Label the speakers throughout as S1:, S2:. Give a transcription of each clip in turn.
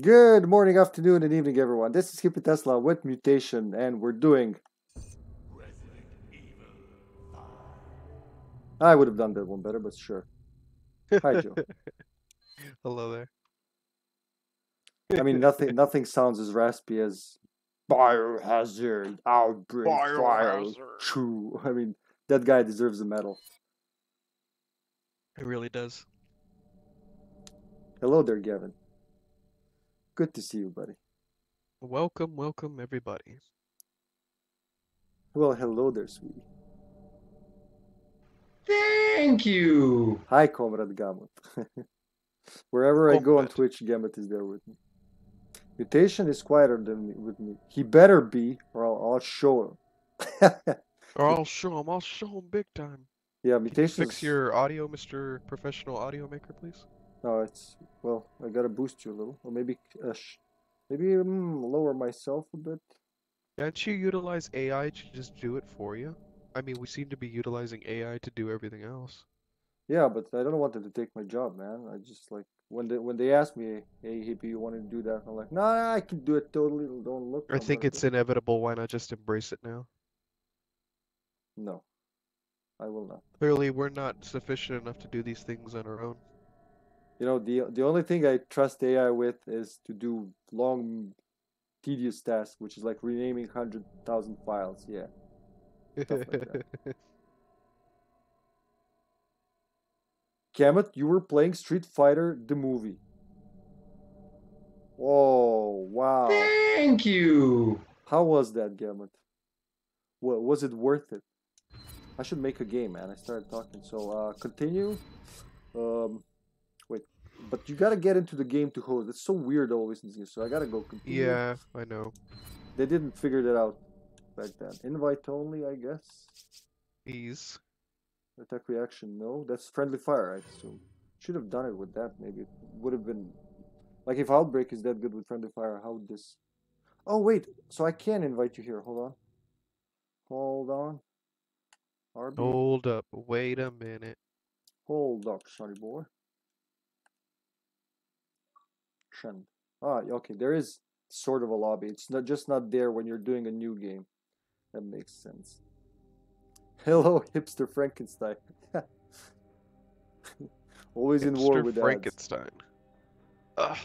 S1: Good morning, afternoon, and evening, everyone. This is Hippy Tesla with Mutation, and we're doing. I would have done that one better, but sure. Hi, Joe.
S2: Hello there.
S1: I mean, nothing, nothing sounds as raspy as biohazard outbreak.
S2: Biohazard.
S1: True. I mean, that guy deserves a medal.
S2: It really does.
S1: Hello there, Gavin. Good to see you, buddy.
S2: Welcome, welcome, everybody.
S1: Well, hello there, sweetie.
S3: Thank you.
S1: Hi, Comrade Gamut. Wherever I go on Twitch, Gamut is there with me. Mutation is quieter than me, with me. He better be, or I'll, I'll show him.
S2: Or I'll show him. I'll show him big time.
S1: yeah,
S2: Can you
S1: mutation.
S2: fix your audio, Mr. Professional Audio Maker, please?
S1: No, it's well. I gotta boost you a little, or maybe, uh, sh- maybe mm, lower myself a bit.
S2: Can't you utilize AI to just do it for you? I mean, we seem to be utilizing AI to do everything else.
S1: Yeah, but I don't want them to take my job, man. I just like when they when they ask me, "Hey, hippie, you want to do that?" I'm like, "Nah, I can do it totally. Don't look."
S2: I think it's inevitable. Why not just embrace it now?
S1: no. I will not.
S2: Clearly, we're not sufficient enough to do these things on our own.
S1: You know, the the only thing I trust AI with is to do long, tedious tasks, which is like renaming hundred thousand files. Yeah. Stuff like. Kamet, you were playing Street Fighter the movie. Oh wow!
S3: Thank you.
S1: How was that, Gamut? Wa was it worth it? I should make a game, man. I started talking. So, uh, continue. Um, but you gotta get into the game to host. It's so weird always in this game. So I gotta go continue.
S2: Yeah, I know.
S1: They didn't figure that out back then. Invite only, I guess.
S2: Ease.
S1: Attack reaction, no. That's friendly fire, I assume. Should have done it with that. Maybe it would have been like if outbreak is that good with friendly fire. How would this? Oh wait, so I can invite you here. Hold on. Hold on. RB.
S2: Hold up. Wait a minute.
S1: Hold up, sonny boy. Ah, okay. There is sort of a lobby. It's not just not there when you're doing a new game. That makes sense. Hello, hipster Frankenstein. Always in war
S2: Hipster
S1: with ads.
S2: Frankenstein. Ugh.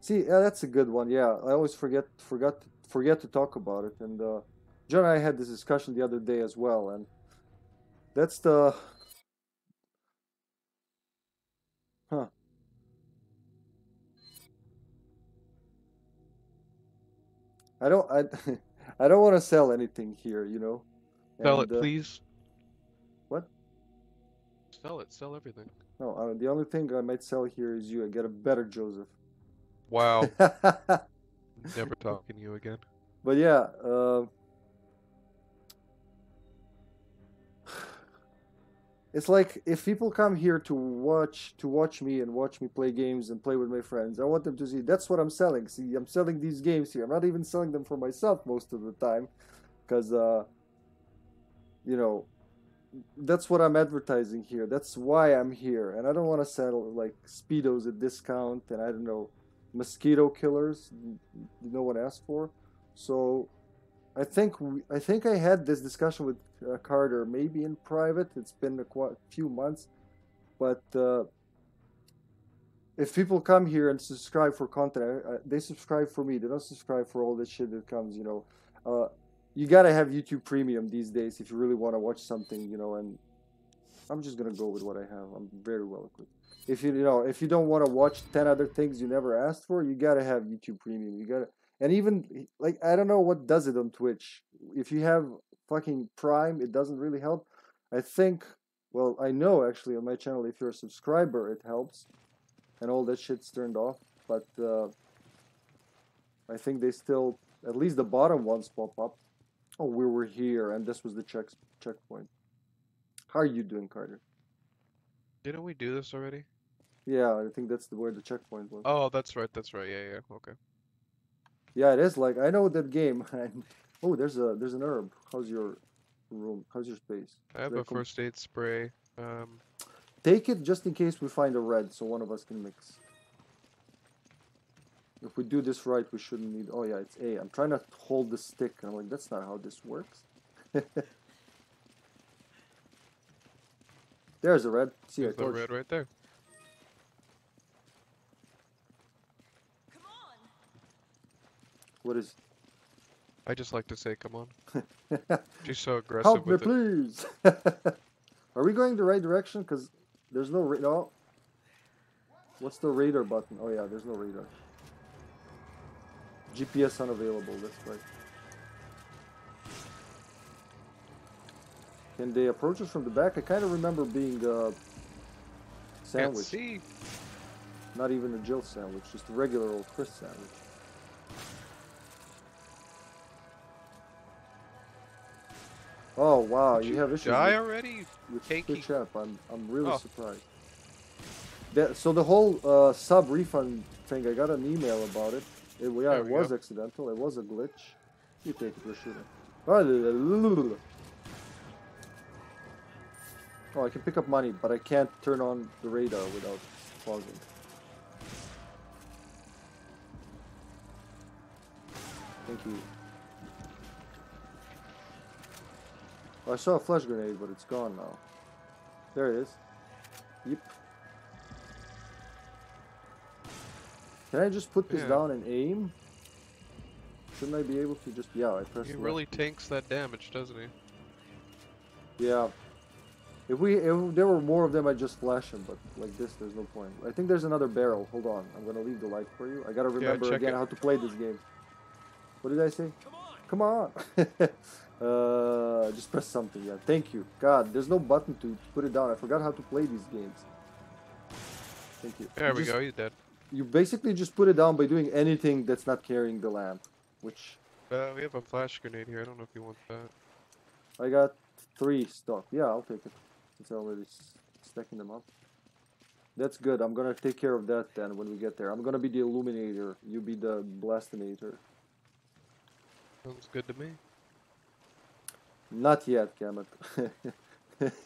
S1: See, yeah, that's a good one. Yeah, I always forget forgot forget to talk about it. And uh, John and I had this discussion the other day as well, and that's the I don't I I don't want to sell anything here, you know.
S2: Sell
S1: And,
S2: it,
S1: uh,
S2: please.
S1: What?
S2: Sell it. Sell everything.
S1: No, uh, the only thing I might sell here is you. I get a better Joseph.
S2: Wow. Never talking to you again.
S1: But yeah, uh, it's like if people come here to watch to watch me and watch me play games and play with my friends, I want them to see that's what I'm selling. See, I'm selling these games here. I'm not even selling them for myself most of the time, because uh, you know, that's what I'm advertising here. That's why I'm here, and I don't want to sell like speedos at discount, and I don't know, mosquito killers no one asked for. So, I think we, I think I had this discussion with uh, Carter, maybe in private. It's been a qu- few months, but uh, if people come here and subscribe for content, uh, they subscribe for me. They don't subscribe for all this shit that comes. You know, uh, you gotta have YouTube Premium these days if you really want to watch something. You know, and I'm just gonna go with what I have. I'm very well equipped. If you you know if you don't want to watch ten other things you never asked for, you gotta have YouTube Premium. You gotta and even like I don't know what does it on Twitch. If you have fucking Prime, it doesn't really help. I think well I know actually on my channel if you're a subscriber it helps, and all that shit's turned off. But uh, I think they still at least the bottom ones pop up. Oh, we were here, and this was the check checkpoint. How are you doing, Carter?
S2: Didn't we do this already?
S1: Yeah, I think that's the where the checkpoint was.
S2: Oh, that's right. That's right. Yeah, yeah. Okay.
S1: Yeah, it is like I know that game. Oh, there's a there's an herb. How's your room? How's your space?
S2: I have a first aid spray. Um,
S1: Take it just in case we find a red, so one of us can mix. If we do this right, we shouldn't need. Oh yeah, it's A. I'm trying to hold the stick, I'm like, that's not how this works. There's a red. See,
S2: There's the red right there.
S4: Come on.
S1: What is?
S2: I just like to say, come on. She's so aggressive
S1: Help me,
S2: it.
S1: please. Are we going the right direction? Cause there's no no. What's the radar button? Oh yeah, there's no radar. GPS unavailable. That's right. Can they approach us from the back? I kind of remember being uh, sandwich,
S2: see.
S1: not even a Jill sandwich, just a regular old Chris sandwich. Oh wow,
S2: Did
S1: you have issues
S2: die
S1: with,
S2: already?
S1: with
S2: Hanky?
S1: Twitch app. I'm I'm really
S2: Oh.
S1: surprised. That, so the whole uh, sub refund thing, I got an email about it. It yeah,
S2: There
S1: it was
S2: go.
S1: accidental. It was a glitch. You take it, Rashida. Oh, Oh, I can pick up money, but I can't turn on the radar without pausing. Thank you. Oh, I saw a flash grenade, but it's gone now. There it is. Yep. Can I just put this
S2: Yeah.
S1: down and aim? Shouldn't I be able to just... Yeah, I pressed
S2: He
S1: left.
S2: really tanks that damage, doesn't he?
S1: Yeah. If we if there were more of them, I'd just flash them, but like this, there's no point. I think there's another barrel. Hold on, I'm gonna leave the light for you. I gotta remember
S2: check
S1: again
S2: it.
S1: how to play this game. What did I say?
S4: Come on.
S1: Come on. uh, just press something. Yeah, thank you. God, there's no button to put it down. I forgot how to play these games. Thank you.
S2: There
S1: You
S2: we
S1: just-
S2: go, he's dead.
S1: You basically just put it down by doing anything that's not carrying the lamp, which
S2: Uh, we have a flash grenade here. I don't know if you want that.
S1: I got three stock. Yeah, I'll take it. I'm already stacking them up. That's good. I'm gonna take care of that then when we get there. I'm gonna be the illuminator. You be the blastinator.
S2: Sounds good to me.
S1: Not yet, Gamut.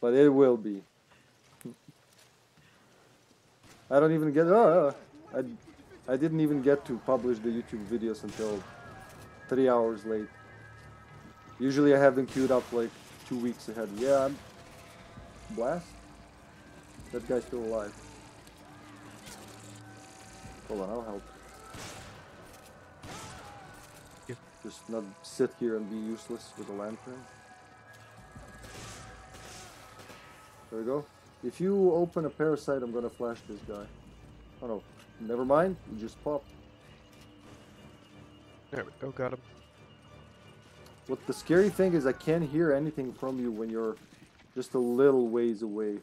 S1: but it will be. I don't even get. Oh, oh, I, I didn't even get to publish the YouTube videos until three hours late. Usually I have them queued up like two weeks ahead. Yeah, I'm. Blast? That guy's still alive. Hold on, I'll help.
S2: Yeah.
S1: Just not sit here and be useless with a lantern. There we go. If you open a parasite, I'm gonna flash this guy. Oh no, never mind. You just popped.
S2: There we go, got him.
S1: What the scary thing is, I can't hear anything from you when you're just a little ways away.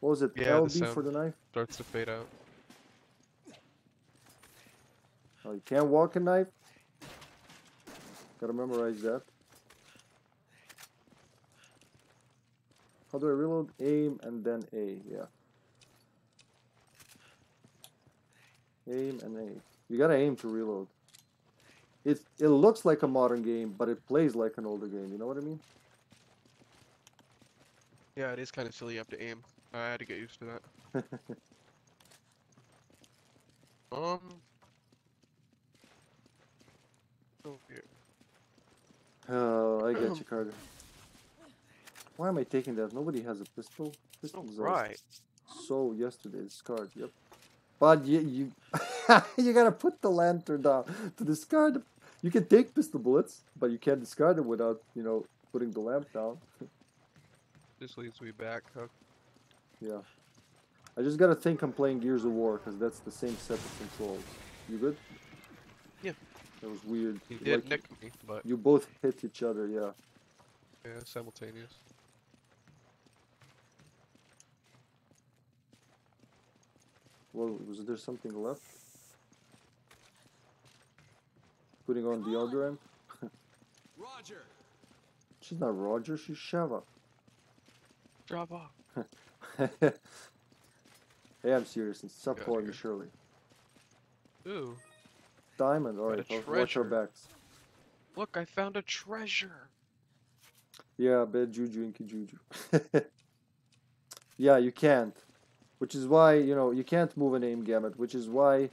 S1: What was it?
S2: Yeah, the
S1: LB for the knife?
S2: Starts to fade out.
S1: Oh, you can't walk a knife? Gotta memorize that. How do I reload? Aim and then A, yeah. Aim and A. You gotta aim to reload. It, it looks like a modern game, but it plays like an older game, you know what I mean?
S2: Yeah, it is kind of silly you have to aim. I had to get used to that. Um. Oh, yeah.
S1: Oh, I get you, Carter. Why am I taking that? Nobody has a pistol. Pistols oh, are
S2: right.
S1: so yesterday's card. Yep. But you you you gotta put the lantern down to discard. You can take pistol bullets, but you can't discard them without you know putting the lamp down.
S2: This leads me back. Huh?
S1: Yeah. I just gotta think I'm playing Gears of War because that's the same set of controls. You good?
S2: Yeah.
S1: That was weird.
S2: He
S1: Like,
S2: did nick me, but
S1: You both hit each other. Yeah.
S2: yeah, simultaneous.
S1: Well, was there something left? Putting on the other deodorant?
S5: Roger.
S1: She's not Roger, she's Sheva.
S2: Drop off.
S1: hey, I'm serious. and Stop
S2: Yeah,
S1: calling me. Shirley.
S2: Ooh,
S1: Diamond,
S2: a
S1: alright, watch our backs.
S2: look! I found a treasure.
S1: Yeah, bad juju in Kijuju. yeah, you can't. which is why you know you can't move an aim gamut, which is why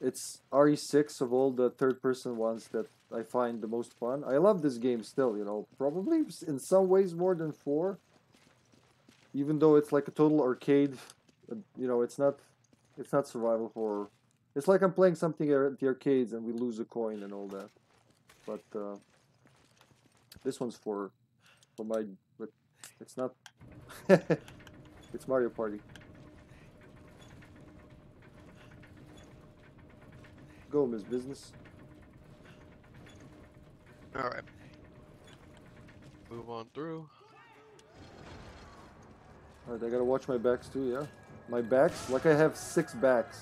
S1: it's RE6 of all the third-person ones that I find the most fun. I love this game still, you know, probably in some ways more than four, even though it's like a total arcade. uh, You know, it's not, it's not survival horror. It's like I'm playing something at the arcades and we lose a coin and all that. But uh, this one's for, for my, but it's not. it's Mario Party. Go, Miss Business.
S2: Alright. Move on through.
S1: Alright, I gotta watch my backs too, yeah? My backs? Like I have six backs.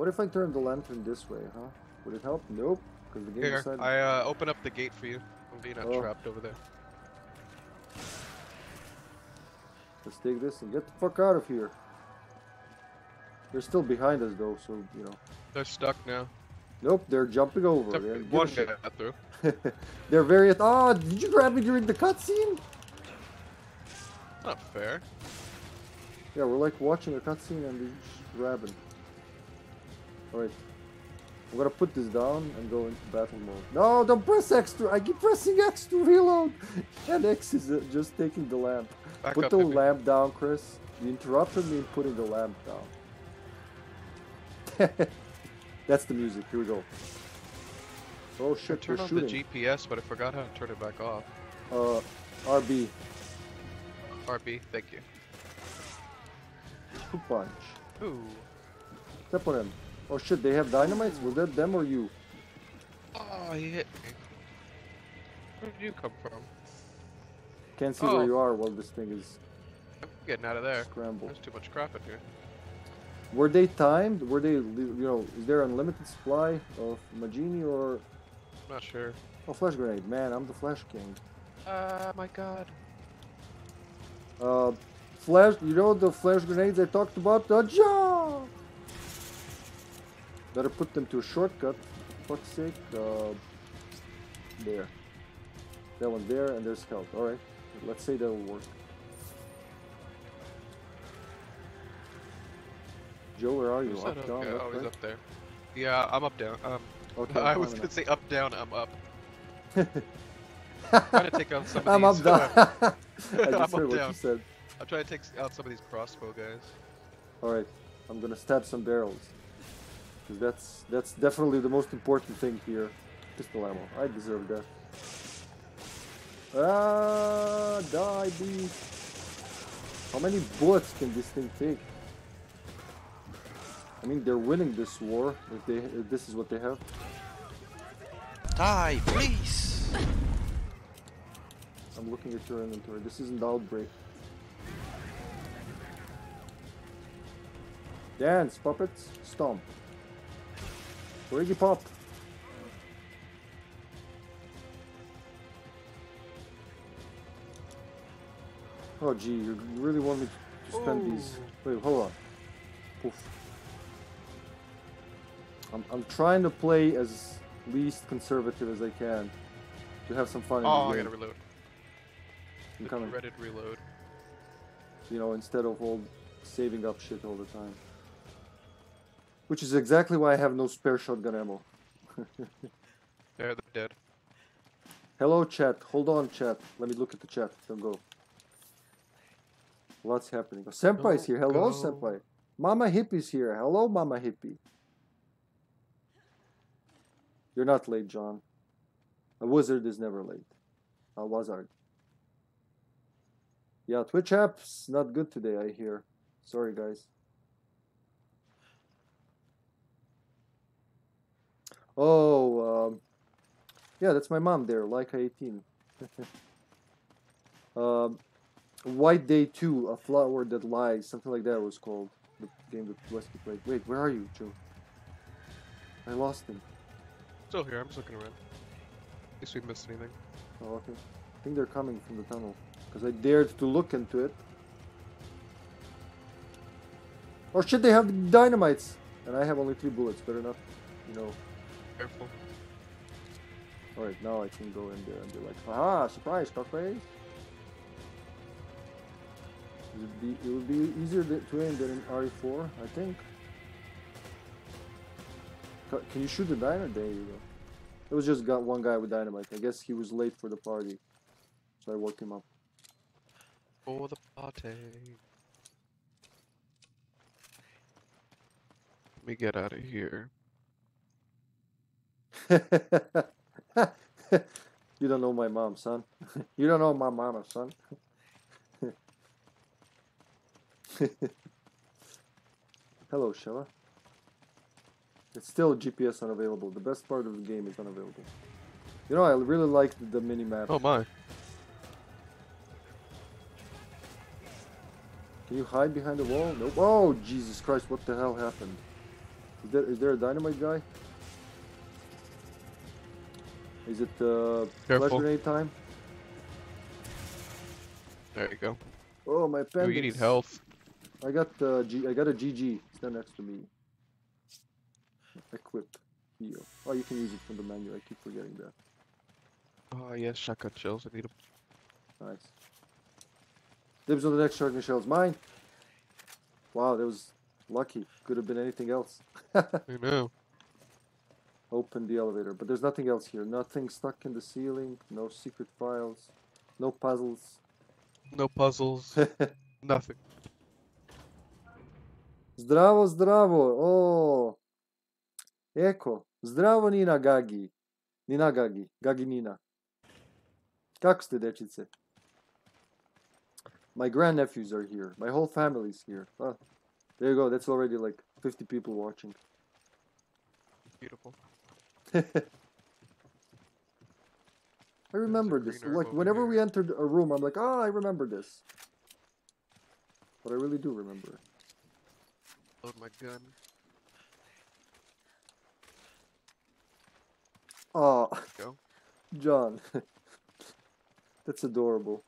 S1: What if I turn the lantern this way, huh? Would it help? Nope. Because the game
S2: Here,
S1: decided.
S2: I uh, open up the gate for you. I'm being
S1: Oh.
S2: trapped over there.
S1: Let's take this and get the fuck out of here. They're still behind us though, so you know.
S2: They're stuck now.
S1: Nope, they're jumping over. They don't give a
S2: one got through.
S1: they're very. Oh, did you grab me during the cutscene?
S2: Not fair.
S1: Yeah, we're like watching a cutscene and they're just grabbing. Alright. I'm gonna put this down and go into battle mode. No, don't press X to. I keep pressing X to reload! And X is uh, just taking the lamp.
S2: Back
S1: Put
S2: up,
S1: the
S2: hippie.
S1: lamp down, Chris. You interrupted me in putting the lamp down. That's the music. Here we go. Oh
S2: I
S1: shit,
S2: turned
S1: you're
S2: on
S1: shooting.
S2: the GPS, but I forgot how to turn it back off.
S1: uh, RB.
S2: RB, thank you.
S1: Two punch.
S2: Ooh.
S1: Step on him. Oh shit, they have dynamites? Was that them or you?
S2: Oh, he hit me. Where did you come from?
S1: Can't see
S2: Oh.
S1: where you are while this thing is
S2: I'm getting out of there.
S1: Scramble.
S2: There's too much crap in here.
S1: Were they timed? Were they, you know, is there unlimited supply of Majini or...
S2: Not sure.
S1: Oh, Flash Grenade. Man, I'm the Flash King.
S2: Ah, my god.
S1: Uh, Flash, you know the Flash Grenades I talked about? The jaw! Better put them to a shortcut, for fuck's sake. Uh, there. That one there, and there's health. Alright, let's say that will work. Joe, where are you?
S2: That
S1: Up, down, left,
S2: Oh,
S1: right?
S2: up there. Yeah, I'm up down. Um,
S1: Okay,
S2: I was gonna say up down. I'm up. trying to take out some of
S1: I'm up
S2: these.
S1: down.
S2: uh,
S1: I
S2: I'm
S1: just
S2: up
S1: what
S2: down.
S1: you said.
S2: I'm trying to take out some of these crossbow guys.
S1: All right, I'm gonna stab some barrels. Cause that's that's definitely the most important thing here. Pistol ammo. I deserve that. Ah, die. How many bullets can this thing take? I mean, they're winning this war if they if this is what they have.
S6: Die, please!
S1: I'm looking at your inventory. This isn't outbreak. Dance, puppets, stomp. Wiggy pop. Oh gee, you really want me to spend these? Wait, hold on. Poof. I'm, I'm trying to play as least conservative as I can to have some fun in
S2: Oh, I gotta reload.
S1: I'm
S2: The
S1: coming.
S2: dreaded reload.
S1: you know, instead of all saving up shit all the time. Which is exactly why I have no spare shotgun ammo.
S2: There, they're dead.
S1: Hello, chat. Hold on, chat. Let me look at the chat. Don't go. What's happening? Oh, Senpai's here. Hello,
S2: go.
S1: Senpai. Mama Hippie's here. Hello, Mama Hippie. You're not late, John. A wizard is never late. A wizard. Yeah, Twitch app's not good today, I hear. Sorry, guys. Oh, um, yeah, that's my mom there, Leica 18. um, White Day 2, A Flower That Lies, something like that was called. The game that Wesley played. Wait, where are you, Joe? I lost him.
S2: Still here. I'm just looking around. In case we missed anything.
S1: Oh, okay. I think they're coming from the tunnel. Because I dared to look into it. Or should they have dynamites! And I have only three bullets. Better not, you know.
S2: Careful.
S1: Alright, now I can go in there and be like, haha, surprise, cockface. It would be, it would be easier to to aim than in RE4, I think. Can you shoot the dynamite? There you go. It was just got one guy with dynamite. I guess he was late for the party, so I woke him up.
S2: For the party. Let me get out of here.
S1: you don't know my mom, son. you don't know my mama, son. Hello, Shella. It's still GPS unavailable. The best part of the game is unavailable. You know, I really like the mini map.
S2: Oh my.
S1: Can you hide behind the wall? Nope. Oh, Jesus Christ, what the hell happened? Is there, is there a dynamite guy? Is it uh, flash
S2: Careful.
S1: grenade time?
S2: There you go.
S1: Oh, my appendix.
S2: you need health.
S1: I got uh, G. I got a GG. Stand next to me. Equip. Heal. Oh, you can use it from the menu. I keep forgetting that.
S2: Oh yes, shotgun shells. I need them.
S1: Nice. Dibs on the next shotgun shells. Mine. Wow, that was lucky. Could have been anything else.
S2: I know.
S1: Open the elevator, but there's nothing else here. Nothing stuck in the ceiling. No secret files. No puzzles.
S2: No puzzles. Nothing.
S1: Zdravo, zdravo. O. Eko. Zdravo Nina Gagi. Nina Gagi. Gagi Nina. Kako ste, dečice? My grandnephews are here. My whole family's here. Ah, there you go. That's already like 50 people watching.
S2: Beautiful.
S1: I remember this. Like whenever we entered a room, I'm like, oh, I remember this. But I really do remember it.
S2: Load my gun.
S1: Oh,
S2: Go.
S1: John. That's adorable.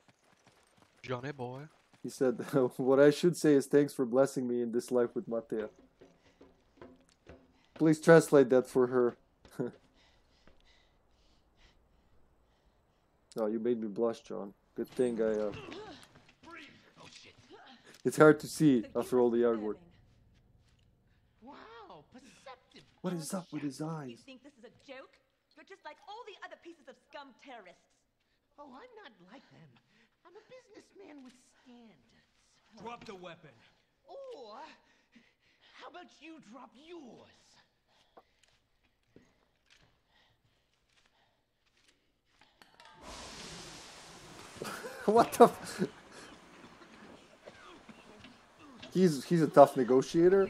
S2: Johnny boy.
S1: He said, What I should say is thanks for blessing me in this life with Matea. Please translate that for her. Oh, you made me blush, John. Good thing I. Uh... It's hard to see after all the
S4: were
S1: yard work.
S6: Wow, perceptive.
S1: What is up with his eyes?
S4: You
S1: eyes?
S4: think this is a joke? You're just like all the other pieces of scum terrorists.
S6: Oh, I'm not like them. I'm a businessman with standards.
S5: Drop the weapon.
S6: Or, how about you drop yours?
S1: what the? He's he's a tough negotiator.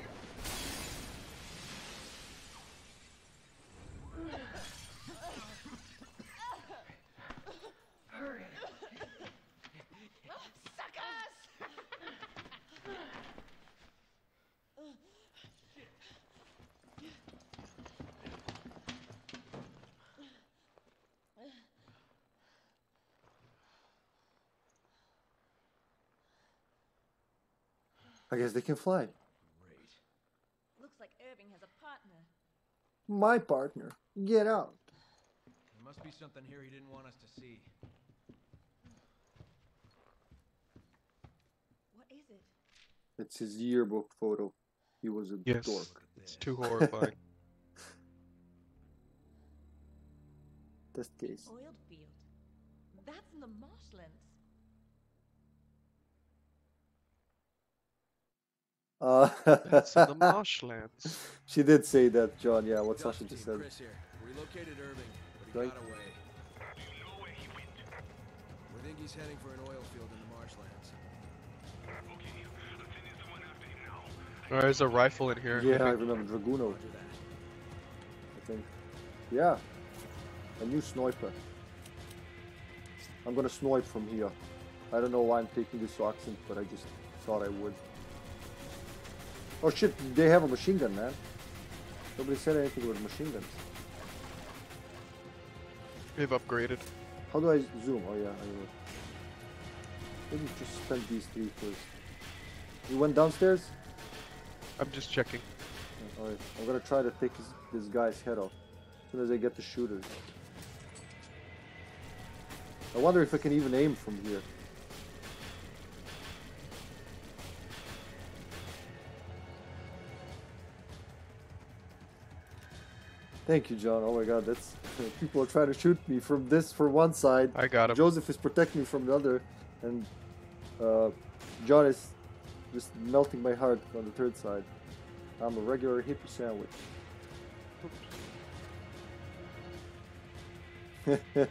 S1: I guess they can fly.
S5: Great.
S4: Looks like Irving has a partner.
S1: My partner, get out.
S5: There must be something here he didn't want us to see.
S4: What is it?
S1: It's his yearbook photo. He was a
S2: Yes.
S1: dork.
S2: It's too horrifying.
S1: Test case.
S4: Oiled field. That's in the marshlands.
S1: Uh,
S2: That's in the marshlands.
S1: she did say that, John. Yeah, what
S5: Delta
S1: Sasha just
S5: team,
S1: said.
S5: Chris here. We located Irving, but he
S1: Right.
S5: got away. We think he's heading for an oil field in the marshlands.
S2: Alright, there's a rifle in here.
S1: Yeah, I
S2: think-
S1: remember
S5: Dragunov,
S1: I think. Yeah, a new sniper. I'm gonna snipe from here. I don't know why I'm taking this accent, but I just thought I would. Oh shit, they have a machine gun, man. Nobody said anything about machine guns.
S2: They've upgraded.
S1: How do I zoom? Oh yeah, I know. Maybe just spend these three first. You went downstairs?
S2: I'm just checking.
S1: Alright, I'm gonna try to take his, this guy's head off as soon as I get the shooters. I wonder if I can even aim from here. Thank you, John. Oh my god, that's people are trying to shoot me from this from one side.
S2: I got him.
S1: Joseph is protecting me from the other, and uh, John is just melting my heart on the third side. I'm a regular hippie sandwich.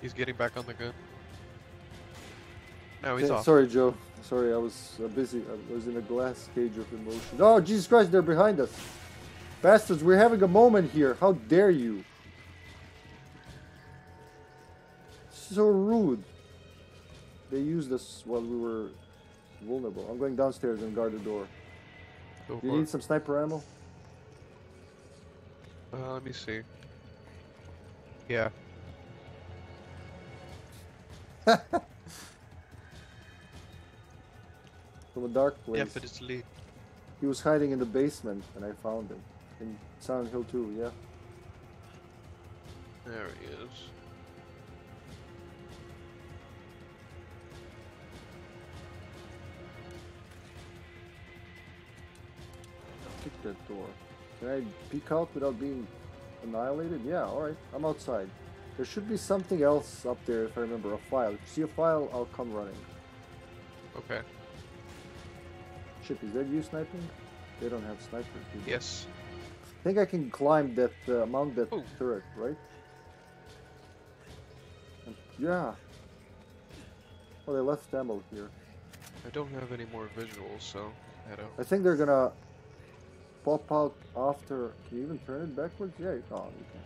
S2: He's getting back on the gun. Now he's
S1: Okay,
S2: off.
S1: Sorry, Joe. Sorry, I was uh, busy. I was in a glass cage of emotion. Oh, Jesus Christ, they're behind us. Bastards, we're having a moment here. How dare you? So rude. They used us while we were vulnerable. I'm going downstairs and guard the door.
S2: Go
S1: Do you need some sniper ammo?
S2: Uh, let me see. Yeah.
S1: From a dark place.
S2: Definitely.
S1: He was hiding in the basement and I found him. In Silent Hill 2, yeah.
S2: There he is.
S1: Kick that door. Can I peek out without being annihilated? Yeah, alright. I'm outside. There should be something else up there if I remember. A file. If you see a file, I'll come running.
S2: Okay.
S1: Shit, is that you sniping? They don't have snipers. do they?
S2: Yes.
S1: I think I can climb that, uh, mount that
S2: Ooh.
S1: turret, right? And- yeah. Well, they left ammo here.
S2: I don't have any more visuals, so I don't.
S1: I think they're gonna pop out after. Can you even turn it backwards? Yeah, you can. You can.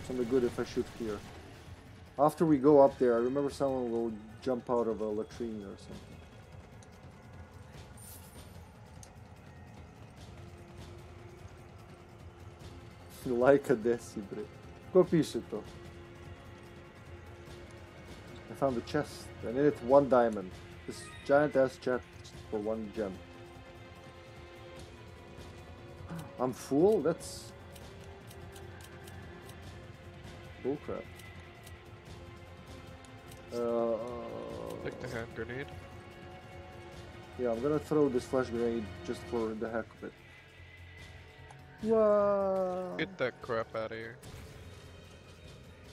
S1: It's only good if I shoot here. After we go up there, I remember someone will jump out of a latrine or something. Лайка Десси, бре. Какво пише то? I found a chest, and in it one diamond. This giant ass chest for one gem. I'm full? That's bullcrap. Uh,
S2: Like the hand grenade.
S1: yeah, I'm gonna throw this flash grenade just for the heck of it. Wow.
S2: Get that crap out of here.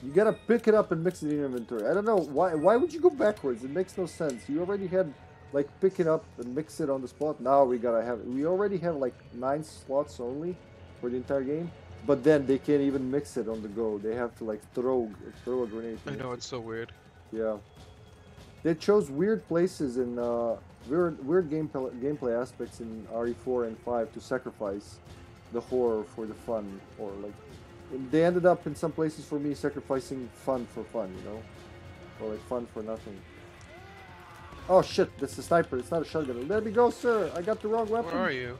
S1: You gotta pick it up and mix it in your inventory. I don't know why. Why would you go backwards? It makes no sense. You already had like pick it up and mix it on the spot. Now we gotta have. We already have like nine slots only for the entire game. But then they can't even mix it on the go. They have to like throw throw a grenade.
S2: I know it's so weird.
S1: Yeah. They chose weird places and uh, weird weird gameplay gameplay aspects in RE4 and 5 to sacrifice the horror for the fun, or like they ended up in some places for me sacrificing fun for fun, you know, or like fun for nothing. Oh shit! That's a sniper. It's not a shotgun. Let me go, sir. I got the wrong weapon.
S2: Where are you?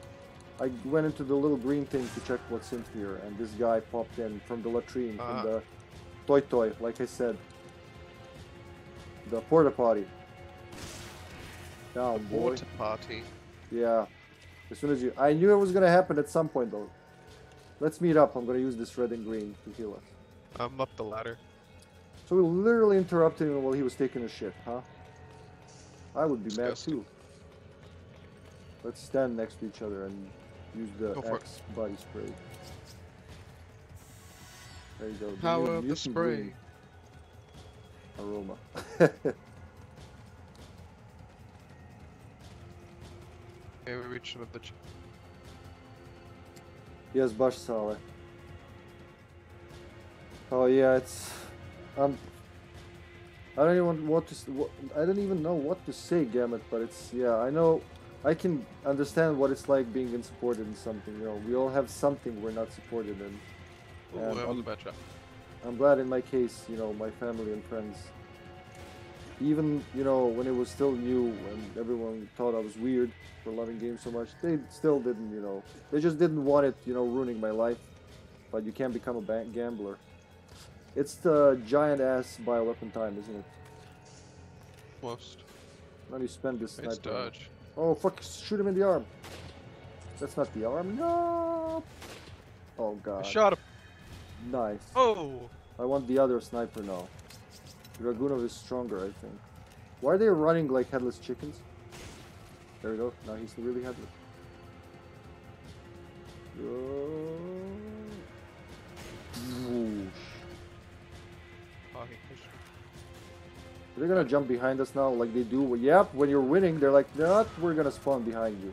S1: I went into the little green thing to check what's in here, and this guy popped in from the latrine, from
S2: Ah.
S1: the toy toy, like I said. The porta potty. Down, boy.
S2: Water party.
S1: Yeah. As soon as you, I knew it was gonna happen at some point though. Let's meet up. I'm gonna use this red and green to heal us.
S2: I'm up the ladder.
S1: So we literally interrupted him while he was taking a shit, huh? I would be mad too. Let's stand next to each other and use the
S2: X it.
S1: Body spray. There you go. the
S2: Power of the spray.
S1: green Aroma.
S2: Okay, we reached the. Ch-
S1: yes, Bash Saleh. Oh yeah, it's. Um. I don't even what to. What, I don't even know what to say, Gamut. But it's yeah. I know. I can understand what it's like being unsupported in something. You know, we all have something we're not supported in. And I'm-
S2: a bad shot.
S1: I'm glad in my case, you know, my family and friends, even, you know, when it was still new and everyone thought I was weird for loving games so much, they still didn't, you know, they just didn't want it, you know, ruining my life. But you can't become a gambler. It's the giant ass bioweapon time, isn't it?
S2: Most.
S1: Let me spend this
S2: It's
S1: sniper ammo.
S2: dodge.
S1: Oh, fuck, shoot him in the arm. That's not the arm. No! Oh,
S2: I
S1: God.
S2: shot him.
S1: Nice.
S2: Oh!
S1: I want the other sniper now. Dragunov is stronger, I think. Why are they running like headless chickens? There we go. Now he's really. Whoosh.
S2: Oh.
S1: They're gonna jump behind us now, like they do. Yep, when you're winning, they're like, not. We're gonna spawn behind you.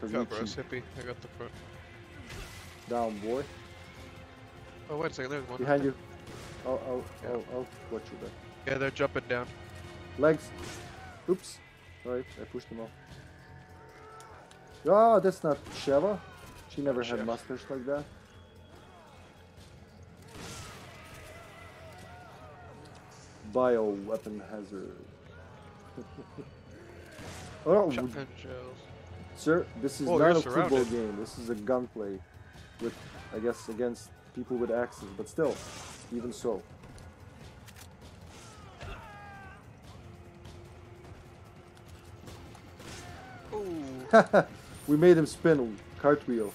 S1: Cause
S2: Go,
S1: we
S2: bro. I got the front.
S1: Down, boy.
S2: Oh, wait a second. There's one.
S1: Behind you. Oh, oh,
S2: Yeah.
S1: oh, oh. Watch you there.
S2: Yeah, they're jumping down.
S1: Legs. Oops. Alright, I pushed him off. Oh, that's not Sheva. She never had
S2: Sheva.
S1: mustache like that. Bio weapon hazard. oh,
S2: Shotgun shells.
S1: sir, this is
S2: Oh,
S1: not a football game. This is a gunplay with, I guess, against people with axes. But still, even so. we made him spin a cartwheel.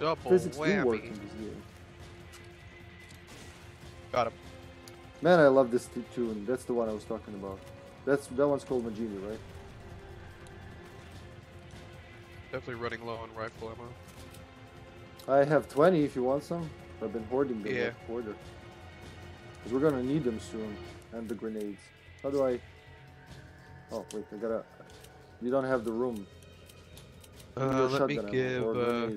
S2: double
S1: Physics do work in this game.
S2: Got him.
S1: Man, I love this tune. That's the one I was talking about. That's that one's called Majini, right?
S2: Definitely running low on rifle ammo.
S1: I have 20 if you want some. I've been hoarding them
S2: Yeah.
S1: like hoarder. Because we're gonna need them soon. And the grenades. How do I... Oh, wait, I gotta... You don't have the room.
S2: Uh, let me give. Uh.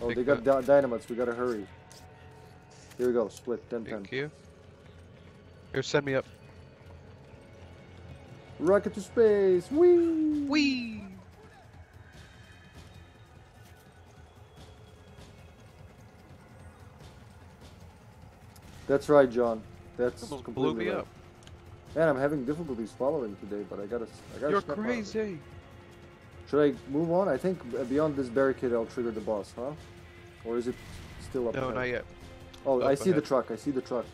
S1: Oh, they got dy- dynamites. We gotta hurry. Here we go. Split. 10 10.
S2: thank you. Here, send me up.
S1: Rocket to space. Whee!
S2: Wee.
S1: That's right, John. That's completely
S2: blew me
S1: right.
S2: up.
S1: Man, I'm having difficulties following today, but I gotta. I gotta
S2: You're crazy.
S1: Should I move on? I think uh, beyond this barricade, I'll trigger the boss, huh? Or is it still up
S2: No,
S1: ahead?
S2: not yet.
S1: Oh,
S2: Up
S1: I see the truck. I see the truck.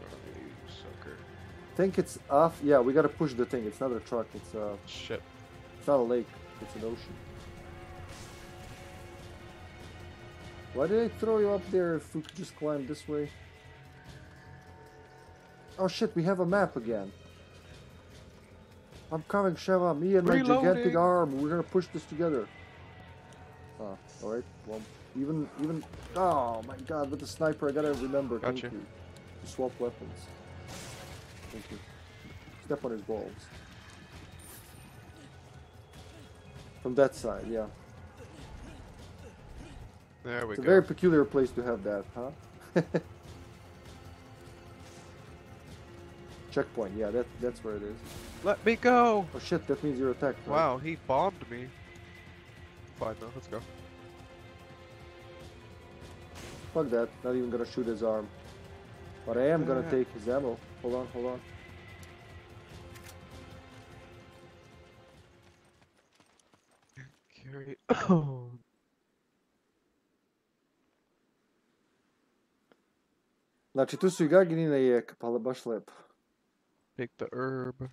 S2: You sucker.
S1: I think it's off. Yeah, we gotta push the thing. It's not a truck. It's a
S2: ship.
S1: it's not a lake. It's an ocean. Why did I throw you up there if we could just climb this way? Oh shit, we have a map again. I'm coming, Sheva. Me and my gigantic arm. We're gonna push this together. Ah, alright. Well, even, even. Oh my god, with the sniper, I gotta remember. Thank
S2: Gotcha.
S1: you. To swap weapons. Thank you. Step on his balls. From that side, yeah.
S2: There we
S1: It's a very peculiar place to have that, huh? Checkpoint, yeah, that that's where it is.
S2: Let me go.
S1: Oh shit, that means you're attacked. right?
S2: Wow, he bombed me. Fine though, let's go.
S1: Fuck that, not even gonna shoot his arm. But I am gonna
S2: Yeah.
S1: take his ammo. Hold on, hold on.
S2: Carry. Oh.
S1: Значи tu su i gagini na jek, pa baš lepo.
S2: Take the herb.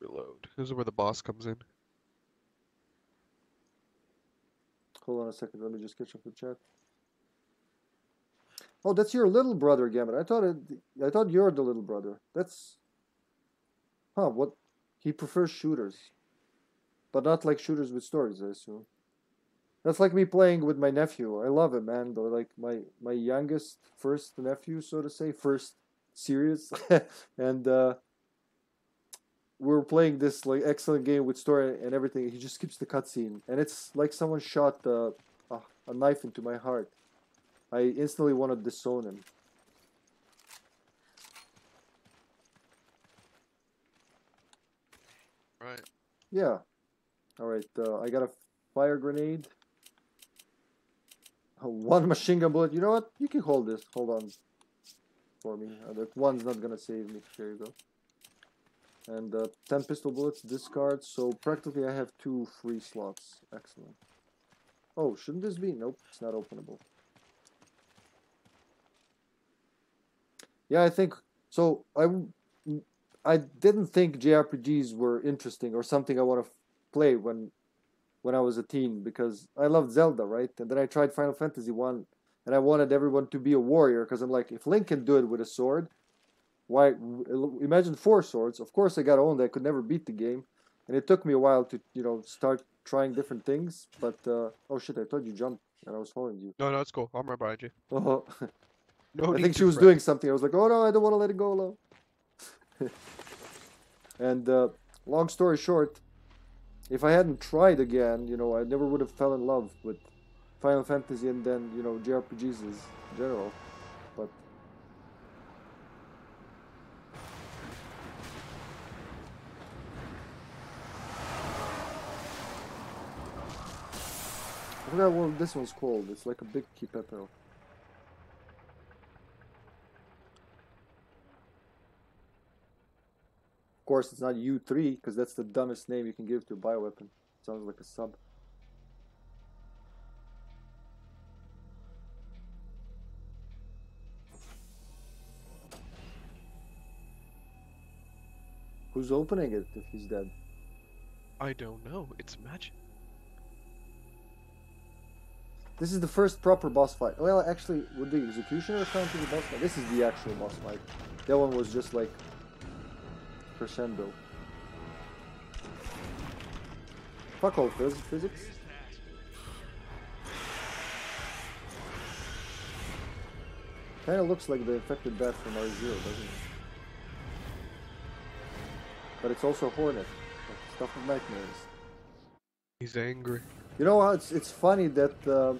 S2: Reload. This is where the boss comes in.
S1: Hold on a second, let me just catch up the chat. Oh, that's your little brother, Gambit. I thought it, I thought you're the little brother. That's, huh? What? He prefers shooters, but not like shooters with stories. I assume. That's like me playing with my nephew. I love him, man. Like my my youngest first nephew, so to say, first serious, and uh, we are playing this like excellent game with story and everything. He just skips the cutscene, and it's like someone shot uh, a, a knife into my heart. I instantly want to disown him.
S2: Right.
S1: Yeah. All right. Uh, I got a fire grenade. One machine gun bullet. You know what? You can hold this. Hold on. For me. Uh, that one's not gonna save me. Here you go. And uh, ten pistol bullets. Discard. So practically, I have two free slots. Excellent. Oh, shouldn't this be? Nope. It's not openable. Yeah, I think so. I, I didn't think JRPGs were interesting or something I want to play when when I was a teen because I loved Zelda, right? And then I tried Final Fantasy 1 and I wanted everyone to be a warrior because I'm like if Link can do it with a sword, why? Imagine four swords. Of course, I got owned. I could never beat the game, and it took me a while to you know start trying different things. But uh, oh shit! I told you jump, and I was following you.
S2: No, no, it's cool. I'm right behind you.
S1: Oh,
S2: No
S1: I think she was doing something. I was like, oh no, I don't want to let it go alone. and uh, long story short, if I hadn't tried again, you know, I never would have fell in love with Final Fantasy and then you know JRPGs in general. But I forgot what this one's called. It's like a big key Of course, it's not U3 because that's the dumbest name you can give to a bioweapon. Sounds like a sub. Who's opening it if he's dead?
S2: I don't know. It's magic.
S1: This is the first proper boss fight. Well, actually, would the executioner count as a boss fight? This is the actual boss fight. That one was just like crescendo. Fuck all phys- physics. Kinda looks like the infected bat from R0, doesn't it? But it's also Hornet. Stuff of nightmares.
S2: He's angry.
S1: You know how it's it's funny that uh,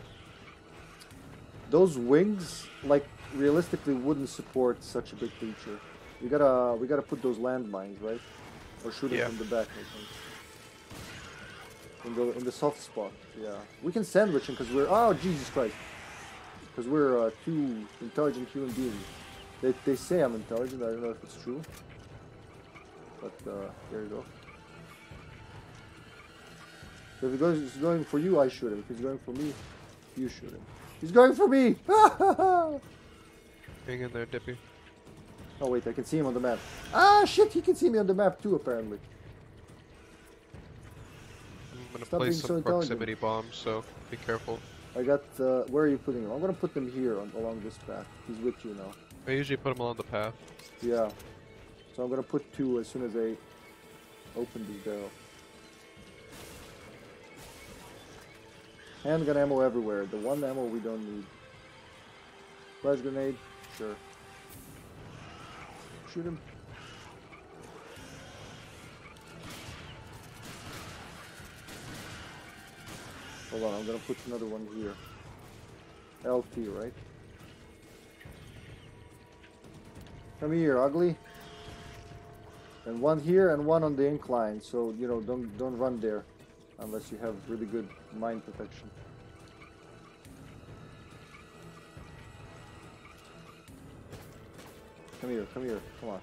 S1: those wings, like realistically, wouldn't support such a big creature. We gotta we gotta put those landmines, right? Or shoot it
S2: Yeah.
S1: from the back, I think. In the in the soft spot, yeah. We can sandwich him because we're oh Jesus Christ, because we're uh, two intelligent human beings. They they say I'm intelligent. I don't know if it's true, but uh, there you go. So if he goes, he's going for you, I shoot him. If he's going for me, you shoot him. He's going for me!
S2: Hang in there, Dippy.
S1: Wait, I can see him on the map. Ah shit, he can see me on the map too apparently.
S2: I'm gonna
S1: Stop
S2: place
S1: being so
S2: some proximity bombs, so be careful.
S1: I got, uh, where are you putting him? I'm gonna put them here on, along this path. He's with you now.
S2: I usually put them along the path.
S1: Yeah. So I'm gonna put two as soon as I open this barrel. Handgun ammo everywhere. The one ammo we don't need. Flash grenade, sure. Shoot him. Hold on, I'm gonna put another one here. LT, right? Come here, ugly. And one here and one on the incline, so you know don't don't run there unless you have really good mine protection. Come here, come here, come on.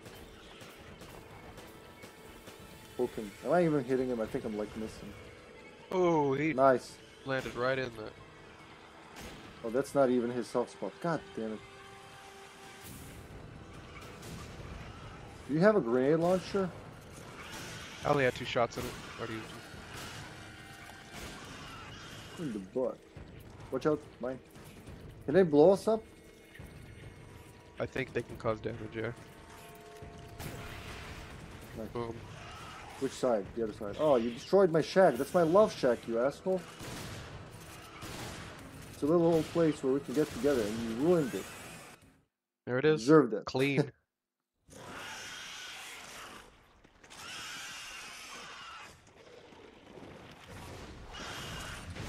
S1: Poke him. Am I even hitting him? I think I'm like missing.
S2: Oh, he
S1: Nice.
S2: landed right in there.
S1: Oh, that's not even his soft spot. God damn it. Do you have a grenade launcher?
S2: I only had two shots in it. Already used them.
S1: In the butt. Watch out, mine. Can they blow us up?
S2: I think they can cause damage, yeah.
S1: Nice.
S2: Boom.
S1: Which side? The other side. Oh, you destroyed my shack. That's my love shack, you asshole. It's a little old place where we can get together, and you ruined it.
S2: There it is.
S1: Deserved it.
S2: Clean.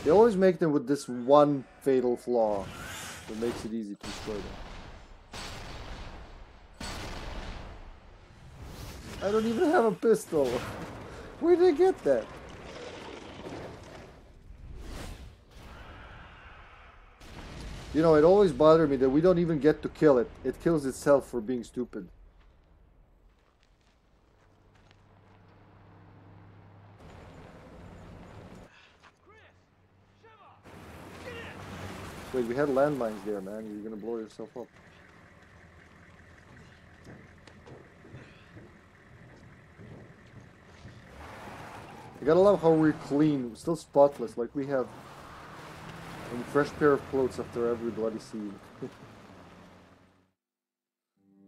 S1: They always make them with this one fatal flaw that makes it easy to destroy them. I don't even have a pistol. Where did I get that? You know, it always bothered me that we don't even get to kill it. It kills itself for being stupid. Wait, we had landmines there, man. You're gonna blow yourself up. I gotta love how we're clean, still spotless, like we have a fresh pair of clothes after every bloody scene.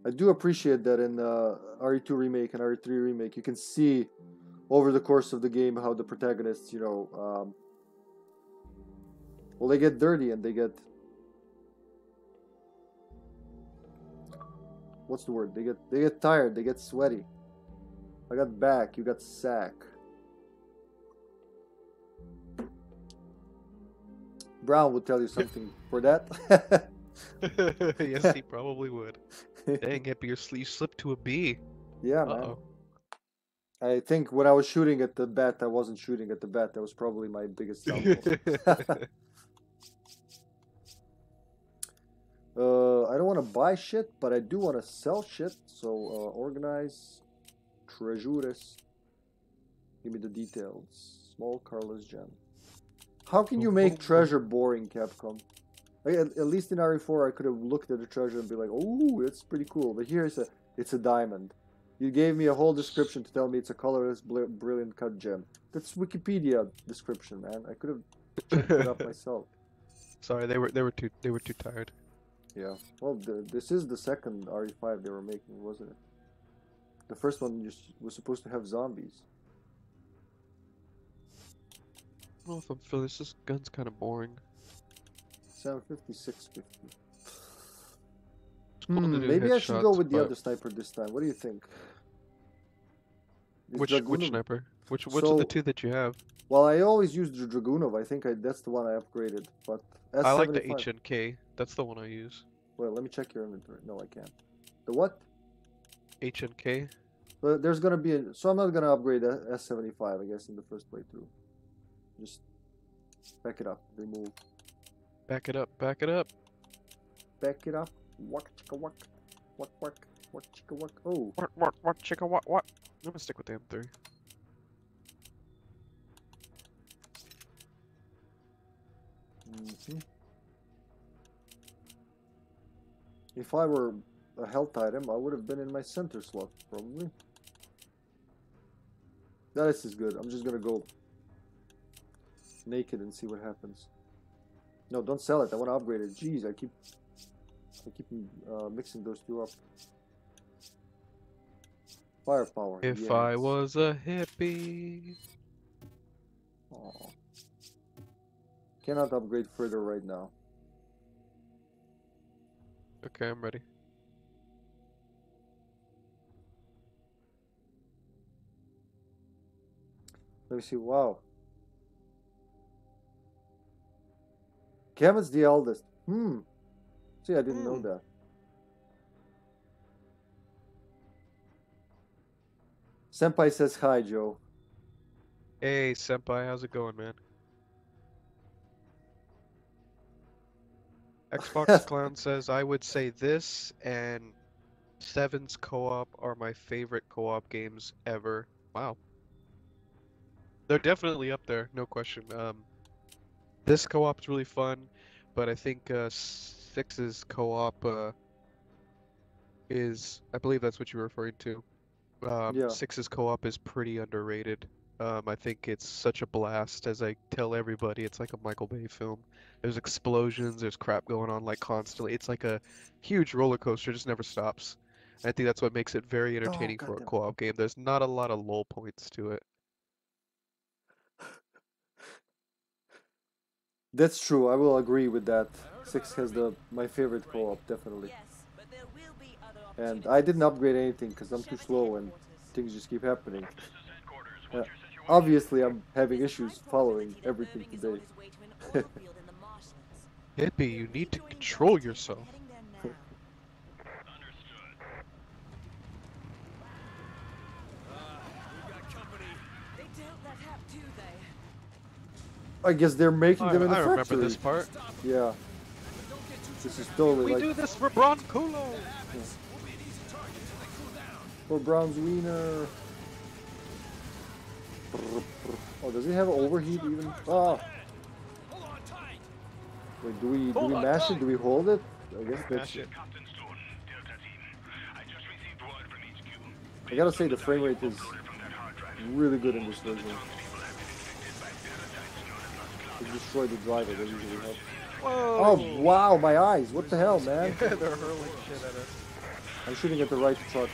S1: I do appreciate that in uh, RE2 remake and RE3 remake, you can see over the course of the game how the protagonists, you know, um, well, they get dirty and they get what's the word? They get they get tired, they get sweaty. I got back, you got sack. Brown would tell you something for that.
S2: yes, he probably would. Dang, Hippie, your sleeve slipped to a B.
S1: yeah,
S2: Uh
S1: man. I think when I was shooting at the bat, I wasn't shooting at the bat. That was probably my biggest downfall. uh, I don't want to buy shit, but I do want to sell shit. So uh, organize, treasures. Give me the details. Small Carlos gem. How can you make treasure boring, Capcom? Like, at, at least in RE4, I could have looked at the treasure and be like, "Oh, that's pretty cool." But here it's a, it's a diamond. You gave me a whole description to tell me it's a colorless, bl- brilliant cut gem. That's Wikipedia description, man. I could have checked it up myself.
S2: Sorry, they were they were too they were too tired.
S1: Yeah. Well, the, this is the second RE5 they were making, wasn't it? The first one just was supposed to have zombies.
S2: Don't know if I'm feeling this. This gun's kind of boring.
S1: 750, 650.
S2: It's
S1: Hmm, maybe I should go
S2: headshots,
S1: with the
S2: but-
S1: other sniper this time. What do you think? Is
S2: Which which sniper? Which which of the two that you have?
S1: Well, I always use the Dragunov. I think I, that's the one I upgraded. But S75.
S2: I like the HNK. That's the one I use.
S1: Well, let me check your inventory. No, I can't. The what?
S2: HNK.
S1: But there's gonna be a, so I'm not gonna upgrade S75. I guess, in the first playthrough. Just back it up. Remove.
S2: Back it up. Back it up.
S1: Back it up. Walk chicka walk. Walk walk. Walk chicka walk. Oh,
S2: What what what chicka what what? I'm gonna stick with the M3.
S1: hmm If I were a health item, I would have been in my center slot, probably. This is good. I'm just gonna go naked and see what happens. No, don't sell it. I want to upgrade it. Jeez, I keep I keep uh, mixing those two up. Firepower.
S2: If I was a hippie.
S1: Aw. Cannot upgrade further right now.
S2: Okay, I'm ready.
S1: Let me see. Wow. Kevin's the eldest. Hmm. See, I didn't know
S2: Hmm.
S1: that. Senpai says hi, Joe.
S2: Hey, senpai, how's it going, man? Xbox Clown says I would say this and Seven's co-op are my favorite co-op games ever. Wow. They're definitely up there, no question. Um, this co-op's really fun, but I think uh, Six's co-op uh, is, I believe that's what you were referring to. Um,
S1: Yeah.
S2: Six's co-op is pretty underrated. Um, I think it's such a blast, as I tell everybody. It's like a Michael Bay film. There's explosions, there's crap going on like constantly. It's like a huge roller coaster, just never stops. I think that's what makes it very entertaining for a co-op game. There's not a lot of lull points to it.
S1: That's true. I will agree with that. Six has the my favorite co-op definitely. And I didn't upgrade anything because I'm too slow and things just keep happening. Uh, obviously, I'm having issues following everything today.
S2: Hippie, you need to control yourself.
S1: I guess they're making
S2: I,
S1: them in the
S2: I remember this part.
S1: Yeah. This is totally
S2: We
S1: like
S2: do this for Bronculo!
S1: for Brown's wiener. Oh, does it have overheat even? Ah. Wait, do we do we mash it? Do we hold it? I guess that's it. I gotta say the frame rate is really good in this version. To destroy the driver, that usually helps.
S2: Whoa!
S1: Oh wow, my eyes! What the hell, man?
S2: They're hurling shit at us.
S1: I'm shooting at the right truck.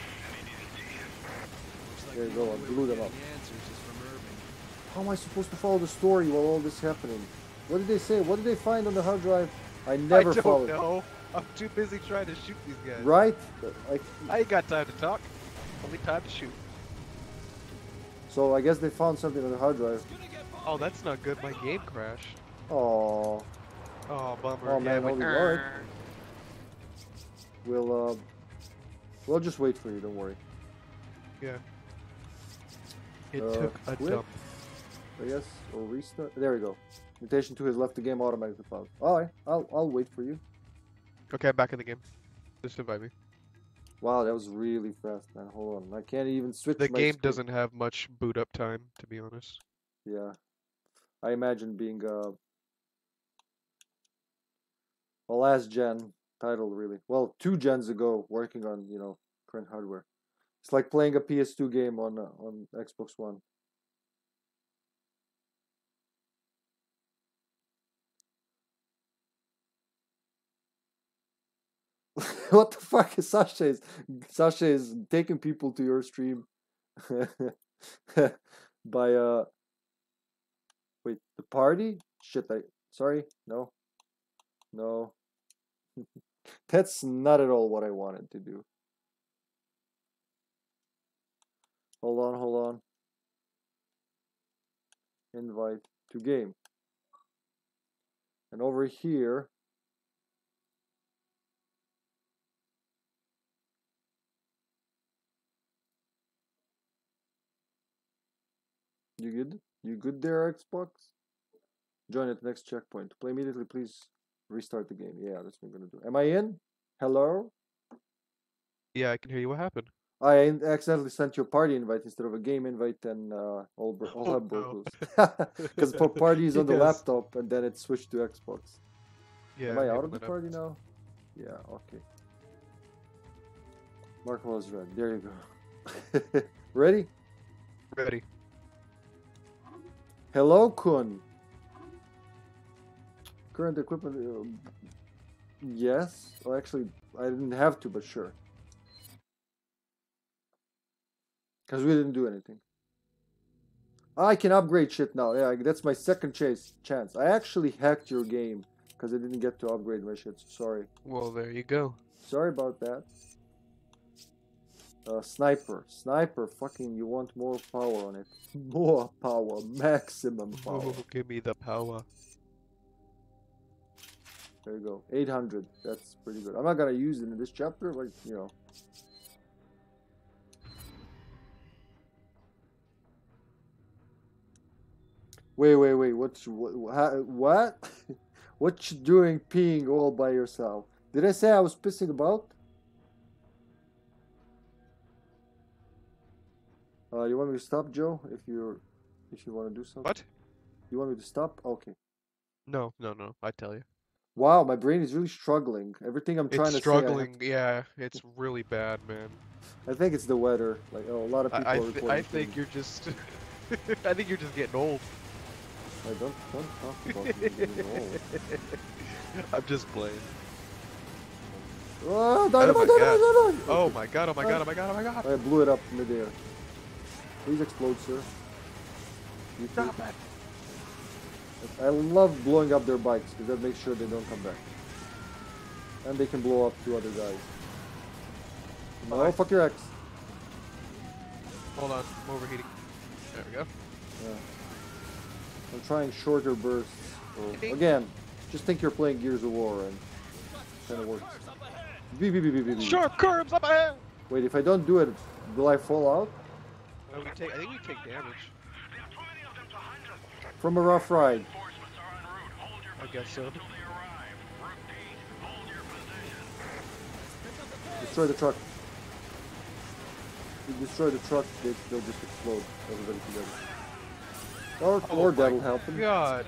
S1: There you go, I blew them up.
S5: The answers is from Irving.
S1: How am I supposed to follow the story while all this is happening? What did they say? What did they find on the hard drive? I never
S2: I don't
S1: followed.
S2: know. I'm too busy trying to shoot these guys.
S1: Right? Like,
S2: I ain't got time to talk. Only time to shoot.
S1: so I guess they found something on the hard drive.
S2: Oh, that's not good. My game crashed.
S1: Oh,
S2: Oh, bummer.
S1: Oh, man,
S2: it went,
S1: I'll be worried.
S2: "Arr."
S1: we'll uh, we'll just wait for you. Don't worry.
S2: Yeah. It
S1: Uh,
S2: took a dump.
S1: I guess or restart. There we go. Mutation two has left the game automatically paused. All right, I'll I'll wait for you.
S2: Okay, I'm back in the game. Just invite me.
S1: Wow, that was really fast, man. Hold on, I can't even switch.
S2: The game
S1: screen.
S2: doesn't have much boot up time, to be honest.
S1: Yeah, I imagine being uh, a last gen title really. Well, two gens ago, working on you know current hardware. It's like playing a PS2 game on uh, on Xbox One. what the fuck is Sasha is Sasha is taking people to your stream by uh wait the party? Shit I sorry no. No. That's not at all what I wanted to do. Hold on hold on. Invite to game. And over here You good? You good there, Xbox? Join at the next checkpoint. Play immediately, please restart the game. Yeah, that's what I'm gonna do. Am I in? Hello?
S2: Yeah, I can hear you. What happened?
S1: I accidentally sent you a party invite instead of a game invite, and uh, all, bro- all
S2: Oh,
S1: hell broke
S2: no.
S1: loose. Because for party is on the
S2: Yes.
S1: laptop, and then it switched to Xbox.
S2: Yeah.
S1: Am I out of the party
S2: happens.
S1: now? Yeah, okay. Mark was red. There you go. Ready?
S2: Ready.
S1: Hello, Kun. Current equipment. Uh, yes. Well, actually, I didn't have to, but sure. Because we didn't do anything. I can upgrade shit now. Yeah, that's my second chase chance. I actually hacked your game because I didn't get to upgrade my shit. So sorry.
S2: Well, there you go.
S1: Sorry about that. Uh, sniper. Sniper. Fucking, you want more power on it. More power. Maximum power.
S2: Oh, give me the power.
S1: There you go. 800. That's pretty good. I'm not gonna use it in this chapter, but you know. Wait, wait, wait. What's what? ha- What? what you doing peeing all by yourself? Did I say I was pissing about? Uh, you want me to stop, Joe? If you're, if you want to do something.
S2: What?
S1: You want me to stop? Okay.
S2: No, no, no. I tell you.
S1: Wow, my brain is really struggling. Everything I'm trying
S2: It's
S1: to say,
S2: struggling. Yeah, it's really bad, man.
S1: I think it's the weather. Like, oh, a lot of people
S2: I, I,
S1: are
S2: th-
S1: reporting.
S2: I think you're just. I think you're just getting old.
S1: I don't don't talk about me getting old.
S2: I'm just playing.
S1: Oh, dynamite,
S2: my
S1: dynamite, dynamite!
S2: Oh my god! Oh my god! Oh my god! Oh my god!
S1: I blew it up in midair. Please explode, sir. You.
S2: Stop it!
S1: I love blowing up their bikes because that makes sure they don't come back. And they can blow up two other guys. No,
S2: Bye.
S1: fuck your ex.
S2: Hold on, I'm overheating. There we go.
S1: Yeah. I'm trying shorter bursts. So, again, just think you're playing Gears of War and kind of works. Beep, beep, beep, beep, beep.
S2: Sharp curbs up ahead.
S1: Wait, if I don't do it, will I fall out?
S2: Uh, we take. I think we take damage.
S1: From a rough ride.
S2: I guess so.
S1: Destroy the truck. If you destroy the truck, they, they'll just explode. Everybody together. Or,
S2: Oh
S1: or
S2: my
S1: that'll help them.
S2: God.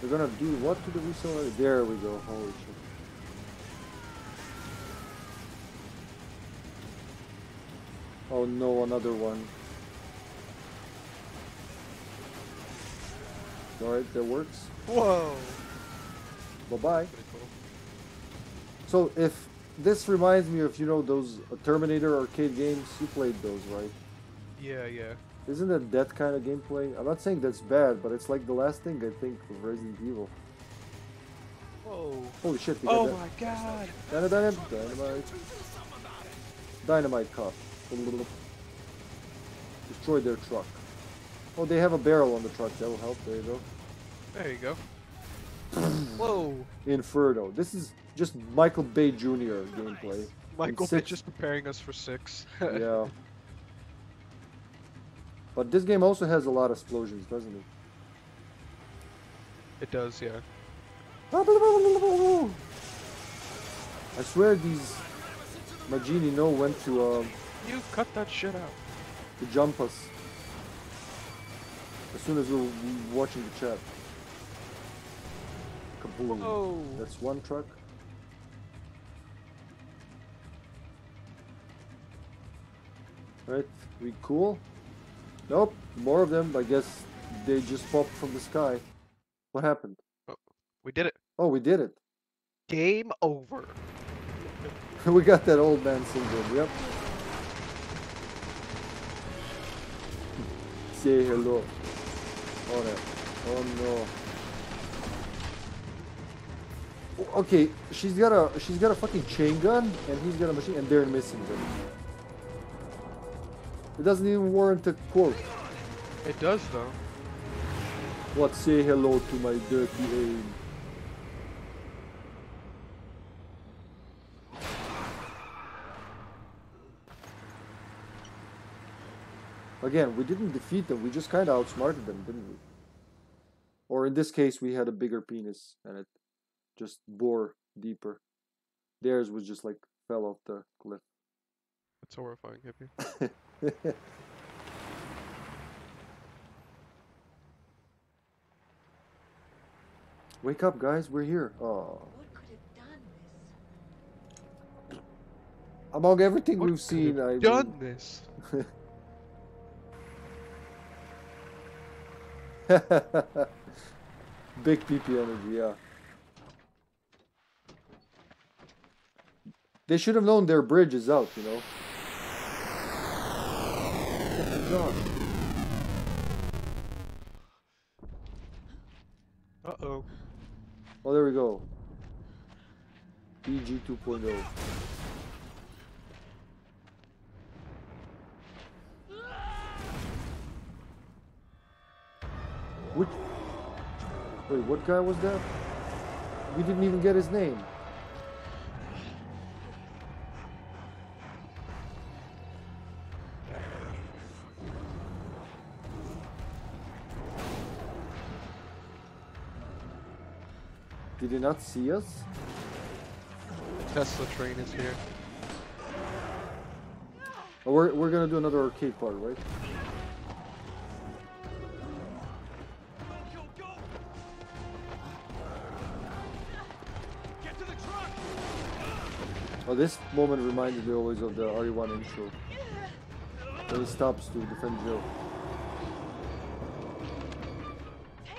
S1: They're gonna do what to the resale? value? There we go. Holy shit. Oh no, another one. Alright, that works.
S2: Whoa.
S1: Bye bye.
S2: Cool.
S1: So if this reminds me of you know those Terminator arcade games. You played those, right?
S2: Yeah, yeah.
S1: Isn't it that kind of gameplay? I'm not saying that's bad, but it's like the last thing I think of Resident Evil.
S2: Whoa.
S1: Holy shit!
S2: Oh
S1: that.
S2: my god.
S1: Dynamite, dynamite, dynamite cop. Destroy their truck. Oh, they have a barrel on the truck. That will help. There you go.
S2: There you go. Whoa.
S1: Inferno. This is just Michael Bay Jr. gameplay.
S2: Michael Bay just preparing us for six.
S1: yeah. But this game also has a lot of explosions, doesn't it?
S2: It does, yeah.
S1: I swear these Majini know when to um,
S2: You cut that shit out.
S1: to jump us. As soon as we're watching the chat. Kaboom.
S2: Oh.
S1: That's one truck. Right, we cool? Nope, more of them. I guess they just popped from the sky. What happened?
S2: Oh, we did it.
S1: Oh, we did it.
S2: Game over.
S1: we got that old man syndrome, yep. Say hello. Oh no. Oh no. Okay, she's got a she's got a fucking chain gun and he's got a machine and they're missing them. It doesn't even warrant a quote.
S2: It does though.
S1: What say hello to my dirty aim? Again, we didn't defeat them, we just kind of outsmarted them, didn't we? Or in this case, we had a bigger penis and it just bore deeper. Theirs was just like fell off the cliff.
S2: That's horrifying, hippie.
S1: Wake up, guys, we're here. Oh.
S4: What could have done this?
S1: Among everything
S2: What
S1: we've
S2: could
S1: seen,
S2: have
S1: I
S2: done
S1: mean-
S2: this.
S1: Big PP energy, yeah. They should have known their bridge is out, you know.
S2: Uh oh.
S1: Oh, there we go. PG 2.0. Which? Wait, what guy was that? We didn't even get his name. Did he not see us?
S2: Tesla train is here.
S1: Oh, we're, we're gonna do another arcade part, right? This moment reminded me always of the RE1 intro. When he stops to defend Joe.
S4: You!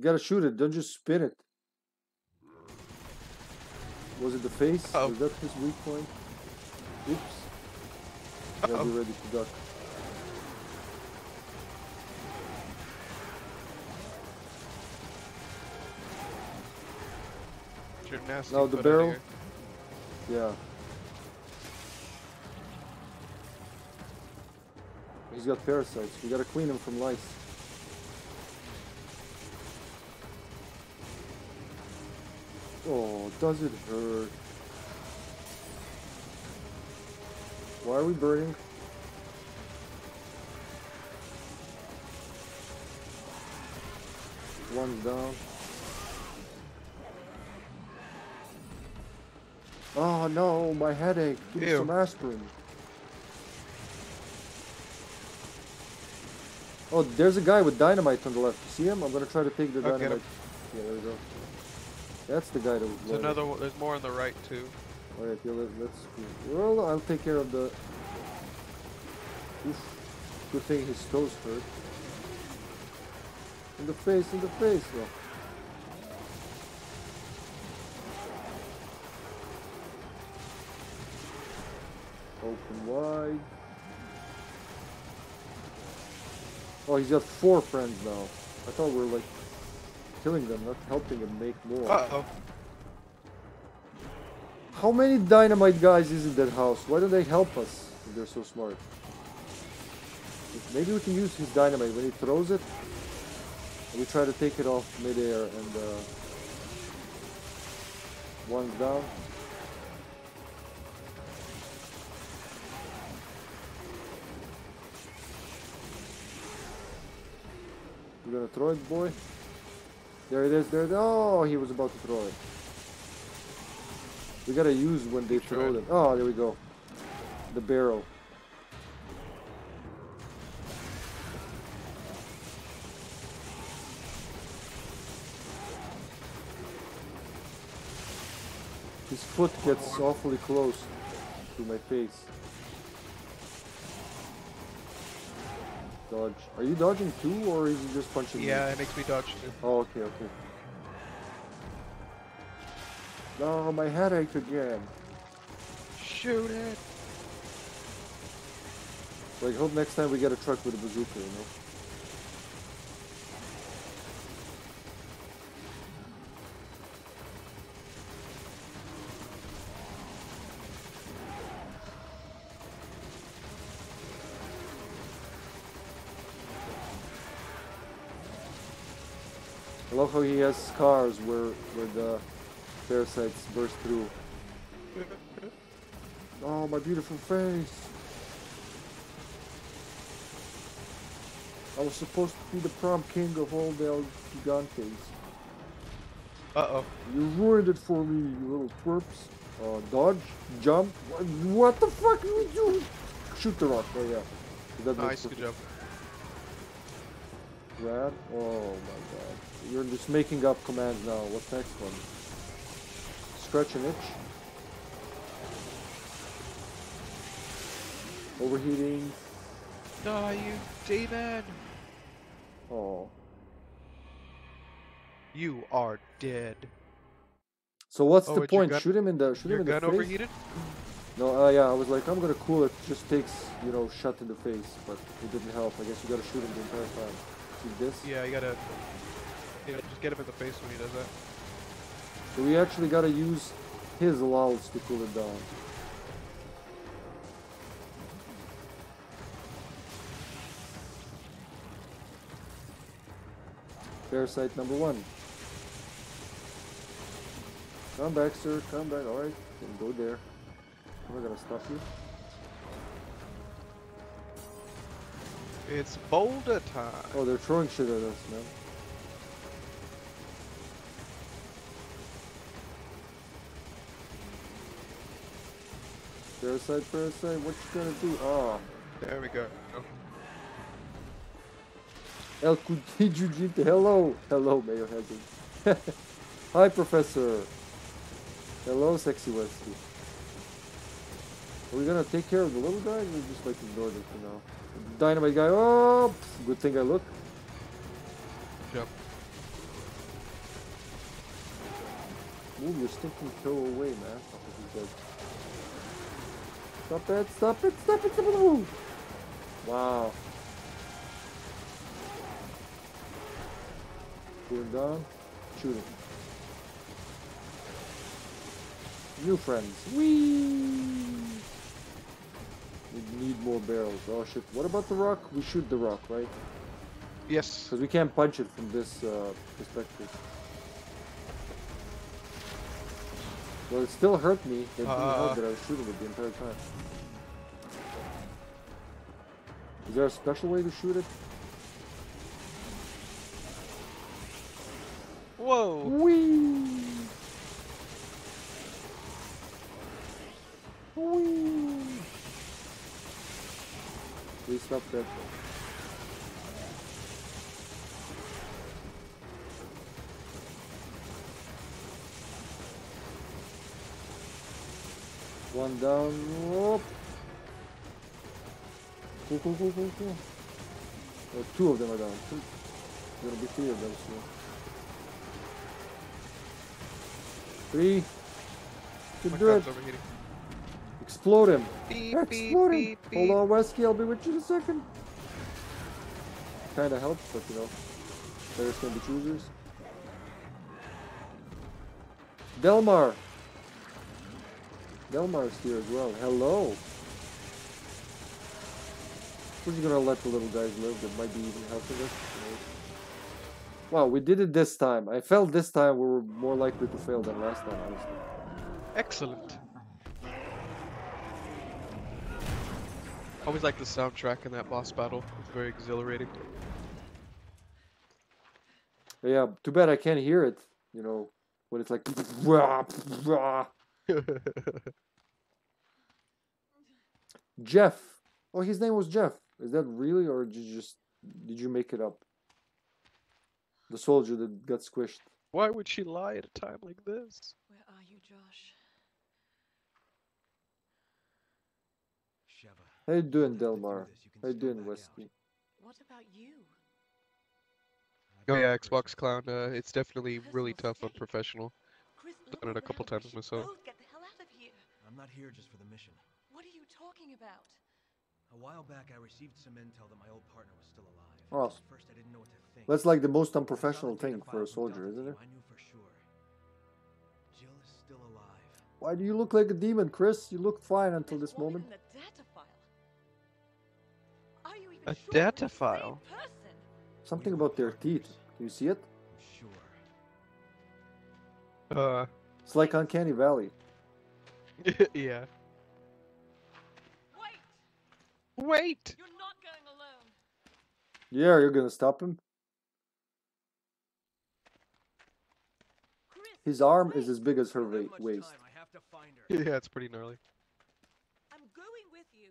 S1: Gotta shoot it, don't just spin it. Was it the face?
S2: Uh-oh.
S1: Was that his weak point? Oops. You gotta be ready to duck.
S2: Your nasty
S1: Now the barrel. Yeah. He's got parasites. We gotta clean him from lice. Oh, does it hurt? Why are we burning? One's down. Oh no, my headache. Give me some aspirin. Oh, there's a guy with dynamite on the left. You see him? I'm gonna try to take the
S2: I'll
S1: dynamite. Yeah, there we go. That's the guy that was
S2: There's another one. There's more on the right too.
S1: Alright, yeah, let, let's. Well, I'll take care of the. Oof. Good thing his toes hurt. In the face, in the face. Well. Wide. Oh, he's got four friends now. I thought we were like killing them, not helping him make more.
S2: Uh oh.
S1: How many dynamite guys is in that house? Why don't they help us if they're so smart? Maybe we can use his dynamite when he throws it. We try to take it off midair and uh, one's down. Throw it, boy? There it is. There. It, oh, he was about to throw it. We gotta use when they throw them. Oh, there we go. The barrel. His foot gets awfully close to my face. Dodge. Are you dodging too, or is he just punching me?
S2: Yeah, it makes me dodge too.
S1: Oh, okay, okay. No, my headache again.
S2: Shoot it.
S1: Like, hope next time we get a truck with a bazooka, you know? How he has scars where where the parasites burst through. Oh, my beautiful face. I was supposed to be the prom king of all the El Gigantes.
S2: Uh oh.
S1: You ruined it for me, you little twerps. Uh, dodge, jump. What, what the fuck do we do? Shoot the rock. Oh yeah. That
S2: Nice, good job.
S1: Grab. Oh my god. You're just making up commands now. What's next one? Stretch and itch. Overheating.
S2: Die, you demon!
S1: Oh.
S2: You are dead.
S1: So what's
S2: Oh,
S1: the point?
S2: gun-
S1: shoot him in the shoot him in the face.
S2: overheated?
S1: No, uh, yeah, I was like, I'm gonna cool it. Just takes, you know, shot in the face, but it didn't help. I guess you gotta shoot him the entire time. This?
S2: Yeah, you gotta. Yeah, just get him in the face when he does that.
S1: So we actually gotta use his lulls to cool it down. Parasite number one. Come back, sir. Come back. Alright. Then go there. I'm not gonna stop you.
S2: It's boulder time.
S1: Oh, they're throwing shit at us, man. Parasite, parasite, what you gonna do? Oh,
S2: There we go.
S1: El Jiu-Jitsu. Hello, hello, Mayo Hazard. Hi, Professor. Hello, sexy Wesley. Are we gonna take care of the little guy, or just like ignore them for now? Dynamite guy. Oh, good thing I look.
S2: Jump.
S1: Move your stinking toe away, man. Stop it, stop it, stop it, stop it, move! Wow. Him down, shooting. New friends. Whee! We need more barrels. Oh shit. What about the rock? We shoot the rock, right?
S2: Yes.
S1: Because we can't punch it from this uh, perspective. Well, it still hurt me. It didn't
S2: Uh.
S1: that I was shooting it the entire time. Is there a special way to shoot it?
S2: Whoa.
S1: Whee! Stop that. One down. Whoop. Cool, cool, cool, cool, cool. Oh, two of them are down. Two. Gonna be three of them soon. Three. Should do it.
S2: overheating.
S1: Explode him.
S2: Beep, beep,
S1: Explode him.
S2: beep,
S1: Hold
S2: beep.
S1: on, Wesky. I'll be with you in a second. Kinda helps, but you know, players can be choosers. Delmar. Delmar's here as well. Hello. We're just gonna let the little guys live. That might be even helping us. who. Wow, we did it this time. I felt this time we were more likely to fail than last time, honestly.
S2: Excellent. Always like the soundtrack in that boss battle. It's very exhilarating.
S1: Yeah, too bad I can't hear it. You know, when it's like. "Rah, rah." Jeff. Oh, his name was Jeff. Is that really, or did you just did you make it up? The soldier that got squished.
S2: Why would she lie at a time like this?
S4: Where are you, Josh?
S5: Sheva.
S1: How you doing,
S5: if you live
S1: Delmar?
S5: you
S1: How you doing, Whiskey?
S4: What about you?
S2: Oh yeah, Xbox Clown. Uh, it's definitely really tough on professional. Done it a couple times myself.
S4: both get the hell out of here.
S5: I'm not here just for the mission.
S4: What are you talking about?
S5: A while back, I received some intel that my old partner was still alive.
S1: Oh.
S5: At first, I didn't know what to think.
S1: That's like the most unprofessional
S5: all the data
S1: thing for a soldier, isn't it?
S5: I knew for sure. Jill is still alive.
S1: Why do you look like a demon, Chris? You looked fine until this moment.
S2: A data file?
S1: Something about their teeth. Can you see it?
S5: Sure.
S2: Uh,
S1: It's like Uncanny Valley.
S2: yeah.
S4: Wait!
S2: Wait.
S4: You're not going alone.
S1: Yeah, you're gonna stop him.
S4: Chris,
S1: His arm
S4: wait.
S1: is as big as her
S5: I don't have
S1: wa- waist.
S5: time. I have to find her.
S2: Yeah, it's pretty gnarly.
S4: I'm going with you.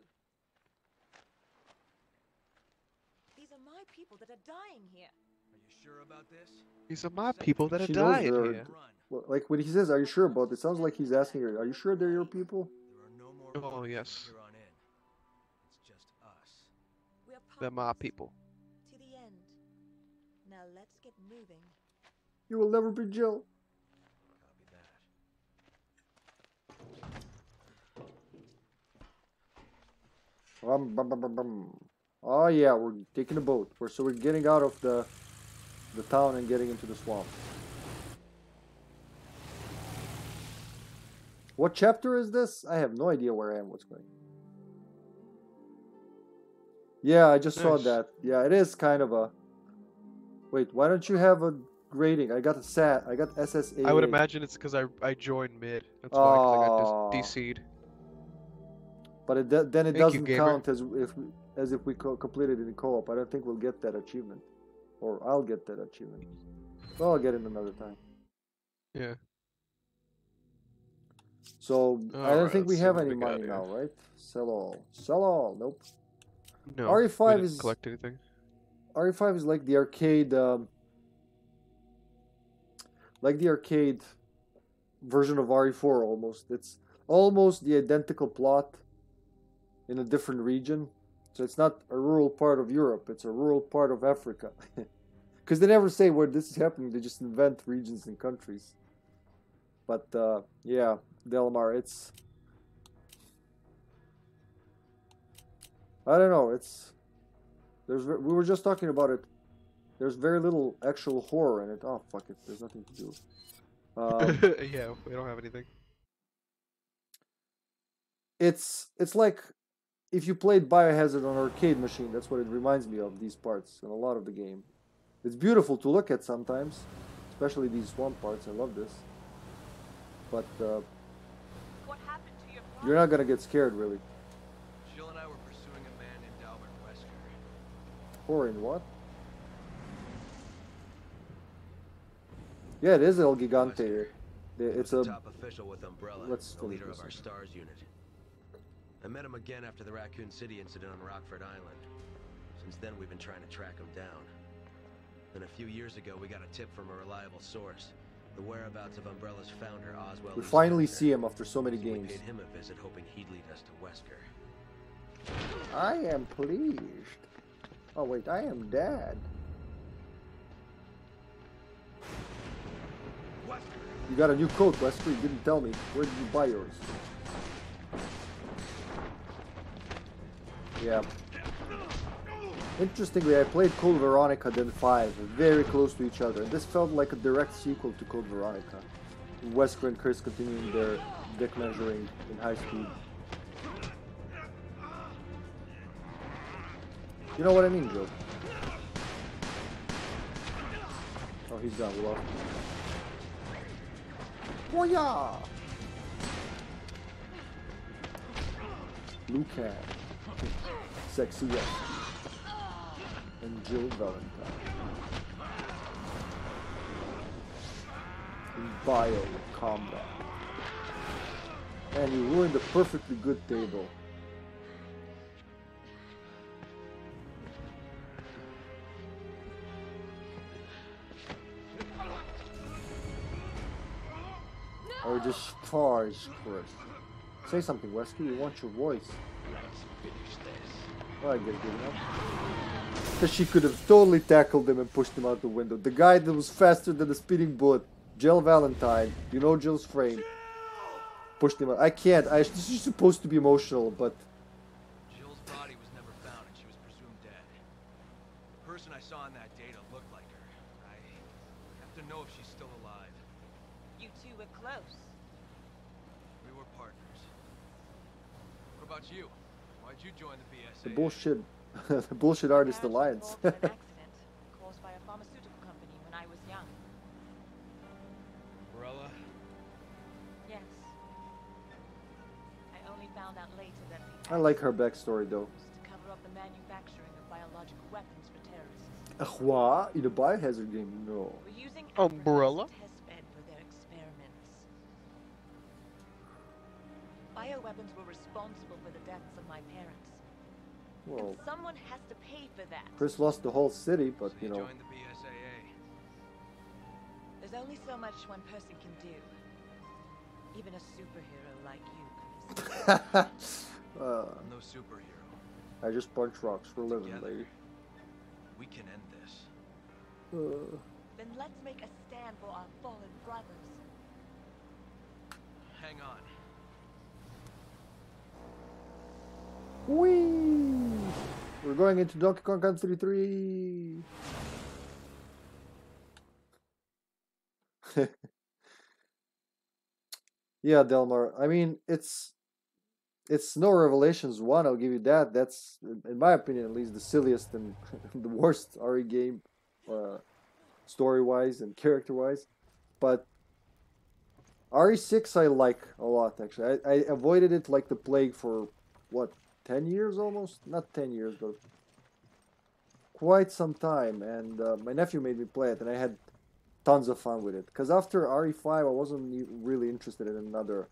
S4: These are my people that are dying here.
S5: Are you sure about this?
S2: These are my people that are
S1: She
S2: dying here.
S1: Well, like when he says, "Are you sure about it?" Sounds like he's asking her, "Are you sure they're your people?"
S5: There are no more
S2: Oh, yes.
S5: from here on in. It's just us.
S2: They're my people.
S4: To the end. Now let's get moving.
S1: You will never be Jill.
S5: Copy that.
S1: Bum, bum, bum, bum, bum. Oh yeah, we're taking a boat. We're so we're getting out of the the town and getting into the swamp. What chapter is this? I have no idea where I am. What's going? Yeah, I just saw that. Yeah, it is kind of a. Wait, why don't you have a grading? I got a sat. I got SSA.
S2: I would imagine it's because I I joined mid. That's why I got dis- DC'd.
S1: But it, then it
S2: Thank
S1: doesn't
S2: gamer.
S1: count as if we, as if we co- completed it in co-op. I don't think we'll get that achievement, or I'll get that achievement. Well, I'll get it another time.
S2: Yeah.
S1: So I don't
S2: Alright,
S1: think we have any
S2: we
S1: money now, right? Sell all. Sell all. Nope.
S2: No.
S1: RE5
S2: we didn't
S1: is-
S2: collect anything.
S1: RE5 is like the arcade, um, like the arcade version of RE4 almost. It's almost the identical plot in a different region. So it's not a rural part of Europe, it's a rural part of Africa. Because they never say where this is happening, they just invent regions and countries. But uh, yeah, Delmar, it's. I don't know, it's. There's, we were just talking about it. There's very little actual horror in it. Oh fuck it, there's nothing to do. Um,
S2: yeah, we don't have anything.
S1: it's it's like if you played Biohazard on arcade machine. That's what it reminds me of. These parts and a lot of the game. It's beautiful to look at sometimes, especially these swamp parts. I love this. But uh,
S4: What happened to your
S1: you're not gonna get scared really.
S5: Jill and I were pursuing a man named Albert Wesker.
S1: Horror in what? Yeah, it is El Gigante.
S3: Wesker.
S1: It's
S3: was
S1: a
S3: top official with Umbrella,
S1: let's
S3: the leader of our. STARS unit. I met him again after the Raccoon City incident on Rockford Island. Since then, we've been trying to track him down. Then a few years ago, we got a tip from a reliable source. The whereabouts of Umbrella's founder, Oswald.
S1: we finally see him after so many
S3: So we paid him a visit, hoping he'd lead us to Wesker.
S1: I am pleased. Oh wait, I am dead. You got a new coat, Wesker. You didn't tell me. Where did you buy yours? Yeah. Interestingly, I played Code Veronica then 5, very close to each other. This felt like a direct sequel to Code Veronica. Wesker and Chris continuing their dick measuring in high speed. You know what I mean, Joe? Oh, he's done. We lost! Sexy. And Jill Valentine. In bio combat. And you ruined a perfectly good table. Or just charge first. Say something, Wesker. We want your voice. I good enough. She could have totally tackled him and pushed him out the window. The guy that was faster than a speeding bullet, Jill Valentine, you know Jill's frame, pushed him out. I can't. I, this is supposed to be emotional, but
S5: Jill's body was never found and she was presumed dead. The person I saw in that data looked like her. I have to know if she's still alive.
S4: You two were close.
S5: We were partners. What about you? Why'd you join the
S1: bullshit, the bullshit artist alliance.
S4: accident caused by a pharmaceutical company when I was young.
S5: Umbrella?
S4: Yes. I only found out later that the
S1: I like her backstory though.
S4: was to cover up the manufacturing of biological weapons for terrorists.
S1: Uh. In a biohazard game? No.
S4: We're using
S2: Umbrella?
S4: Akron as a test bed for their experiments. Bioweapons were responsible for the deaths of my parents.
S1: Well,
S4: and someone has to pay for that.
S1: Chris lost the whole city, but
S5: so
S1: you
S5: you
S1: know.
S5: joined the BSAA.
S4: There's only so much one person can do. Even a superhero like you, Chris.
S1: uh,
S5: I'm no superhero.
S1: I just punch rocks for a living,
S5: Together,
S1: lady.
S5: we can end this.
S1: Uh,
S4: then let's make a stand for our fallen brothers.
S5: Hang on.
S1: whee! We're going into Donkey Kong Country 3. yeah, Delmar. I mean, it's it's no revelations one. I'll give you that. That's, in my opinion, at least the silliest and the worst RE game, uh, story wise and character wise. But RE6 I like a lot actually. I, I avoided it like the plague for what 10 years almost? Not 10 years, but quite some time. And uh, my nephew made me play it, and I had tons of fun with it. Because after RE5, I wasn't really interested in another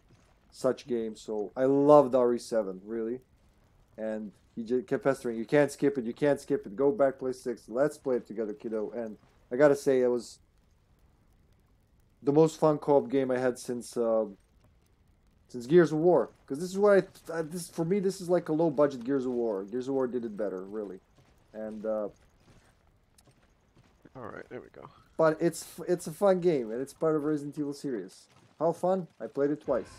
S1: such game. So I loved RE7, really. And he just kept pestering, you can't skip it, you can't skip it, go back, play 6, let's play it together, kiddo. And I gotta say, it was the most fun co-op game I had since uh, since Gears of War. Because this is what I, uh, this for me, this is like a low budget Gears of War. Gears of War did it better, really. And uh,
S2: All right, there we go.
S1: but it's it's a fun game and it's part of Resident Evil series. How fun? I played it twice,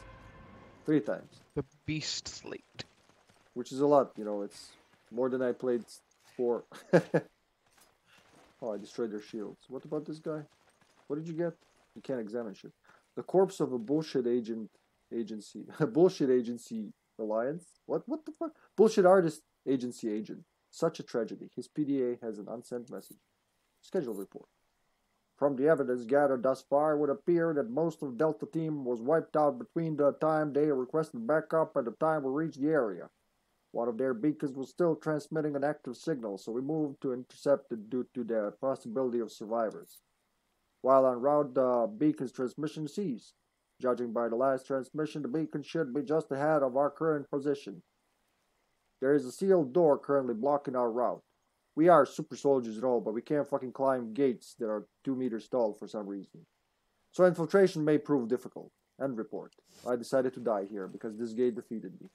S1: three times,
S2: The Beast Slate.
S1: which is a lot. You know, it's more than I played four. oh, I destroyed their shields. What about this guy? What did you get? You can't examine shit. The corpse of a bullshit agent agency, bullshit agency alliance. What? What the fuck? Bullshit artist agency agent. Such a tragedy. His PDA has an unsent message. Schedule report. From the evidence gathered thus far, it would appear that most of Delta Team was wiped out between the time they requested backup and the time we reached the area. One of their beacons was still transmitting an active signal, so we moved to intercept it due to the possibility of survivors. While en route, the beacon's transmission ceased. Judging by the last transmission, the beacon should be just ahead of our current position. There is a sealed door currently blocking our route. We are super soldiers and all, but we can't fucking climb gates that are two meters tall for some reason. So infiltration may prove difficult. End report. I decided to die here because this gate defeated me.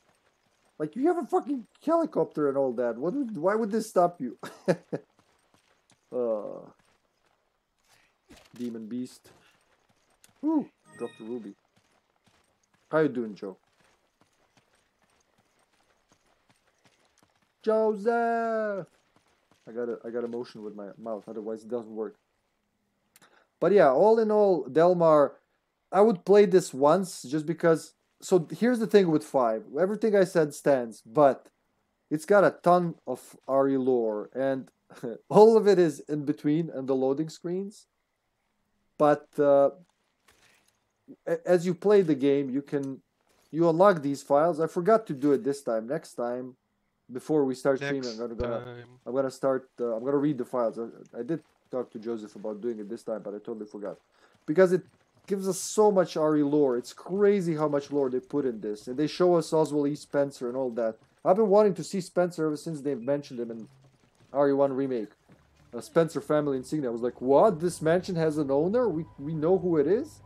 S1: Like you have a fucking helicopter and all that. What? Why would this stop you? uh, demon beast. Dropped a ruby. How you doing, Joe? Joseph. I got I got emotion with my mouth, otherwise it doesn't work. But yeah, all in all, Delmar, I would play this once just because. So here's the thing with five. Everything I said stands, but it's got a ton of RE lore, and all of it is in between and the loading screens. But uh, as you play the game, you can you unlock these files. I forgot to do it this time. Next time, before we start streaming, I'm gonna, gonna. I'm gonna start. Uh, I'm gonna read the files. I, I did talk to Joseph about doing it this time, but I totally forgot because it gives us so much RE lore. It's crazy how much lore they put in this, and they show us Oswald E. Spencer and all that. I've been wanting to see Spencer ever since they've mentioned him in RE1 remake. A Spencer family insignia. I was like, what? This mansion has an owner? We we know who it is,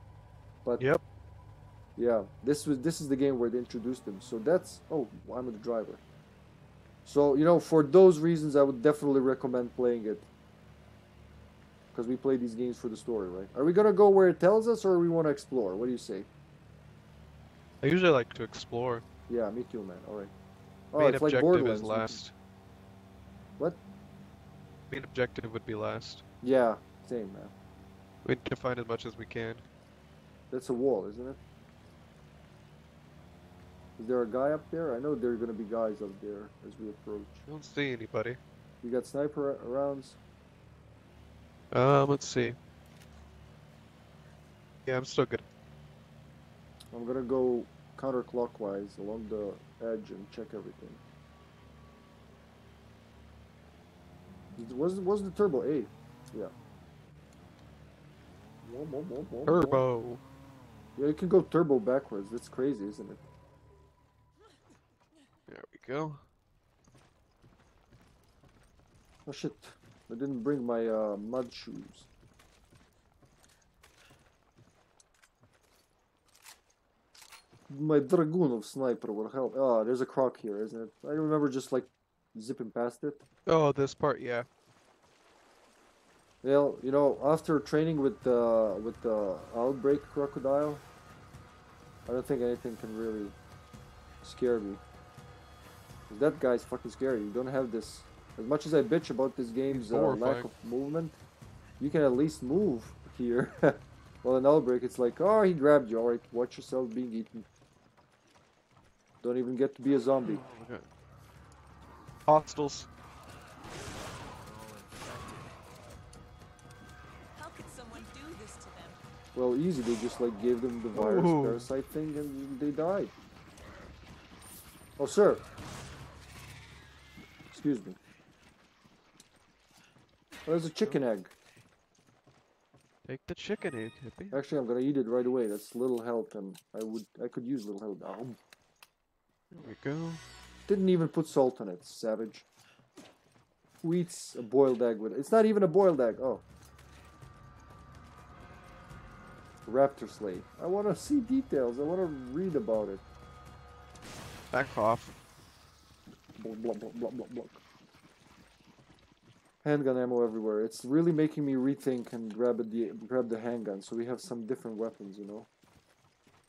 S1: but
S2: Yep.
S1: yeah, this was this is the game where they introduced him. So that's oh, I'm the driver. So you know, for those reasons, I would definitely recommend playing it because we play these games for the story, right? Are we gonna go where it tells us, or we want to explore? What do you say?
S2: I usually like to explore.
S1: Yeah, me too, man. All right. Oh,
S2: Main
S1: it's like
S2: objective
S1: Borderlands.
S2: is last.
S1: What?
S2: Main objective would be last.
S1: Yeah, same, man.
S2: We need to find as much as we can.
S1: That's a wall, isn't it? Is there a guy up there? I know there are gonna be guys up there as we approach.
S2: I don't see anybody.
S1: You got sniper rounds.
S2: Um, let's see. Yeah, I'm still good.
S1: I'm gonna go counterclockwise along the edge and check everything. Was was the turbo A? Yeah. Whoa, whoa, whoa.
S2: Turbo.
S1: Yeah, you can go turbo backwards. That's crazy, isn't it?
S2: There we go.
S1: Oh shit! I didn't bring my uh, mud shoes. My Dragunov sniper will help. Oh, there's a croc here, isn't it? I remember just like zipping past it.
S2: Oh, this part, yeah.
S1: Well, you know, after training with uh, with the outbreak crocodile, I don't think anything can really scare me. That guy's fucking scary. You don't have this. As much as I bitch about this game's uh, lack of movement, you can at least move here. well, in outbreak, it's like, oh, he grabbed you. All right, watch yourself being eaten. Don't even get to be a zombie.
S2: Okay. Hostiles.
S1: Well, easy. They just like gave them the virus
S2: Ooh.
S1: parasite thing, and they died. Oh, sir. Excuse me. Oh, there's a chicken egg.
S2: Take the chicken egg, hippie.
S1: Actually, I'm gonna eat it right away. That's little health, and I would, I could use little health. Oh,
S2: There we go.
S1: didn't even put salt on it, savage. Who eats a boiled egg with it? It's not even a boiled egg. Oh. Raptor slave. I want to see details. I want to read about it.
S2: Back off.
S1: Handgun ammo everywhere. It's really making me rethink and grab a the grab the handgun, so we have some different weapons, you know.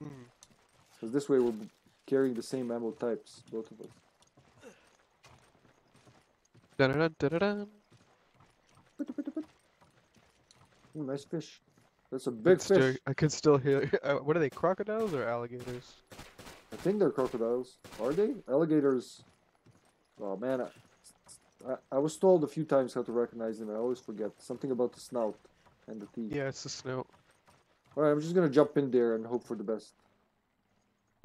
S2: Hmm.
S1: Because this way we're carrying the same ammo types, both of us.
S2: Dun-dun-dun, dun-dun-dun.
S1: Ooh, nice fish. That's a big
S2: It's still-
S1: fish.
S2: I can still hear. Uh, what are they? Crocodiles or alligators?
S1: I think they're crocodiles. Are they? Alligators. Oh man, I, I, I was told a few times how to recognize them. I always forget. Something about the snout and the teeth.
S2: Yeah, it's the snout.
S1: Alright, I'm just gonna jump in there and hope for the best.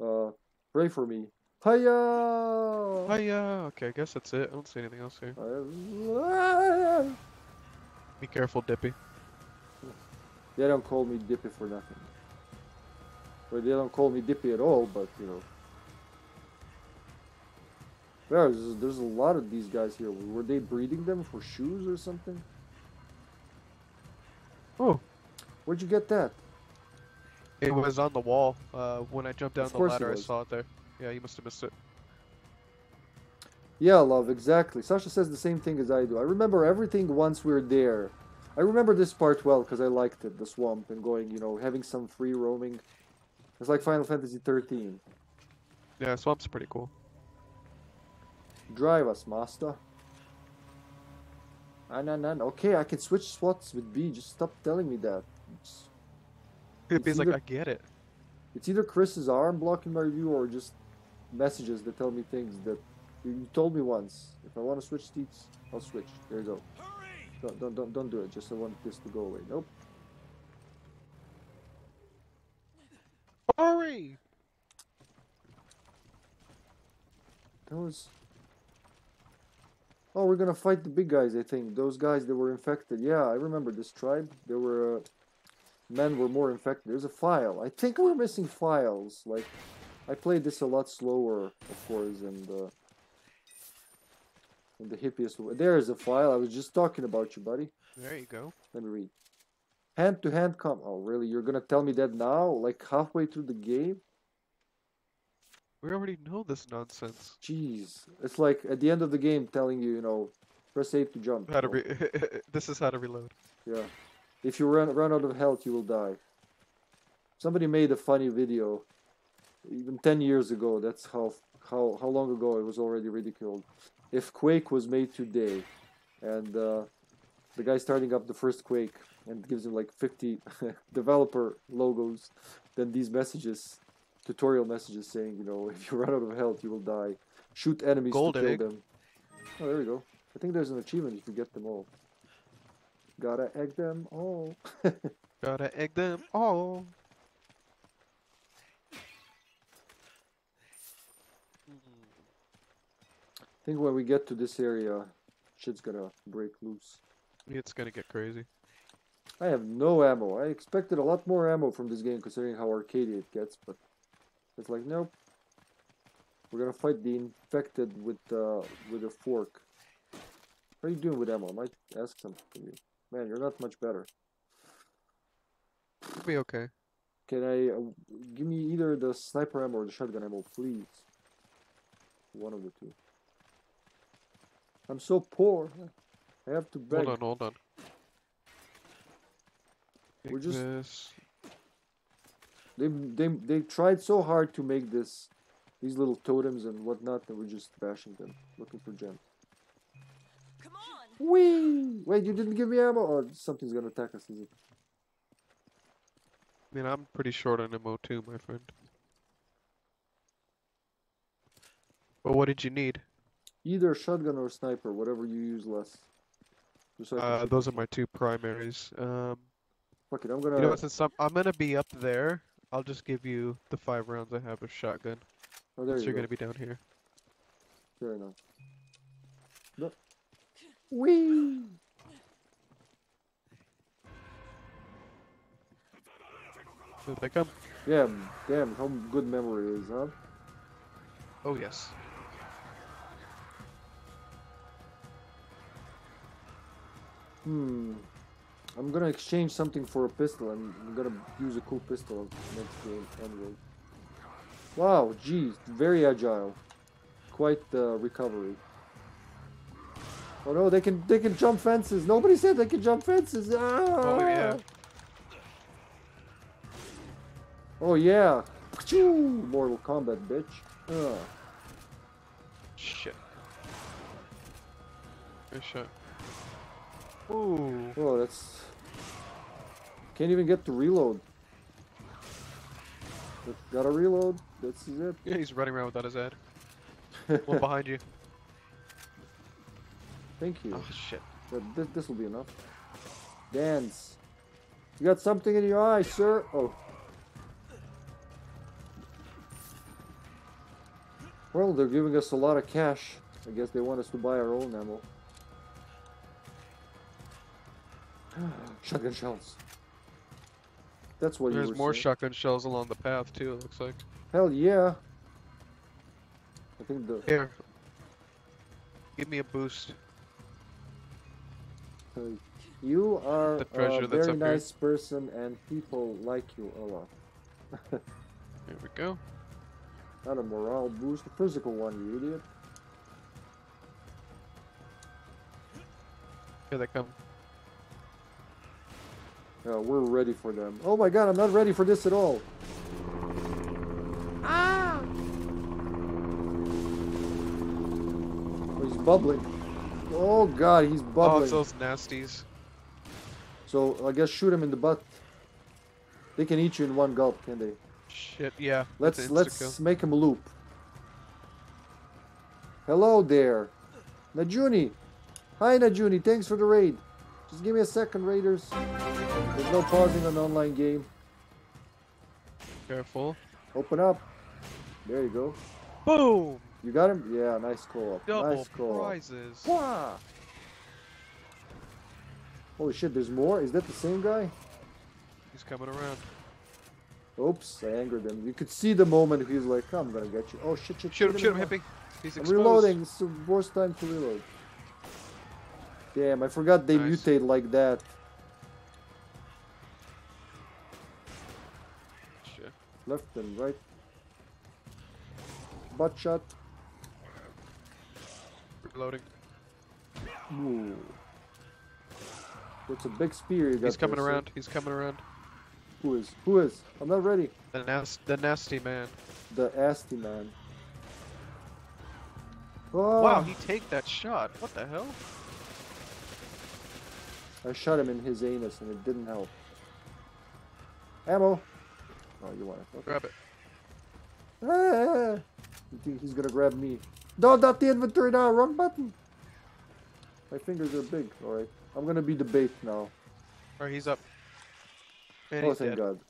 S1: Uh, pray for me. Hiya!
S2: Yeah. Okay, I guess that's it. I don't see anything else here.
S1: Uh,
S2: Be careful, Dippy.
S1: They don't call me Dippy for nothing. Well, they don't call me Dippy at all, but you know. There's, there's a lot of these guys here. Were they breeding them for shoes or something?
S2: Oh,
S1: Where'd you get that?
S2: it was on the wall. Uh, when I jumped down
S1: Of
S2: the ladder, I saw it there. Yeah, you must have missed it.
S1: Yeah, love, exactly. Sasha says the same thing as I do. I remember everything once we are there. I remember this part well because I liked it, the swamp, and going, you know, having some free roaming. It's like Final Fantasy 13.
S2: Yeah, swamp's pretty cool.
S1: Drive us, master. Ah, nah, nah. Okay, I can switch spots with B. Just stop telling me that. It's,
S2: like,
S1: either-
S2: I get it.
S1: it's either Chris's arm blocking my view or just messages that tell me things that you, you told me once. If I want to switch seats, I'll switch. There you go. Don't, don't, don't, don't do it. Just I want this to go away. Nope.
S2: Hurry!
S1: That was. Oh, we're gonna fight the big guys. I think those guys that were infected. Yeah, I remember this tribe. There were uh, men were more infected. There's a file. I think we're missing files. Like, I played this a lot slower, of course, and uh, in the hippiest way. There is a file. I was just talking about you, buddy.
S2: There you go.
S1: Let me read. Hand to hand com. Oh, really? You're gonna tell me that now? Like halfway through the game?
S2: We already know this nonsense.
S1: Jeez. It's like at the end of the game telling you, you know, press A to jump.
S2: How to re- this is how to reload.
S1: Yeah. If you run run out of health, you will die. Somebody made a funny video, even ten years ago. That's how how how long ago it was already ridiculed. If Quake was made today, and uh, the guy starting up the first Quake and gives him like fifty developer logos, then these messages, tutorial messages saying, you know, if you run out of health, you will die. Shoot enemies
S2: Gold
S1: to kill them. Oh, there we go. I think there's an achievement if you get them all. Gotta egg them all.
S2: Gotta egg them all.
S1: Think when we get to this area, shit's gonna break loose.
S2: It's gonna get crazy.
S1: I have no ammo. I expected a lot more ammo from this game considering how arcadey it gets, but it's like nope. We're gonna fight the infected with uh with a fork. How are you doing with ammo? I might ask something from you. Man, you're not much better.
S2: It'll be okay.
S1: Can I uh, give me either the sniper ammo or the shotgun ammo, please? One of the two. I'm so poor. I have to beg.
S2: Hold on, hold on.
S1: We're just-
S2: this.
S1: They they they tried so hard to make this these little totems and whatnot that we're just bashing them, looking for gems.
S4: Come on!
S1: Whee! Wait, you didn't give me ammo? Or something's gonna attack us, is it?
S2: I mean, I'm pretty short on ammo too, my friend. But what did you need?
S1: Either shotgun or sniper, whatever you use less. Just so I can
S2: Uh,
S1: shoot
S2: those are my two primaries. Um,
S1: Fuck it, I'm gonna.
S2: you know what? Since I'm, I'm gonna be up there, I'll just give you the five rounds I have of shotgun.
S1: oh, there you
S2: you're
S1: go.
S2: gonna be down here.
S1: Fair enough. No. Whee!
S2: Here they come.
S1: Yeah, damn, how good memory is, huh?
S2: Oh yes.
S1: Hmm. I'm gonna exchange something for a pistol. I'm, I'm gonna use a cool pistol next game anyway. Wow, geez, very agile. Quite the recovery. Oh no, they can they can jump fences. Nobody said they can jump fences. Ah!
S2: Oh yeah.
S1: Oh yeah. Mortal Kombat, bitch. Ah.
S2: Shit. Good shot. Ooh.
S1: Oh, that's. Can't even get to reload. Gotta reload. That's it.
S2: Yeah, he's running around without his head. One behind you.
S1: Thank you.
S2: Oh shit.
S1: But this, this will be enough. Dance. You got something in your eye, sir? Oh. Well, they're giving us a lot of cash. I guess they want us to buy our own ammo. Shotgun shells. That's what you
S2: There's more
S1: saying.
S2: shotgun shells along the path too. It looks like.
S1: Hell yeah. I think the
S2: Here. Give me a boost.
S1: uh, you are a
S2: that's
S1: very
S2: up here.
S1: nice person and people like you a lot.
S2: Here we go.
S1: Not a morale boost, a physical one, you idiot.
S2: Here they come.
S1: Yeah, we're ready for them. Oh my god, I'm not ready for this at all. Ah! He's bubbling. Oh god, he's
S2: Oh,
S1: bubbling.
S2: it's those nasties.
S1: So I guess shoot him in the butt. They can eat you in one gulp, can they?
S2: Shit, yeah.
S1: Let's let's make him loop. Hello there, Najuni. Hi Najuni, thanks for the raid. Just give me a second, Raiders. There's no pausing on online game.
S2: Careful.
S1: Open up. There you go.
S2: Boom!
S1: You got him? Yeah, nice call.
S2: Double
S1: Nice call.
S2: prizes.
S1: Wah! Holy shit, there's more? Is that the same guy?
S2: He's coming around.
S1: Oops, I angered him. You could see the moment he was like, I'm gonna get you. Oh shit, shit,
S2: Shoot him, shoot him, hippie. He's
S1: I'm
S2: exposed.
S1: reloading. It's the worst time to reload. Damn, I forgot they
S2: Nice.
S1: mutate like that. Left and right. Butt shot.
S2: Reloading.
S1: Ooh. That's a big spear you got
S2: He's coming
S1: there,
S2: around. He's coming around.
S1: Who is? Who is? I'm not ready.
S2: The nas- the nasty man.
S1: The Asti man. Oh,
S2: Wow, ah. he take that shot. What the hell?
S1: I shot him in his anus and it didn't help. Ammo. Oh, you want it? Okay.
S2: Grab it.
S1: Ah, you think he's gonna grab me? No, not the inventory now. Wrong button. My fingers are big. All right, I'm gonna be the bait now.
S2: Alright, he's up. And
S1: oh,
S2: he's
S1: thank
S2: dead.
S1: God.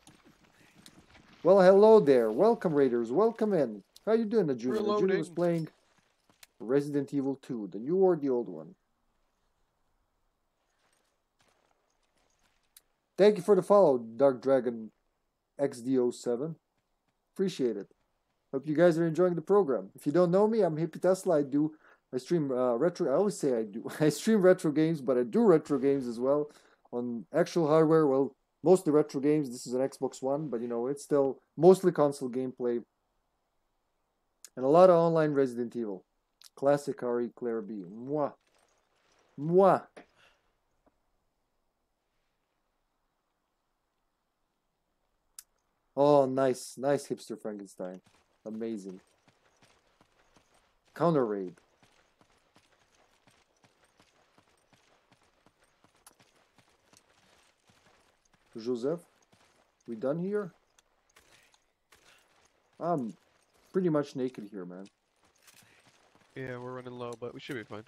S1: Well, hello there. Welcome, Raiders. Welcome in. How you doing, Najuna?
S2: We're
S1: Najuna was playing Resident Evil 2, the new or the old one. Thank you for the follow, Dark Dragon XD07. Appreciate it. Hope you guys are enjoying the program. If you don't know me, I'm Hippy Tesla. I do I stream uh, retro. I always say I do. I stream retro games, but I do retro games as well on actual hardware. Well, mostly retro games. This is an Xbox One, but you know it's still mostly console gameplay and a lot of online Resident Evil. Classic RE Claire B. Mwah. Mwah. Oh, nice. Nice hipster Frankenstein. Amazing. Counter raid. Joseph, we done here? I'm pretty much naked here, man.
S2: Yeah, we're running low, but we should be fine.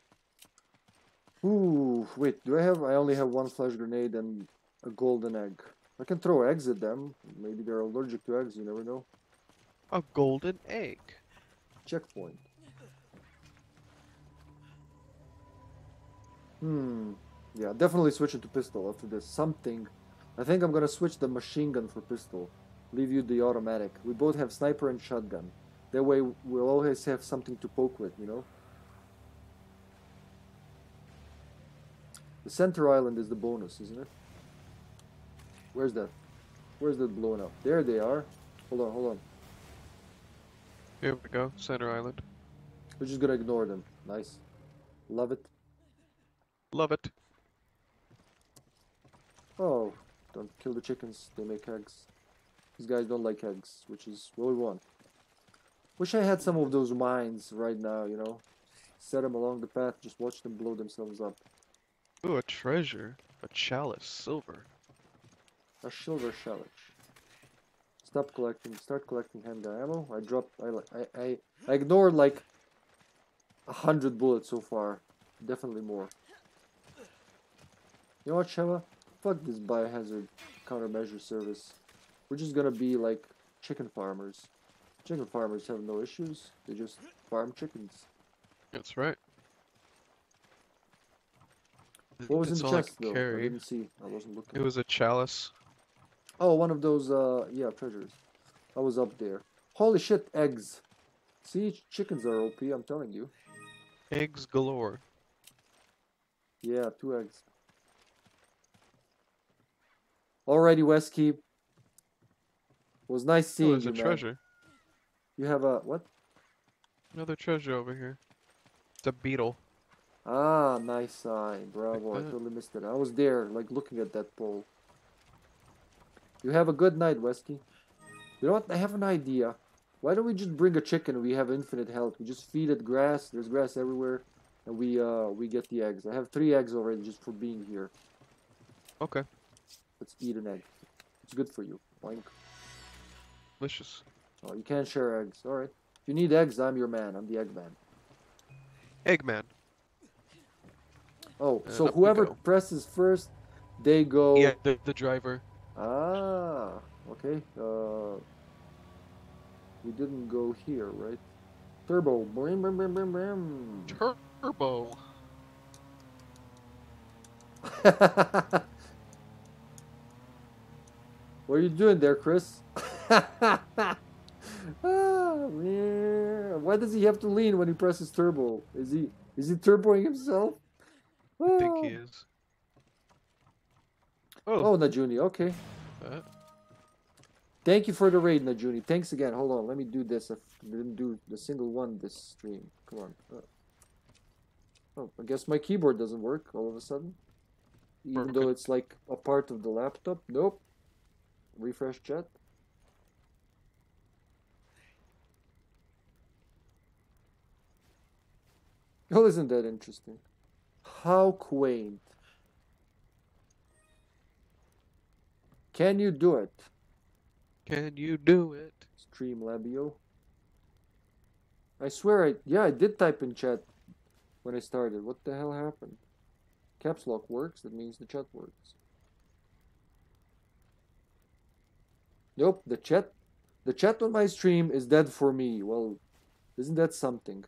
S1: Ooh, wait, do I have? I only have one flash grenade and a golden egg. I can throw eggs at them. Maybe they're allergic to eggs, you never know.
S2: A golden egg.
S1: Checkpoint. Hmm. Yeah, definitely switch it to pistol after this. Something. I think I'm gonna switch the machine gun for pistol. Leave you the automatic. We both have sniper and shotgun. That way we'll always have something to poke with, you know? The center island is the bonus, isn't it? Where's that? Where's that blowing up? There they are. Hold on, hold on.
S2: Here we go. Center Island.
S1: We're just gonna ignore them. Nice. Love it.
S2: Love it.
S1: Oh, don't kill the chickens. They make eggs. These guys don't like eggs, which is what we want. Wish I had some of those mines right now, you know? Set them along the path, just watch them blow themselves up.
S2: Ooh, a treasure. A chalice. Silver.
S1: A silver shellage. Stop collecting. Start collecting handgun ammo. I dropped. I I I, I ignored like a hundred bullets so far. Definitely more. You know what, Sheva? Fuck this biohazard countermeasure service. We're just gonna be like chicken farmers. Chicken farmers have no issues. They just farm chickens.
S2: That's right.
S1: What was in the chest though? I
S2: carry.
S1: didn't see. I wasn't looking.
S2: It was a chalice.
S1: Oh, one of those, uh, yeah, treasures. I was up there. Holy shit, eggs. See, chickens are OP, I'm telling you.
S2: Eggs galore.
S1: Yeah, two eggs. Alrighty, Westkeep. Was nice
S2: Oh,
S1: seeing
S2: there's
S1: you,
S2: a
S1: man.
S2: treasure.
S1: You have a, what?
S2: Another treasure over here. It's a beetle.
S1: Ah, nice sign. Bravo, I totally missed it. I was there, like, looking at that pole. You have a good night, Wesky. You know what? I have an idea. Why don't we just bring a chicken? We have infinite health. We just feed it grass. There's grass everywhere. and we uh we get the eggs. I have three eggs already just for being here.
S2: Okay.
S1: Let's eat an egg. It's good for you. Boink.
S2: Delicious.
S1: Oh, you can't share eggs. All right. If you need eggs, I'm your man. I'm the egg man.
S2: Eggman.
S1: Oh,
S2: And
S1: so whoever presses first, they go.
S2: Yeah, the, the driver.
S1: Ah, okay. Uh, we didn't go here, right? Turbo. Brim, brim, brim, brim, brim.
S2: Turbo.
S1: what are you doing there, Chris? ah, man. Why does he have to lean when he presses turbo? Is he is he turboing himself?
S2: I think he
S1: Ah.
S2: is. Oh,
S1: Oh, Najuni. Okay.
S2: uh,
S1: Thank you for the raid, Najuni. Thanks again. Hold on, let me do this. I didn't do the single one this stream. Come on. Uh, oh, I guess my keyboard doesn't work all of a sudden. Even though it's like a part of the laptop. Nope. Refresh chat. Oh, isn't that interesting? How quaint. Can you do it?
S2: can you do it?
S1: Streamlabio. I swear I yeah, I did type in chat when I started. What the hell happened? Caps lock works, that means the chat works. Nope, the chat the chat on my stream is dead for me. Well, isn't that something?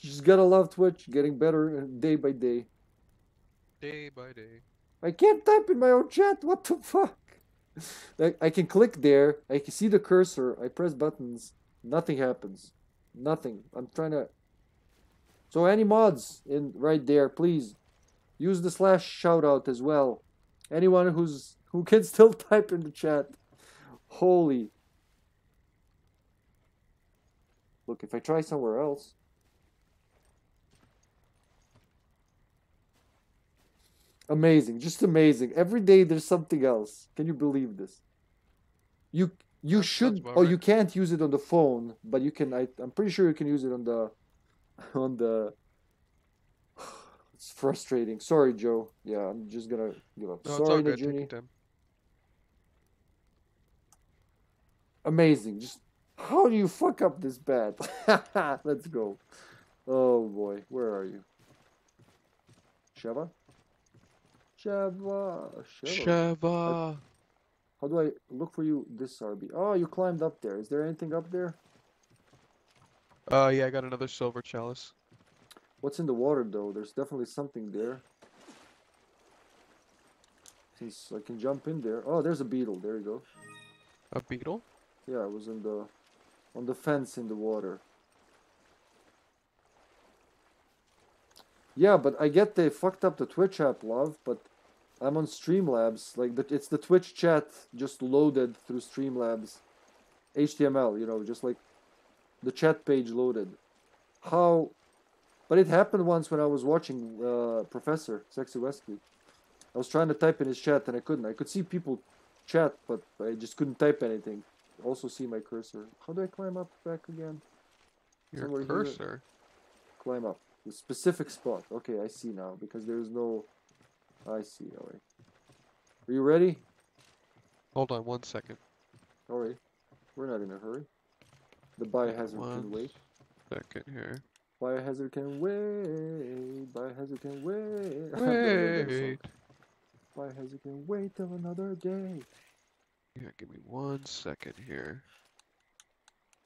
S1: You just gotta love Twitch, getting better day by day.
S2: Day by day.
S1: I can't type in my own chat. What the fuck? Like I can click there. I can see the cursor. I press buttons. Nothing happens. Nothing. I'm trying to. So any mods in right there, please use the slash shout out as well. Anyone who's who can still type in the chat. Holy. Look, if I try somewhere else. Amazing, just amazing. Every day there's something else. Can you believe this? You you
S2: That sounds
S1: should
S2: about
S1: oh
S2: right.
S1: you can't use it on the phone, but you can I I'm pretty sure you can use it on the on the It's frustrating. Sorry, Joe. Yeah, I'm just gonna give up.
S2: No, it's
S1: Sorry,
S2: all good. Take your time.
S1: Amazing. Just how do you fuck up this bad? Let's go. Oh boy, where are you? Sheva? Sheva. Sheva. How do I look for you this RB? Oh, you climbed up there. Is there anything up there?
S2: Uh, yeah, I got another silver chalice.
S1: What's in the water though? There's definitely something there. Since I can jump in there. Oh, there's a beetle. There you go.
S2: A beetle?
S1: Yeah, it was in the on the fence in the water. Yeah, but I get they fucked up the Twitch app, love, but I'm on Streamlabs. Like the, it's the Twitch chat just loaded through Streamlabs HTML, you know, just like the chat page loaded. How but it happened once when I was watching uh, Professor Sexy Westby. I was trying to type in his chat and I couldn't. I could see people chat, but I just couldn't type anything. Also see my cursor. How do I climb up back again?
S2: Your
S1: Somewhere here.
S2: cursor.
S1: Climb up. The specific spot. Okay, I see now because there's no. I see. All right. Are you ready?
S2: Hold on one second.
S1: All right. We're not in a hurry. The biohazard can
S2: One
S1: wait.
S2: Second here.
S1: Biohazard can wait. Biohazard can wait. I love that song.
S2: Wait.
S1: Biohazard can wait till another day.
S2: Yeah, give me one second here.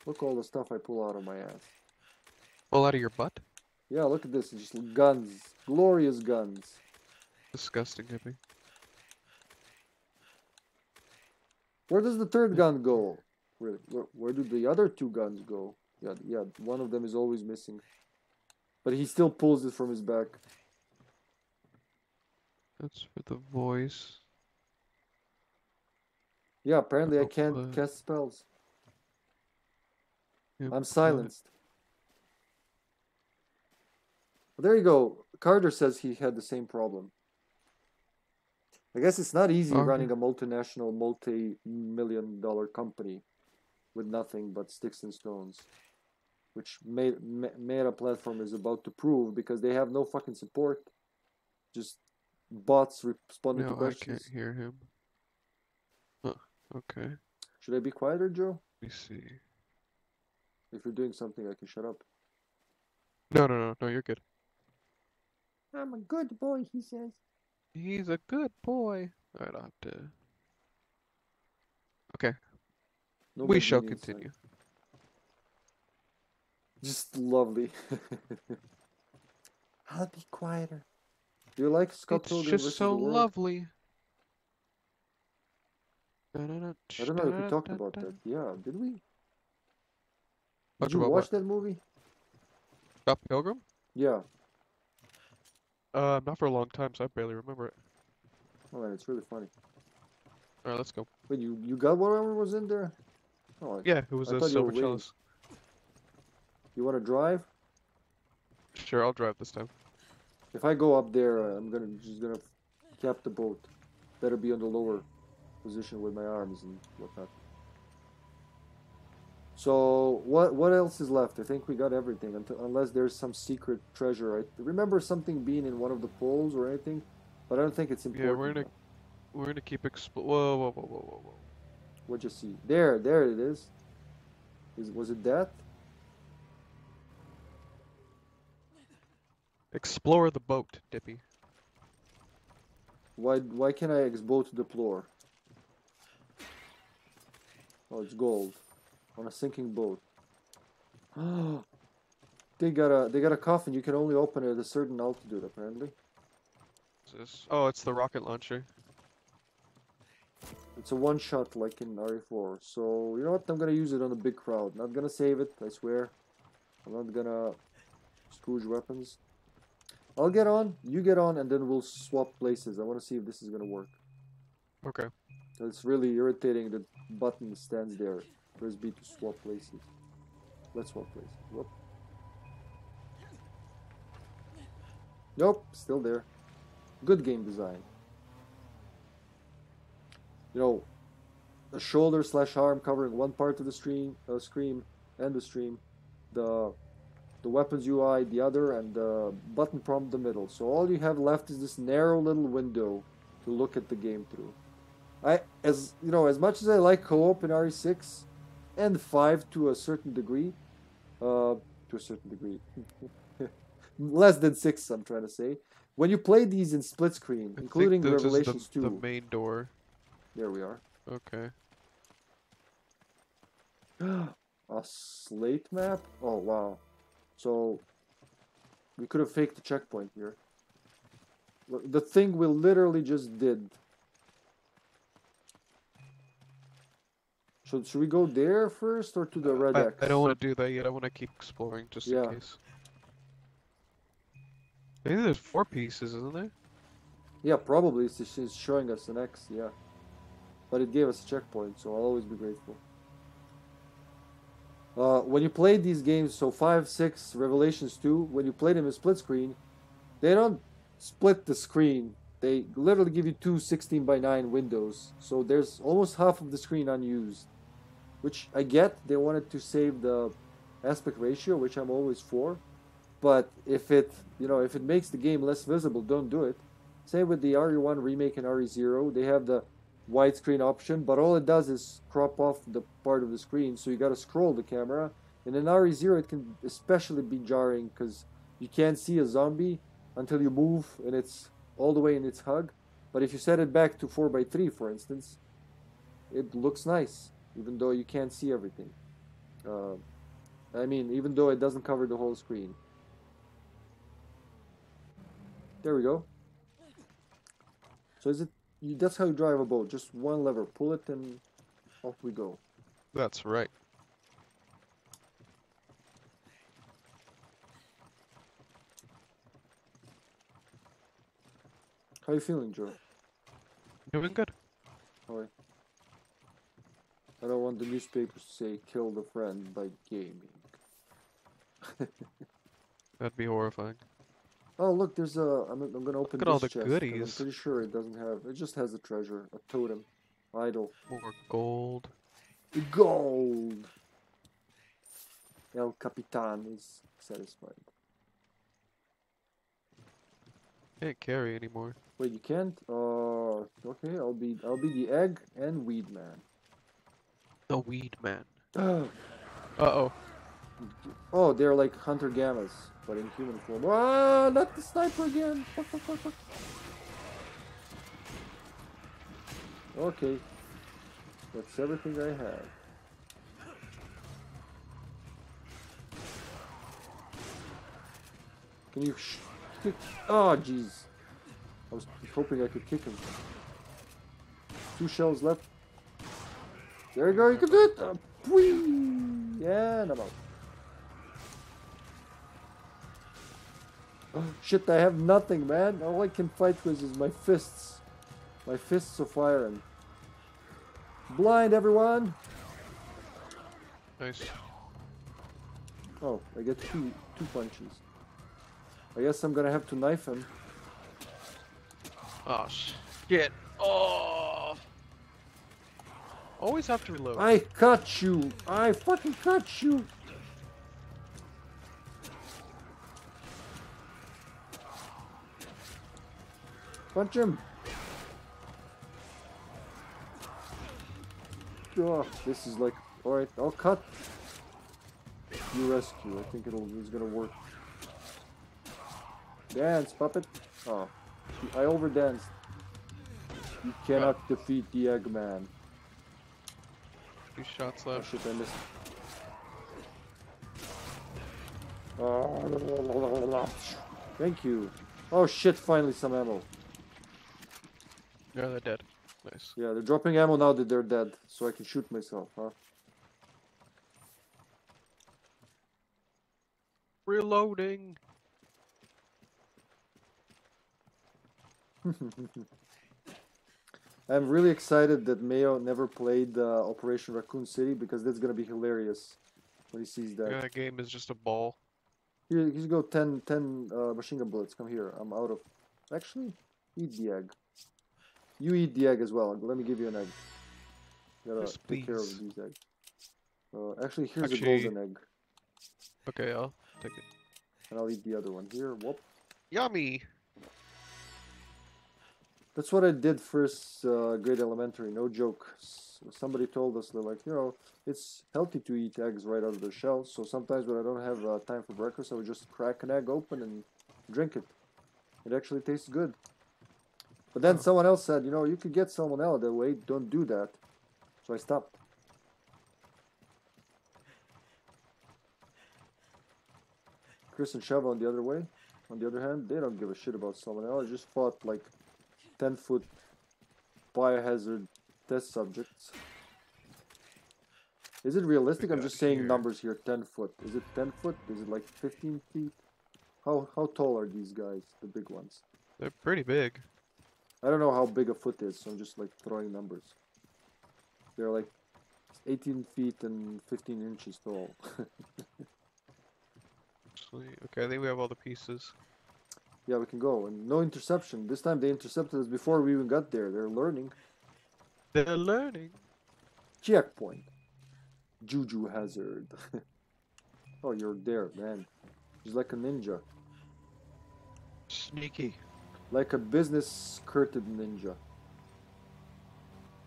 S1: Look all the stuff I pull out of my ass.
S2: Pull out of your butt?
S1: Yeah, look at this. Just guns. Glorious guns.
S2: Disgusting, hippie.
S1: Where does the third gun go? Where, where, where do the other two guns go? Yeah, yeah, one of them is always missing. But he still pulls it from his back.
S2: That's for the voice.
S1: Yeah, apparently I can't cast spells. I'm silenced. Well, there you go. Carter says he had the same problem. I guess it's not easy
S2: Okay.
S1: running a multinational, multi million dollar company with nothing but sticks and stones. which Meta Platform is about to prove because they have no fucking support. Just bots responding to
S2: No, I
S1: questions.
S2: can't hear him. Huh. Okay.
S1: Should I be quieter, Joe?
S2: Let me see.
S1: If you're doing something, I can shut up.
S2: No, no, no, no. You're good.
S1: I'm a good boy, he says.
S2: He's a good boy. All right, I'll have to. Okay,
S1: No
S2: we shall
S1: meaning inside.
S2: continue.
S1: Just lovely. I'll be quieter. You like Scott
S2: It's just
S1: versus
S2: so
S1: the World?
S2: lovely.
S1: I don't know if we talked about that. Yeah, did we? Did you watch
S2: what?
S1: that movie?
S2: Scott Pilgrim?
S1: Yeah.
S2: Uh, not for a long time, so I barely remember it.
S1: Oh it's really funny.
S2: All right, let's go.
S1: Wait, you you got whatever was in there? Oh,
S2: Yeah, it was
S1: I
S2: a
S1: you
S2: silver chalice.
S1: you want to drive?
S2: Sure, I'll drive this time.
S1: If I go up there, uh, I'm gonna just gonna cap the boat. Better be on the lower position with my arms and whatnot. So what what else is left? I think we got everything, until, unless there's some secret treasure. I remember something being in one of the poles or anything, but I don't think it's important.
S2: Yeah, we're gonna we're gonna keep expl- Whoa, whoa, whoa, whoa, whoa, whoa.
S1: What'd you see? There, there it is. Is was it that?
S2: Explore the boat, Dippy.
S1: Why why can't I explode the floor? Oh, it's gold on a sinking boat. they got a they got a coffin. You can only open it at a certain altitude, apparently.
S2: What's this? Oh, it's the rocket launcher.
S1: It's a one shot like in RE4. So you know what? I'm gonna use it on a big crowd. Not gonna save it. I swear. I'm not gonna Scrooge weapons. I'll get on. You get on, and then we'll swap places. I want to see if this is gonna work.
S2: Okay.
S1: It's really irritating that button stands there. Press B to swap places. Let's swap places. Whoop. Nope, still there. Good game design. You know, a shoulder slash arm covering one part of the stream, uh, screen and the stream, the the weapons UI the other, and the button prompt the middle. So all you have left is this narrow little window to look at the game through. I as you know, as much as I like co-op in RE6 and 5 to a certain degree, uh, to a certain degree, less than 6, I'm trying to say. When you play these in split screen,
S2: I
S1: including Revelations
S2: the,
S1: 2,
S2: the main door.
S1: there we are.
S2: Okay.
S1: a slate map? Oh wow! So we could have faked the checkpoint here. The thing we literally just did. Should should we go there first or to the red
S2: I,
S1: X?
S2: I don't want to do that yet. I want to keep exploring just
S1: Yeah.
S2: in case. Think there's four pieces, isn't there?
S1: Yeah, probably it's showing us an X. Yeah, but it gave us a checkpoint, so I'll always be grateful. Uh, when you play these games, so five, six, Revelations two, when you play them in split screen, they don't split the screen. They literally give you two 16 by 9 windows, so there's almost half of the screen unused. Which I get, they wanted to save the aspect ratio, which I'm always for. But if it, you know, if it makes the game less visible, don't do it. Same with the RE1 remake and RE0. They have the widescreen option, but all it does is crop off the part of the screen, so you got to scroll the camera. And in RE0, it can especially be jarring because you can't see a zombie until you move and it's all the way in its hug. But if you set it back to 4x3, for instance, it looks nice, even though you can't see everything. Uh, I mean, even though it doesn't cover the whole screen. There we go. So is it? you- That's how you drive a boat. Just one lever, pull it, and off we go.
S2: That's right.
S1: How you feeling, Joe?
S2: Doing good.
S1: Alright. I don't want the newspapers to say "killed a friend by gaming."
S2: That'd be horrifying.
S1: Oh look, there's a. I'm, I'm gonna open
S2: Look at all the
S1: chest,
S2: goodies.
S1: I'm pretty sure it doesn't have. It just has a treasure, a totem, idol,
S2: More gold.
S1: gold. El Capitan is satisfied.
S2: Can't carry anymore.
S1: Wait, you can't? Uh, okay, I'll be I'll be the egg and weed man.
S2: The weed man.
S1: oh,
S2: Uh oh.
S1: they're like hunter gammas, but in human form. Ah, not the sniper again. Fuck, fuck, fuck, fuck. Okay, that's everything I have. Can you sh kick? Oh, jeez. I was hoping I could kick him. Two shells left. There you go, you can do it! Uh! And I'm out. Oh, shit, I have nothing, man. All I can fight with is my fists. My fists of firing. Blind, everyone!
S2: Nice.
S1: Oh, I get two two punches. I guess I'm gonna have to knife him.
S2: Oh shit. Oh. Always have to reload.
S1: I cut you! I fucking cut you! Punch him! Oh, this is like, alright, I'll cut. You rescue, I think it'll, it's gonna work. Dance, puppet! Oh, I overdanced. You cannot uh. defeat the Eggman.
S2: Two shots
S1: Oh
S2: left.
S1: shit, I missed. Oh, thank you. Oh shit, finally some ammo.
S2: Yeah, they're dead. Nice.
S1: Yeah, they're dropping ammo now that they're dead, so I can shoot myself, huh?
S2: Reloading.
S1: I'm really excited that Mayo never played uh, Operation Raccoon City because that's gonna be hilarious when he sees that.
S2: Yeah, that game is just a ball.
S1: Here, here's go 10, 10 uh, machine gun bullets. Come here. I'm out of. Actually, eat the egg. You eat the egg as well. Let me give you an egg. Gotta
S2: Yes,
S1: take care of these eggs. Uh, actually, here's
S2: Actually-
S1: a golden egg,
S2: Okay, I'll take it.
S1: and I'll eat the other one. Here, whoop.
S2: Yummy.
S1: That's what I did first uh, grade elementary. No joke. Somebody told us they're like, you know, it's healthy to eat eggs right out of the shell. So sometimes when I don't have uh, time for breakfast, I would just crack an egg open and drink it. It actually tastes good. But then
S2: Oh.
S1: someone else said, you know, you could get salmonella that way. Don't do that. So I stopped. Chris and Sheva on the other way. On the other hand, they don't give a shit about salmonella. They just fought like 10 foot biohazard test subjects. Is it realistic? I'm just saying
S2: here?
S1: numbers here. 10 foot. Is it 10 foot? Is it like 15 feet? How how tall are these guys? The big ones.
S2: They're pretty big.
S1: I don't know how big a foot is, so I'm just like throwing numbers. They're like 18 feet and 15 inches tall.
S2: Actually, okay, I think we have all the pieces.
S1: Yeah, we can go. And no interception. This time they intercepted us before we even got there. They're learning.
S2: They're learning.
S1: Checkpoint. Juju hazard. oh, you're there, man. He's like a ninja.
S2: Sneaky.
S1: Like a business skirted ninja.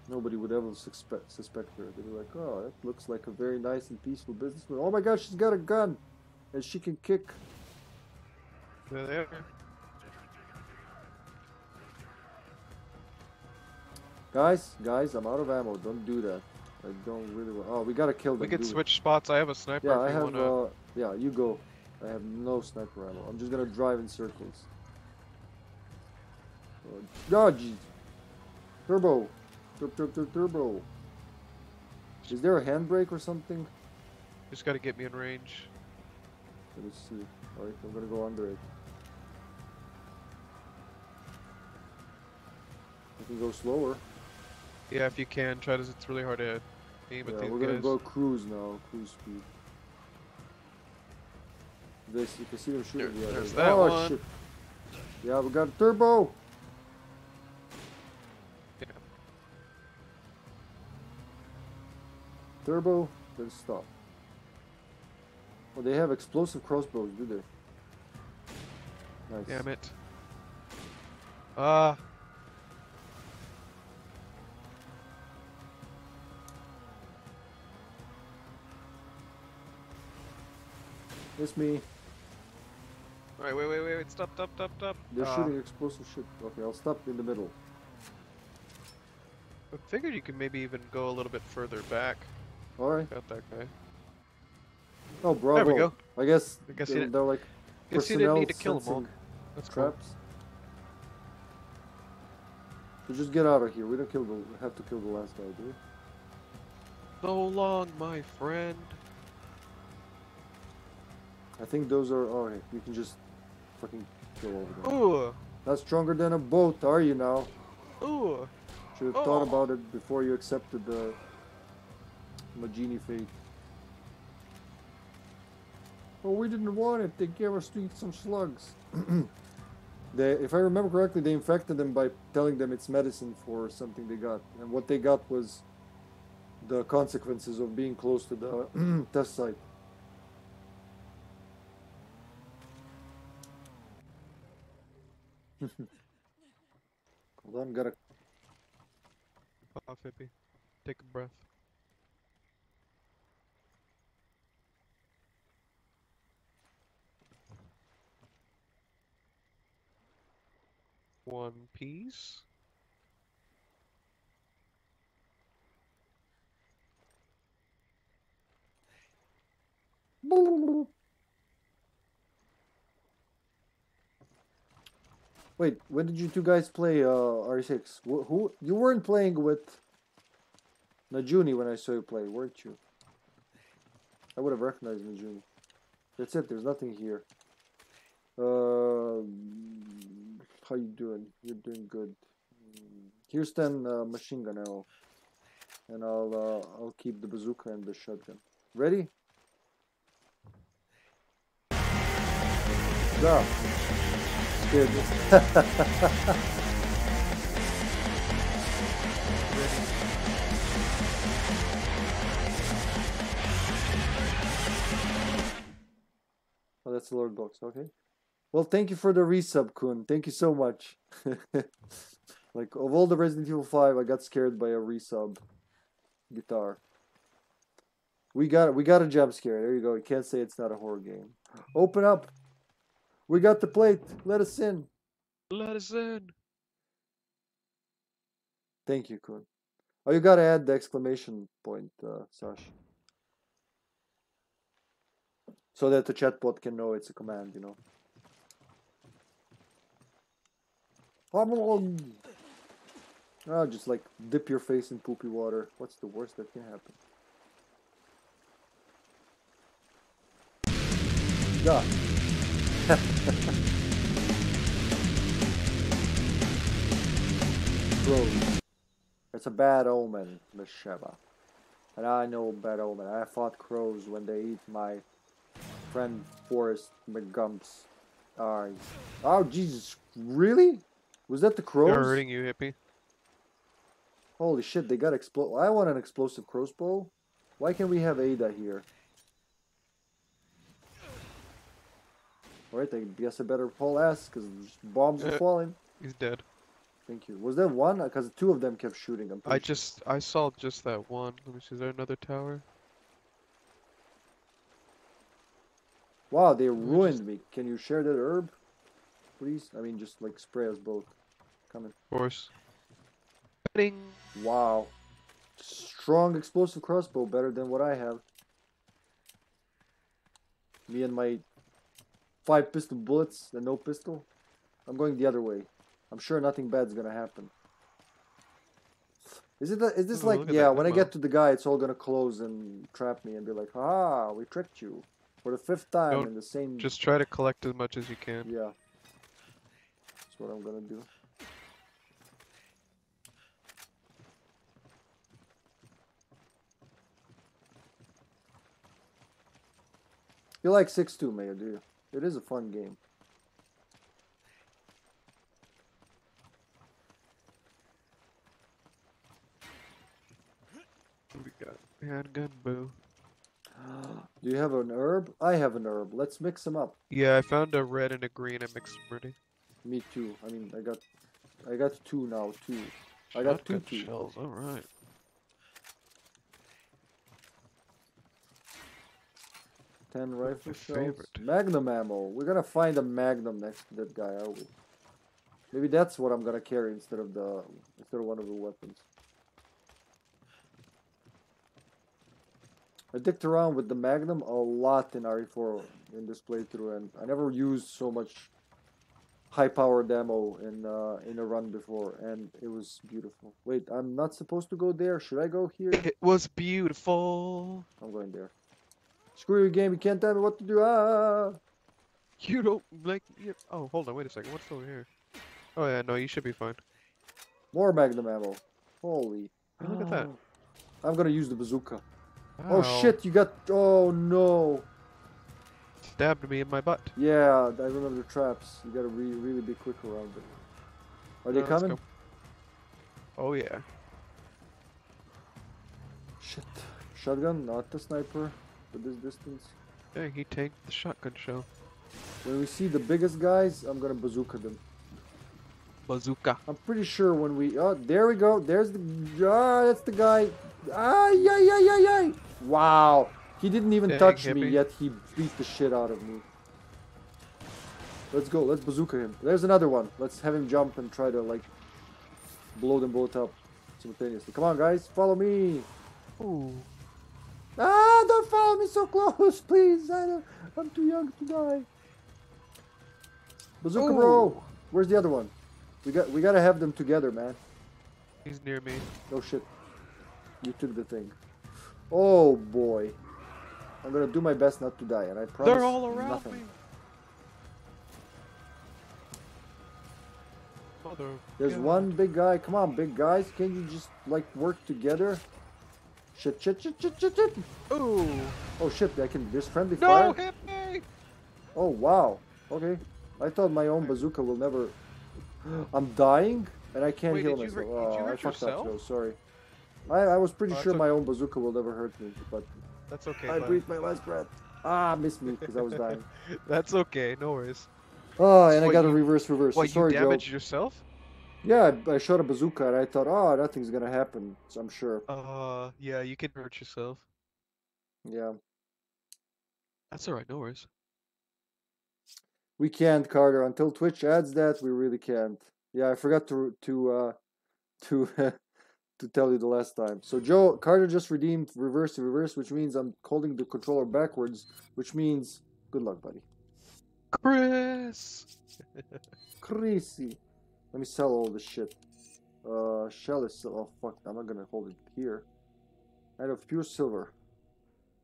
S1: Nobody would ever suspect suspect her. They'd be like, oh, that looks like a very nice and peaceful businessman. Oh my gosh, she's got a gun! And she can kick.
S2: They're there.
S1: Guys, guys, I'm out of ammo. Don't do that. I don't really want. Oh, we gotta kill them.
S2: We can
S1: do it.
S2: switch spots. I have a sniper
S1: Yeah, I have.
S2: wanna.
S1: Uh, yeah, you go. I have no sniper ammo. I'm just gonna drive in circles. Oh, oh. Turbo. Tur tur tur turbo. Is there a handbrake or something?
S2: Just gotta get me in range.
S1: Let me see. Alright, I'm gonna go under it. I can go slower.
S2: Yeah, if you can, try to. It's really hard to aim
S1: Yeah,
S2: at these
S1: we're gonna
S2: guys.
S1: go cruise now. Cruise speed. This, you can see them shooting.
S2: There-
S1: yeah,
S2: there's
S1: there-
S2: that
S1: oh
S2: one.
S1: shit! Yeah, we got turbo.
S2: Yeah.
S1: Turbo, then stop. Oh, they have explosive crossbows, do they? Nice.
S2: Damn it. Ah.
S1: It's me.
S2: Alright, wait, wait, wait, wait, stop, stop, stop, stop.
S1: They're
S2: Ah,
S1: shooting explosive shit. Okay, I'll stop in the middle.
S2: I figured you could maybe even go a little bit further back.
S1: Alright.
S2: Got that guy.
S1: Oh, bravo.
S2: There we go.
S1: I guess,
S2: I guess
S1: they're, they're like
S2: Guess you didn't need to kill them all. That's cool.
S1: traps. So just get out of here. We don't kill the have to kill the last guy, do we?
S2: So long, my friend.
S1: I think those are alright. You can just fucking kill over them.
S2: Ooh,
S1: That's stronger than a boat, are you now?
S2: ooh.
S1: Should have thought
S2: Oh.
S1: about it before you accepted the Majini fate. Well, we didn't want it. They gave us to eat some slugs. they, if I remember correctly, they infected them by telling them it's medicine for something they got, and what they got was the consequences of being close to the test site. Hold on, gotta
S2: Off, hippie. Take a breath. One piece.
S1: Wait, when did you two guys play uh, R6? Who, who you weren't playing with Najuni when I saw you play, weren't you? I would have recognized Najuni. That's it. There's nothing here. Uh, how you doing? You're doing good. Here's ten uh, machine gun ammo, and I'll uh, I'll keep the bazooka and the shotgun. Ready? Go. Me. Oh, that's the Lord box. Okay. Well, thank you for the resub, Kun. Thank you so much. like of all the Resident Evil Five, I got scared by a resub guitar. We got we got a jump scare. There you go. You can't say it's not a horror game. Open up. We got the plate. Let us in.
S2: Let us in.
S1: Thank you, Kun. Oh, you gotta add the exclamation point, uh, Sash. So that the chatbot can know it's a command, you know. Oh, just like dip your face in poopy water. What's the worst that can happen? Yeah. Crows. It's a bad omen, Miss Sheva. And I know bad omen. I fought crows when they eat my friend Forrest McGump's eyes. Oh, Jesus. Really? Was that the crows?
S2: They're hurting you, hippie.
S1: Holy shit, they got explode. I want an explosive crossbow. Why can't we have Ada here? Alright, I guess I better haul ass because bombs are
S2: Uh,
S1: falling.
S2: He's dead.
S1: Thank you. Was there one? Because two of them kept shooting.
S2: I
S1: sure.
S2: just, I saw just that one. Let me see, is there another tower?
S1: Wow, they
S2: me just-
S1: ruined me. Can you share that herb? Please? I mean, just like spray us both. Coming.
S2: Of course. Ding.
S1: Wow. Strong explosive crossbow, better than what I have. Me and my five pistol bullets and no pistol. I'm going the other way. I'm sure nothing bad's gonna happen. Is it? Is this
S2: Ooh,
S1: like yeah? When I get to the guy, it's all gonna close and trap me and be like, "Ah, we tricked you for the fifth time
S2: Don't-
S1: in the same."
S2: Just try to collect as much as you can.
S1: yeah. That's what I'm gonna do. You like 6-2, Mayo, do you? It is a fun game.
S2: We got handgun boo.
S1: Do you have an herb? I have an herb. Let's mix them up.
S2: Yeah, I found a red and a green. I mixed them ready.
S1: Me too. I mean, I got, I got two now. Two. I got two.
S2: Shotgun
S1: Two.
S2: shells. All right.
S1: Ten rifle shells. Magnum ammo. We're gonna find a magnum next to that guy, are we? Maybe that's what I'm gonna carry instead of the instead of one of the weapons. I dicked around with the Magnum a lot in RE4 in this playthrough, and I never used so much high power ammo in uh, in a run before, and it was beautiful. Wait, I'm not supposed to go there. Should I go here?
S2: It was beautiful.
S1: I'm going there. Screw your game. You can't tell me what to do. Ah!
S2: You don't like. You... Oh, hold on. Wait a second. What's over here? Oh yeah, no, you should be fine.
S1: More Magnum ammo. Holy.
S2: Hey, look at that.
S1: I'm gonna use the bazooka. Oh shit, you got. Oh no.
S2: Stabbed me in my butt.
S1: Yeah, I remember the traps. You gotta re really be quick around them. Are they
S2: Uh,
S1: coming?
S2: Oh yeah.
S1: Shit. Shotgun, not the sniper. For this distance.
S2: Dang, he tanked the shotgun shell.
S1: When we see the biggest guys, I'm gonna bazooka them.
S2: Bazooka.
S1: I'm pretty sure when we. Oh, there we go. There's the. Ah, that's the guy. Ah, yeah, yeah, yeah, yeah. Wow. He didn't even
S2: Dang,
S1: touch me, yet he beat the shit out of me. Let's go. Let's bazooka him. There's another one. Let's have him jump and try to, like, blow them both up simultaneously. Come on, guys. Follow me.
S2: Ooh.
S1: Ah, don't follow me so close, please. I don't, I'm too young to die. Bazooka, bro. Where's the other one? We got. We gotta have them together, man.
S2: He's near me.
S1: Oh shit. You took the thing. Oh boy. I'm gonna do my best not to die, and I promise
S2: They're all around
S1: nothing.
S2: me. Mother.
S1: There's
S2: God.
S1: one big guy. Come on, big guys. Can you just like work together? Shit, shit, shit, shit, shit, shit.
S2: Ooh.
S1: Oh shit, I can. There's friendly
S2: No,
S1: fire.
S2: hit me.
S1: Oh wow. Okay. I thought my own bazooka will never. I'm dying, and I can't
S2: Wait,
S1: heal
S2: you
S1: myself.
S2: you
S1: oh, I
S2: hurt
S1: fucked
S2: yourself?
S1: up, Joe. Sorry. I, I was pretty
S2: Oh,
S1: sure
S2: that's
S1: my own bazooka will never hurt me, but
S2: That's okay.
S1: I
S2: bud.
S1: breathed my last breath. Ah, missed me because I was dying.
S2: That's okay. No worries.
S1: Oh, and I got a
S2: you-
S1: reverse reverse.
S2: What,
S1: Sorry,
S2: you
S1: Joe.
S2: damaged yourself?
S1: Yeah, I, shot a bazooka and I thought, oh, nothing's gonna happen. So I'm sure.
S2: Uh, yeah, you can hurt yourself.
S1: Yeah,
S2: That's alright. No worries.
S1: we can't, Carter. Until Twitch adds that, we really can't. Yeah, I forgot to to uh to to tell you the last time. So Joe Carter just redeemed reverse to reverse, which means I'm holding the controller backwards, which means good luck, buddy.
S2: Chris.
S1: Crazy. Let me sell all this shit. Uh, shell is still. Oh fuck! I'm not gonna hold it here. Out of pure silver.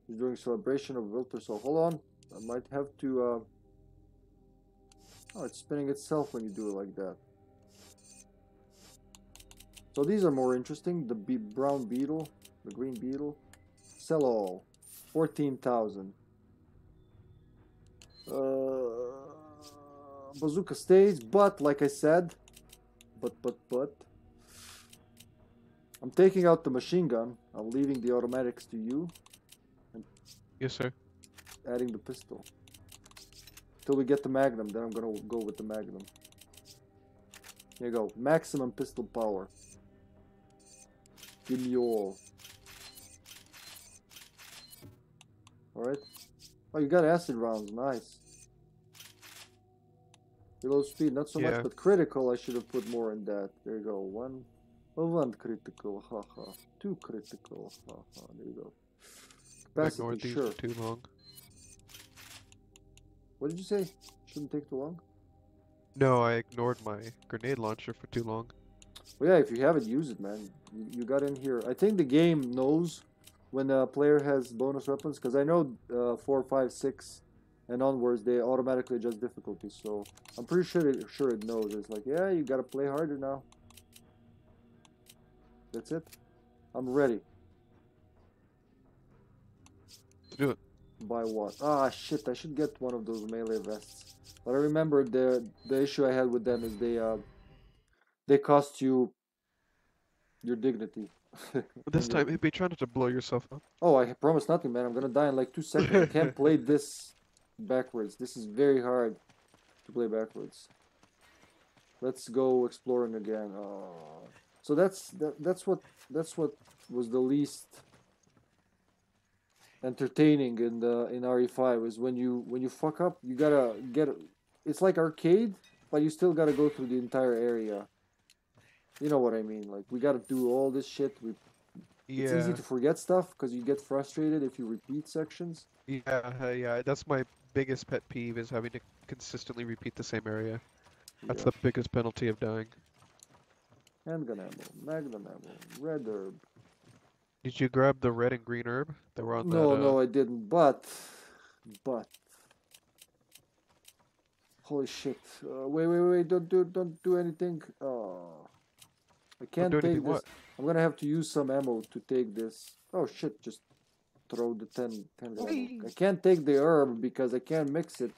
S1: He's doing celebration of Wilter. So hold on. I might have to. Uh... Oh, it's spinning itself when you do it like that. So these are more interesting. The be- brown beetle, the green beetle. Sell all. Fourteen thousand. Uh, bazooka stays, but like I said, but but but, I'm taking out the machine gun. I'm leaving the automatics to you,
S2: Yes, sir.
S1: adding the pistol. Till we get the magnum, then I'm gonna go with the magnum. Here you go, maximum pistol power. Give me all. All right. Oh, you got acid rounds. Nice. Reload speed, not so
S2: Yeah.
S1: much, but critical. I should have put more in that. There you go. One, oh, one critical. Haha. Two critical. Haha. There you go. Capacity,
S2: these
S1: sure.
S2: too long.
S1: What did you say? Shouldn't take too long.
S2: No, I ignored my grenade launcher for too long.
S1: Well, yeah, if you haven't used it, man, you, you got in here. I think the game knows when a player has bonus weapons because I know uh, four, five, six, and onwards they automatically adjust difficulty. So I'm pretty sure it, sure it knows. It's like, yeah, you gotta play harder now. That's it. I'm ready.
S2: Do it.
S1: Buy what? Ah, shit! I should get one of those melee vests. But I remember the the issue I had with them is they uh they cost you your dignity.
S2: This time,
S1: then-
S2: maybe try not to blow yourself up.
S1: Oh, I promise nothing, man. I'm gonna die in like two seconds. I can't play this backwards. This is very hard to play backwards. Let's go exploring again. Oh. So that's that, that's what that's what was the least entertaining in the in RE5 is when you when you fuck up, you gotta get it's like arcade, but you still gotta go through the entire area. You know what I mean? Like we gotta do all this shit. We it's easy to forget stuff because you get frustrated if you repeat sections.
S2: yeah, uh, yeah. That's my biggest pet peeve is having to consistently repeat the same area. That's
S1: Yeah.
S2: the biggest penalty of dying.
S1: Handgun ammo, magnum ammo, red herb.
S2: Did you grab the red and green herb that were on
S1: No,
S2: that? uh,
S1: no, I didn't. But, but. Holy shit! Uh, wait, wait, wait! Don't do, don't do anything. Oh, I can't
S2: do
S1: take
S2: anything
S1: this.
S2: what?
S1: I'm gonna have to use some ammo to take this. Oh shit! Just throw the 10, 10 I can't take the herb because I can't mix it.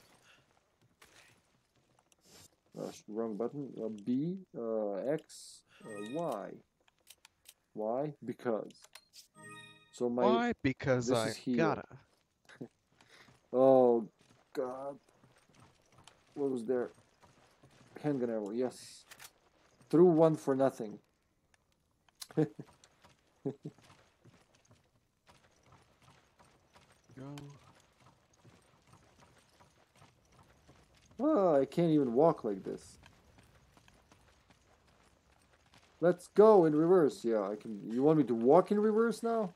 S1: Uh, sh- wrong button. Uh, B, uh, X, uh, Y. Why? Because. So my.
S2: Why? Because
S1: this
S2: I
S1: is here.
S2: gotta.
S1: Oh God. What was there? Handgun ammo. Yes. Threw one for nothing.
S2: Go.
S1: Oh, I can't even walk like this. Let's go in reverse. Yeah, I can. You want me to walk in reverse now?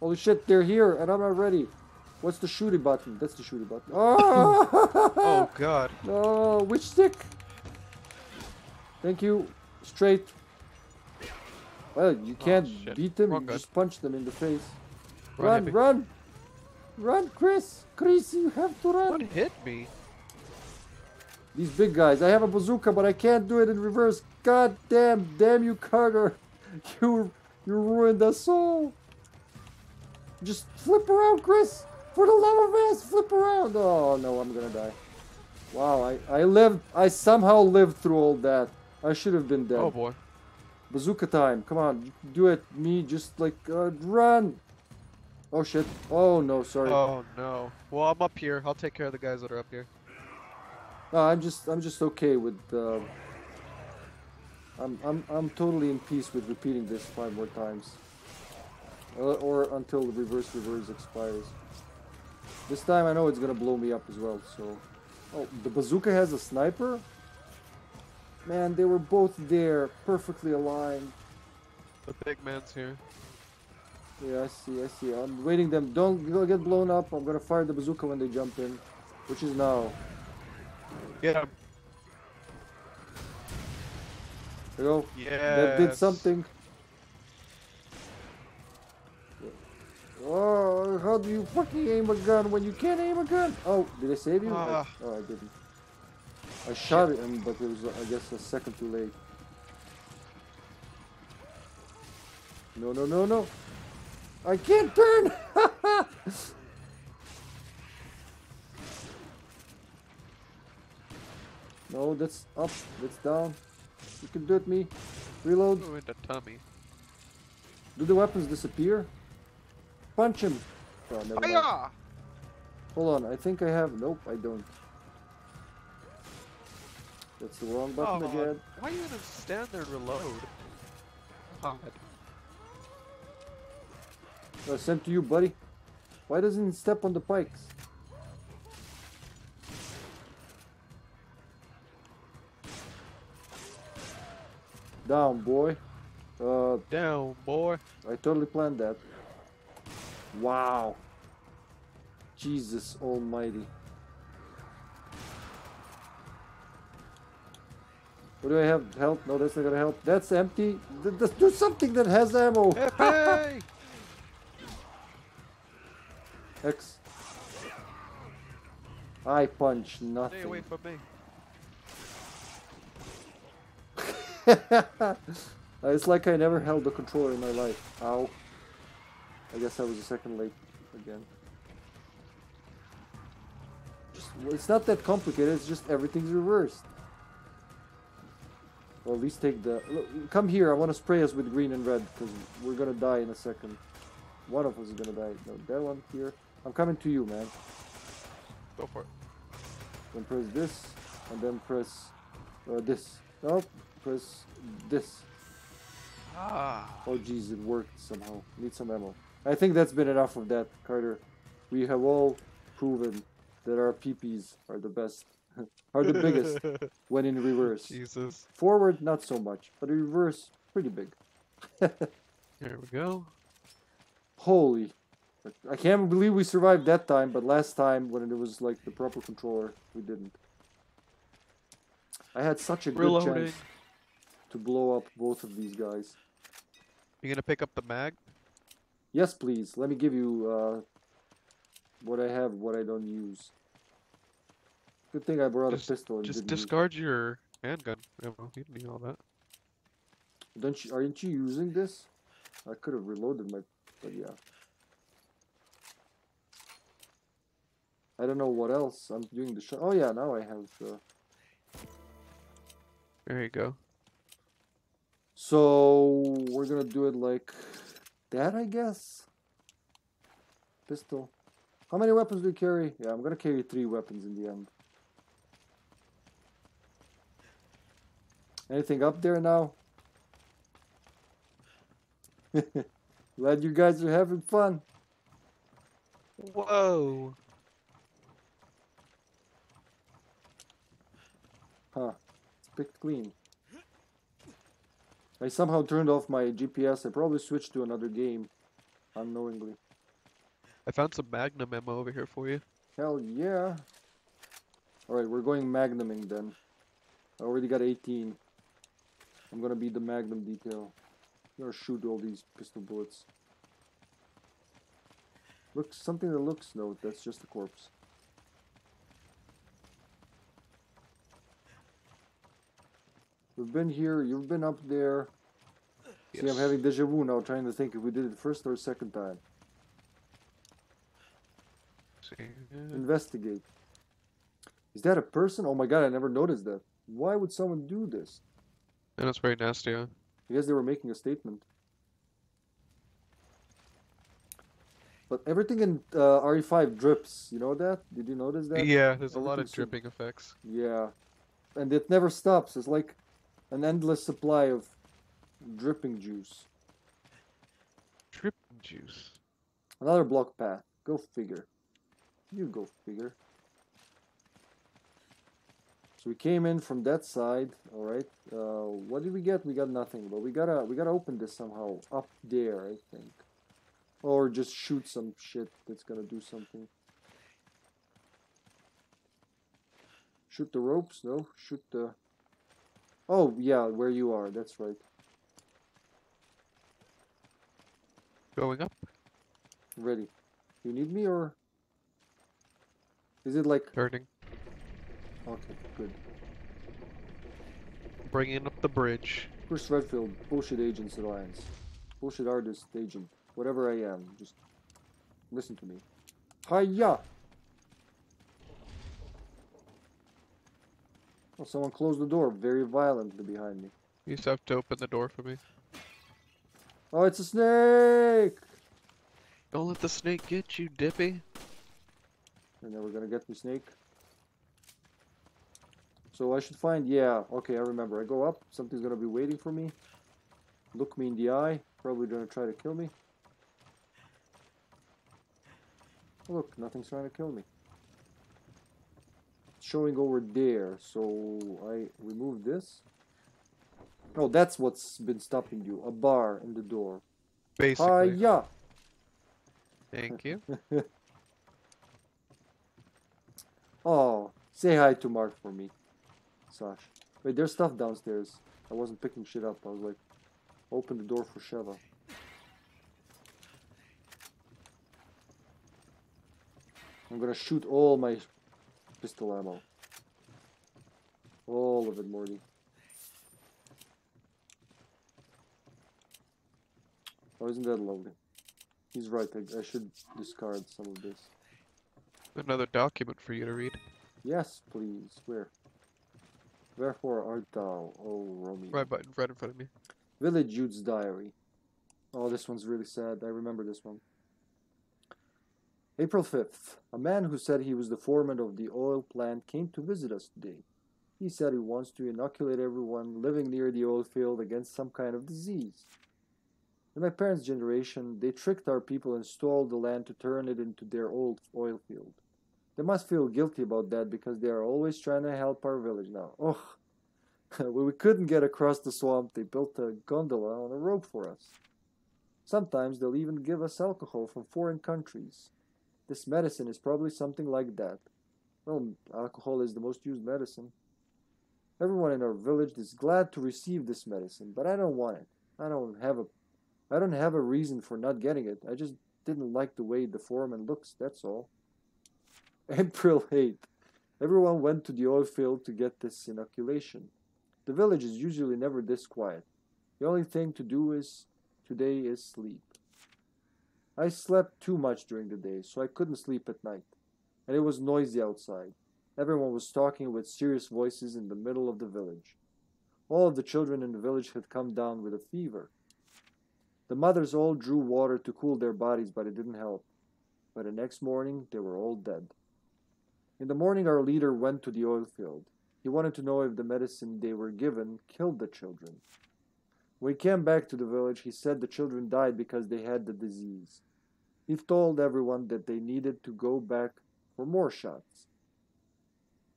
S1: Holy shit, they're here and I'm not ready. What's the shooting button? That's the shooting button. Oh!
S2: Oh God.
S1: Oh, no, which stick? Thank you. Straight. Well, you oh, can't
S2: shit.
S1: beat them.
S2: Wrong
S1: you
S2: gun.
S1: just punch them in the face.
S2: Run,
S1: Run, run, run, Chris. Chris, you have to run.
S2: What hit me?
S1: These big guys. I have a bazooka, but I can't do it in reverse. God damn, damn you, Carter. You, you ruined us all. Just flip around, Chris. For the love of ass, flip around. Oh no, I'm gonna die. Wow, I, I lived. I somehow lived through all that. I should have been dead.
S2: Oh boy.
S1: Bazooka time. Come on, do it. Me, just like uh, run. Oh shit. Oh no, sorry.
S2: Oh no. Well, I'm up here. I'll take care of the guys that are up here.
S1: No, I'm just I'm just okay with. Uh, I'm I'm I'm totally in peace with repeating this five more times, uh, or until the reverse reverse expires. This time I know it's gonna blow me up as well. So, oh, the bazooka has a sniper. Man, they were both there, perfectly aligned.
S2: The big man's here.
S1: Yeah, I see, I see. I'm waiting them. Don't go get blown up. I'm gonna fire the bazooka when they jump in, which is now.
S2: Yeah.
S1: There you go.
S2: Yeah.
S1: That did something. Oh, how do you fucking aim a gun when you can't aim a gun? Oh, did I save you?
S2: Ah.
S1: oh, I didn't. I shot him, but it was, I guess, a second too late. No, no, no, no. I can't turn! no, that's up, that's down. You can do it, me. Reload.
S2: Ooh, in the tummy.
S1: Do the weapons disappear? Punch him! Oh, never Hold on, I think I have. Nope, I don't. That's the wrong button
S2: Oh,
S1: again.
S2: why you gonna stand there and reload? God.
S1: I sent to you, buddy. Why doesn't he step on the pikes? Down, boy. Uh,
S2: Down, boy.
S1: I totally planned that. Wow. Jesus almighty. What do I have? Help? No, that's not gonna help. That's empty. Th- Let's do something that has ammo. X. I punch nothing.
S2: Stay away from me.
S1: It's like I never held a controller in my life. Ow. I guess I was a second late again. Just, it's not that complicated, it's just everything's reversed. Or at least take the. Look, come here. I want to spray us with green and red because we're gonna die in a second. One of us is gonna die. No, that one here. I'm coming to you, man.
S2: Go for it.
S1: Then press this, and then press uh, this. No, press this.
S2: Ah.
S1: Oh jeez, it worked somehow. Need some ammo. I think that's been enough of that, Carter. We have all proven that our PPs are the best, are the biggest when in reverse.
S2: Jesus.
S1: Forward, not so much, but in reverse, pretty big.
S2: There we go.
S1: Holy. I can't believe we survived that time, but last time when it was like the proper controller, we didn't. I had such a good chance to blow up both of these guys.
S2: You gonna pick up the mag?
S1: Yes, please. Let me give you uh, what I have, what I don't use. Good thing I brought
S2: Just-
S1: a pistol and
S2: Just discard your handgun ammo. You don't need all that.
S1: Don't you, aren't you using this? I could have reloaded my, but yeah. I don't know what else. I'm doing the shot. Oh yeah, now I have. Uh...
S2: There you go.
S1: So we're gonna do it like that, I guess. Pistol. How many weapons do you carry? Yeah, I'm gonna carry three weapons in the end. Anything up there now? Glad you guys are having fun.
S2: Whoa.
S1: Huh. It's picked clean. I somehow turned off my GPS. I probably switched to another game unknowingly.
S2: I found some magnum ammo over here for you.
S1: Hell yeah. Alright, we're going magnuming then. I already got 18. I'm gonna be the magnum detail. I'm gonna shoot all these pistol bullets. Looks something that looks no, that's just a corpse. We've been here, you've been up there. See, I'm having deja vu now, trying to think if we did it first or second time.
S2: See.
S1: Investigate. Is that a person? Oh my god, I never noticed that. Why would someone do this?
S2: And it's very nasty, huh?
S1: I guess they were making a statement. But everything in uh, RE5 drips. You know that? Did you notice that?
S2: Yeah, there's a lot of dripping effects.
S1: Yeah. And it never stops. It's like an endless supply of dripping juice.
S2: Drip juice.
S1: Another block path. Go figure. You go figure. So we came in from that side. All right. Uh, what did we get? We got nothing. But we gotta we gotta open this somehow up there. I think, or just shoot some shit that's gonna do something. Shoot the ropes? No. Shoot the. Oh yeah, where you are. That's right.
S2: Going up.
S1: Ready. You need me or? Is it like
S2: Turning.
S1: Okay? Good.
S2: Bringing up the bridge.
S1: Bruce Redfield, Bullshit Agents Alliance. Bullshit Artist Agent. Whatever I am, just listen to me. Hiya! Oh, someone closed the door very violently behind me.
S2: You just have to open the door for me.
S1: Oh, it's a snake!
S2: Don't let the snake get you, Dippy.
S1: You're never gonna get the snake. So I should find, yeah, okay, I remember. I go up, something's gonna be waiting for me. Look me in the eye, probably gonna try to kill me. Look, nothing's trying to kill me. It's showing over there, so I remove this. Oh, that's what's been stopping you. A bar in the door.
S2: Basically.
S1: Hiya!
S2: Thank you.
S1: Oh, say hi to Mark for me, Sash. Wait, there's stuff downstairs. I wasn't picking shit up. I was like, open the door for Sheva. I'm gonna shoot all my pistol ammo. All of it, Morty. Oh, isn't that lovely? He's right. I, I should discard some of this.
S2: Another document for you to read.
S1: Yes, please. Where? Wherefore art thou, O Romeo?
S2: Right button, right in front of me.
S1: Village Youth's Diary. Oh, this one's really sad. I remember this one. April 5th. A man who said he was the foreman of the oil plant came to visit us today. He said he wants to inoculate everyone living near the oil field against some kind of disease. In my parents' generation, they tricked our people and stole the land to turn it into their old oil field. They must feel guilty about that because they are always trying to help our village now. When we couldn't get across the swamp, they built a gondola on a rope for us. Sometimes they'll even give us alcohol from foreign countries. This medicine is probably something like that. Well, alcohol is the most used medicine. Everyone in our village is glad to receive this medicine, but I don't want it. I don't have a I don't have a reason for not getting it. I just didn't like the way the foreman looks, that's all. April 8th. Everyone went to the oil field to get this inoculation. The village is usually never this quiet. The only thing to do is today is sleep. I slept too much during the day, so I couldn't sleep at night, and it was noisy outside. Everyone was talking with serious voices in the middle of the village. All of the children in the village had come down with a fever. The mothers all drew water to cool their bodies, but it didn't help. By the next morning, they were all dead. In the morning, our leader went to the oil field. He wanted to know if the medicine they were given killed the children. When he came back to the village, he said the children died because they had the disease. He told everyone that they needed to go back for more shots.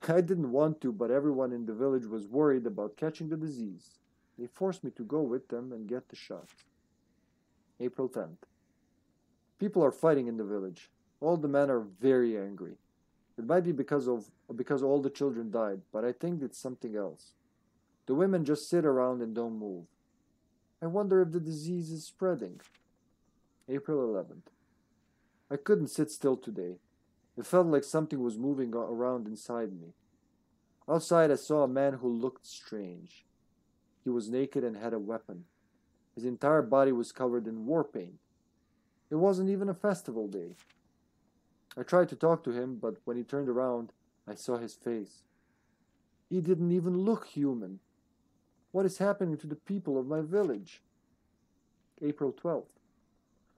S1: I didn't want to, but everyone in the village was worried about catching the disease. They forced me to go with them and get the shots. April 10th. People are fighting in the village. All the men are very angry. It might be because of because all the children died, but I think it's something else. The women just sit around and don't move. I wonder if the disease is spreading. April 11th. I couldn't sit still today. It felt like something was moving around inside me. Outside, I saw a man who looked strange. He was naked and had a weapon. His entire body was covered in war paint. It wasn't even a festival day. I tried to talk to him, but when he turned around, I saw his face. He didn't even look human. What is happening to the people of my village? April 12th.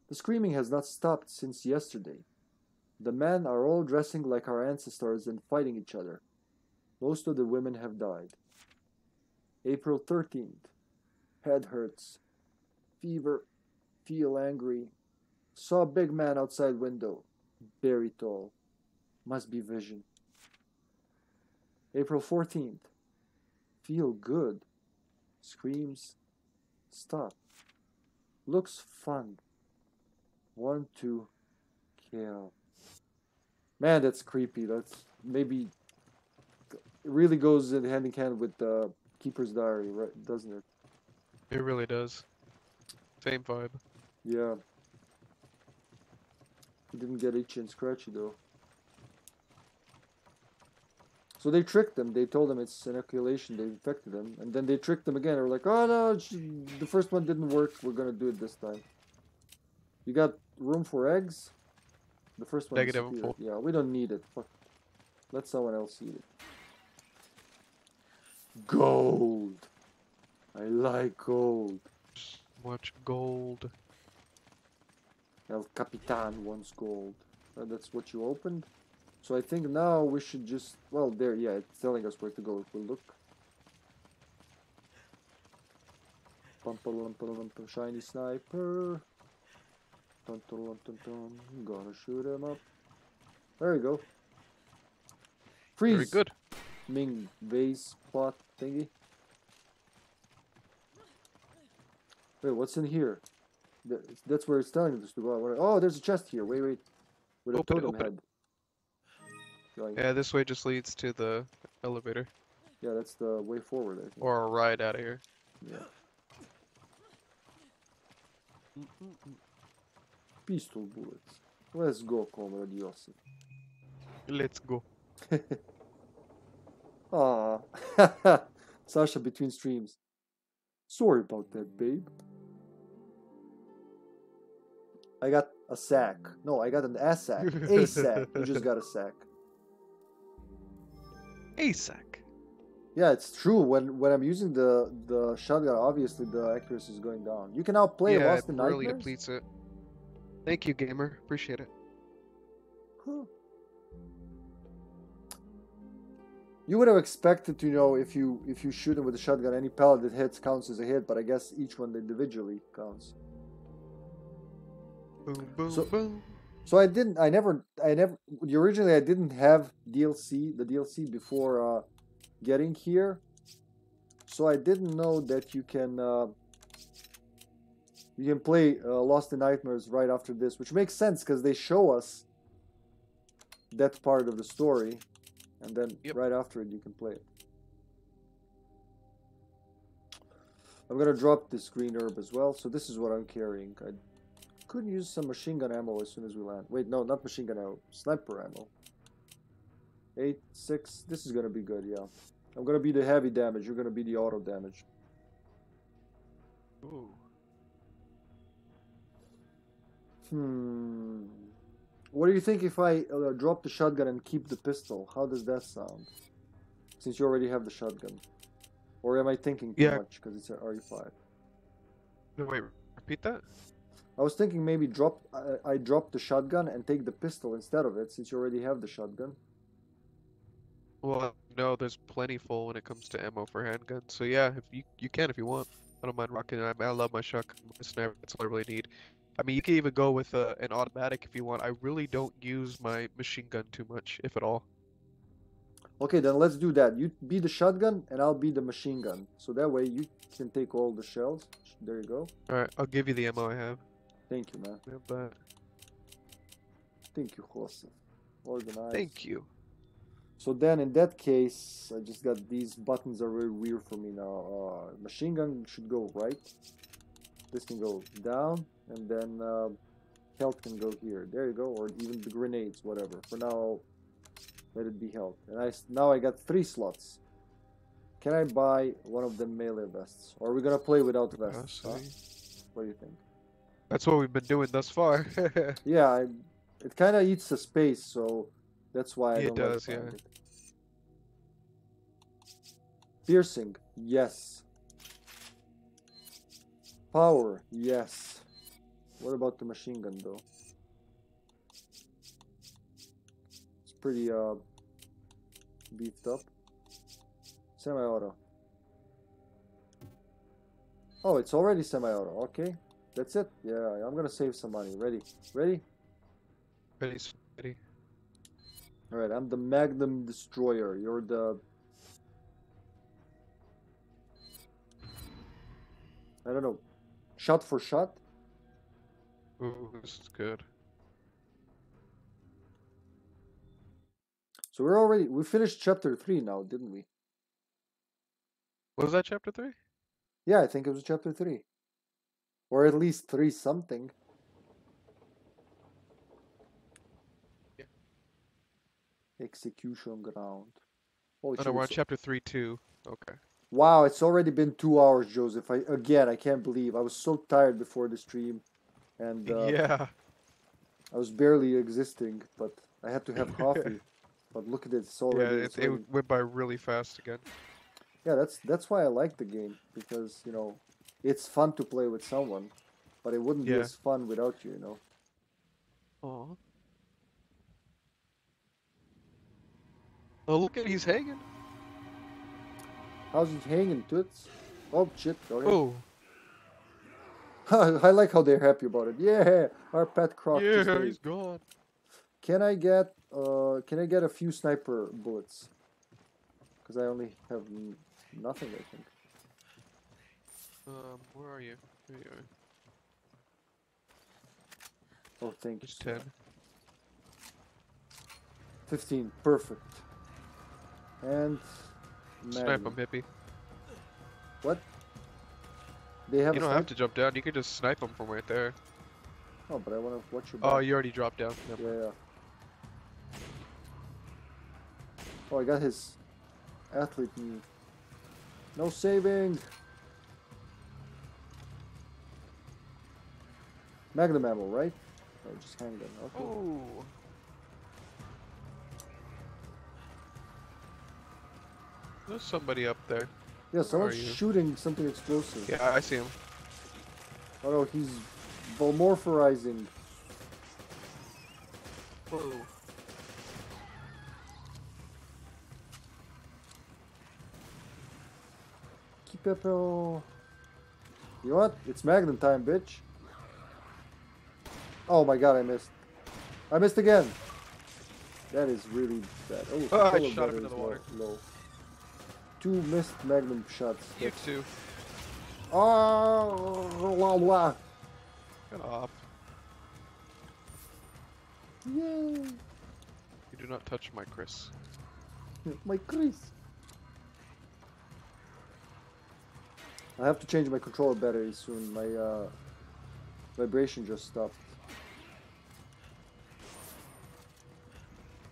S1: The screaming has not stopped since yesterday. The men are all dressing like our ancestors and fighting each other. Most of the women have died. April 13th. Head hurts. Fever. Feel angry. Saw big man outside window. Very tall. Must be vision. April 14th. Feel good. Screams. Stop. Looks fun. Want to kill. Man, that's creepy. That's maybe it really goes in hand in hand with the Keeper's Diary, right? Doesn't it?
S2: It really does. Same vibe.
S1: Yeah. He didn't get itchy and scratchy though. So they tricked them. They told them it's inoculation. They infected them, and then they tricked them again. They were like, "Oh no, the first one didn't work. We're gonna do it this time." You got room for eggs? The first one.
S2: Negative full.
S1: Yeah, we don't need it. Fuck. Let someone else eat it. Gold. I like gold.
S2: Much gold.
S1: El Capitan wants gold. Uh, that's what you opened. So I think now we should just well there yeah it's telling us where to go if we look. Shiny sniper. Dun, dun, dun, dun. Gonna shoot him up. There we go. Freeze.
S2: Very good.
S1: Ming vase plot thingy. Wait, what's in here? Th- That's where it's telling us to go. Oh, there's a chest here. Wait, wait. With a
S2: Open
S1: totem
S2: it.
S1: head. Going-
S2: Yeah, this way just leads to the elevator.
S1: Yeah, that's the way forward, I think.
S2: Or a ride out of here.
S1: Yeah. Pistol bullets. Let's go, Comrade Yossi.
S2: Let's go.
S1: Ah, Sasha between streams. Sorry about that, babe. I got a sack. Mm. No, I got an ass sack. A sack. You just got a sack.
S2: ASAC.
S1: Yeah, it's true. When when I'm using the the shotgun, obviously the accuracy is going down. You can now play
S2: yeah,
S1: Lost
S2: it
S1: in
S2: really depletes it. Thank you, gamer. Appreciate it.
S1: Huh. You would have expected to know if you if you shoot him with a shotgun, any pellet that hits counts as a hit, but I guess each one individually counts.
S2: Boom, boom,
S1: So-
S2: boom.
S1: So I didn't. I never. I never. Originally, I didn't have DLC. The DLC before uh, getting here, so I didn't know that you can. Uh, you can play uh, Lost in Nightmares right after this, which makes sense because they show us that part of the story, and then
S2: Yep.
S1: right after it you can play it. I'm gonna drop this green herb as well. So this is what I'm carrying. I could use some machine gun ammo as soon as we land. Wait, no, not machine gun ammo. Sniper ammo. Eight, six. This is gonna be good, yeah. I'm gonna be the heavy damage. You're gonna be the auto damage.
S2: Ooh.
S1: Hmm. What do you think if I uh, drop the shotgun and keep the pistol? How does that sound? Since you already have the shotgun. Or am I thinking too
S2: Yeah.
S1: much because it's an RE5?
S2: No, wait, repeat that?
S1: I was thinking maybe drop I, I drop the shotgun and take the pistol instead of it since you already have the shotgun.
S2: Well, no, there's plenty full when it comes to ammo for handguns. So yeah, if you you can if you want. I don't mind rocking it. I, I love my shotgun, my sniper. That's all I really need. I mean, you can even go with uh, an automatic if you want. I really don't use my machine gun too much, if at all.
S1: Okay, then let's do that. You be the shotgun and I'll be the machine gun. So that way you can take all the shells. There you go.
S2: All right, I'll give you the ammo I have.
S1: Thank you, man.
S2: Yeah, but
S1: Thank you, Joseph. Organized.
S2: thank you.
S1: So then, in that case, I just got these buttons are very weird for me now. Uh, machine gun should go right. This can go down, and then uh, health can go here. There you go, or even the grenades, whatever. For now, let it be health. And I now I got three slots. Can I buy one of the melee vests, or are we gonna play without vests? huh? What do you think?
S2: That's what we've been doing thus far.
S1: Yeah, I, it kind of eats the space, so that's why I
S2: It
S1: don't
S2: does,
S1: like
S2: yeah.
S1: it. Piercing, yes. Power, yes. What about the machine gun, though? It's pretty uh beefed up. Semi-auto. Oh, it's already semi-auto. Okay, that's it. Yeah, I'm gonna save some money. Ready? Ready?
S2: Ready, ready.
S1: All right, I'm the Magnum Destroyer. You're the. I don't know. Shot for shot?
S2: Ooh, this is good.
S1: So we're already. We finished chapter 3 now, didn't we?
S2: Was that chapter three?
S1: Yeah, I think it was chapter 3. Or at least 3 something.
S2: Yeah.
S1: Execution ground.
S2: Oh
S1: shit,
S2: no, we're on chapter 3 2. Okay.
S1: Wow, it's already been two hours, Joseph. I again, I can't believe. I was so tired before the stream, and uh,
S2: yeah.
S1: I was barely existing, but I had to have coffee. but look at it, it's
S2: Yeah, it, it went by really fast again.
S1: yeah, that's that's why I like the game because you know, it's fun to play with someone, but it wouldn't be as fun without you. You know.
S2: Aw. Oh, look at he's hanging.
S1: How's he hanging, toots? Oh shit! Okay.
S2: Oh,
S1: I like how they're happy about it. Yeah, our pet croc. just
S2: yeah,
S1: ate.
S2: he's gone.
S1: Can I get uh can I get a few sniper bullets? Because I only have nothing, I think.
S2: Um, where are you? There you are.
S1: Oh, thank you.
S2: There's ten.
S1: Fifteen, perfect. And
S2: Snipe
S1: Magnum.
S2: him, hippie.
S1: What? They have
S2: You don't have to jump down. You can just snipe him from right there.
S1: Oh, but I want to watch your. back.
S2: Oh, you already dropped down. Never
S1: Yeah, yeah. Oh, I got his athlete knee. No saving. Magnum ammo, right? Oh, just handgun. Okay.
S2: Oh. There's somebody up there.
S1: Yeah, someone's shooting something explosive.
S2: Yeah, I see him.
S1: Oh no, he's volmorphorizing.
S2: Whoa.
S1: Keep up. You know what? It's Magnum time, bitch. Oh my god, I missed. I missed again. That is really bad. Oh,
S2: Oh, I shot him into the water.
S1: Low. Two missed Magnum shots.
S2: You too.
S1: Oh, blah, blah.
S2: Get off.
S1: Yay.
S2: You do not touch my Chris.
S1: My Chris. I have to change my controller battery soon. My uh, vibration just stopped.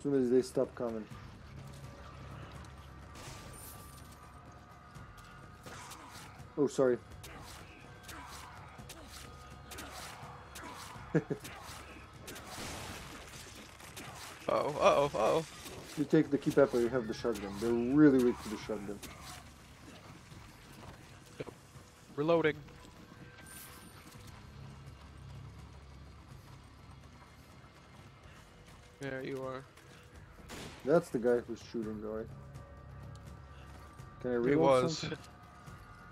S1: Soon as they stop coming. Oh, sorry.
S2: Uh oh, uh oh, uh oh.
S1: You take the key pepper, you have the shotgun. They're really weak to the shotgun.
S2: Reloading. There you are.
S1: That's the guy who's shooting, right? Can I
S2: He
S1: reload
S2: was.
S1: something?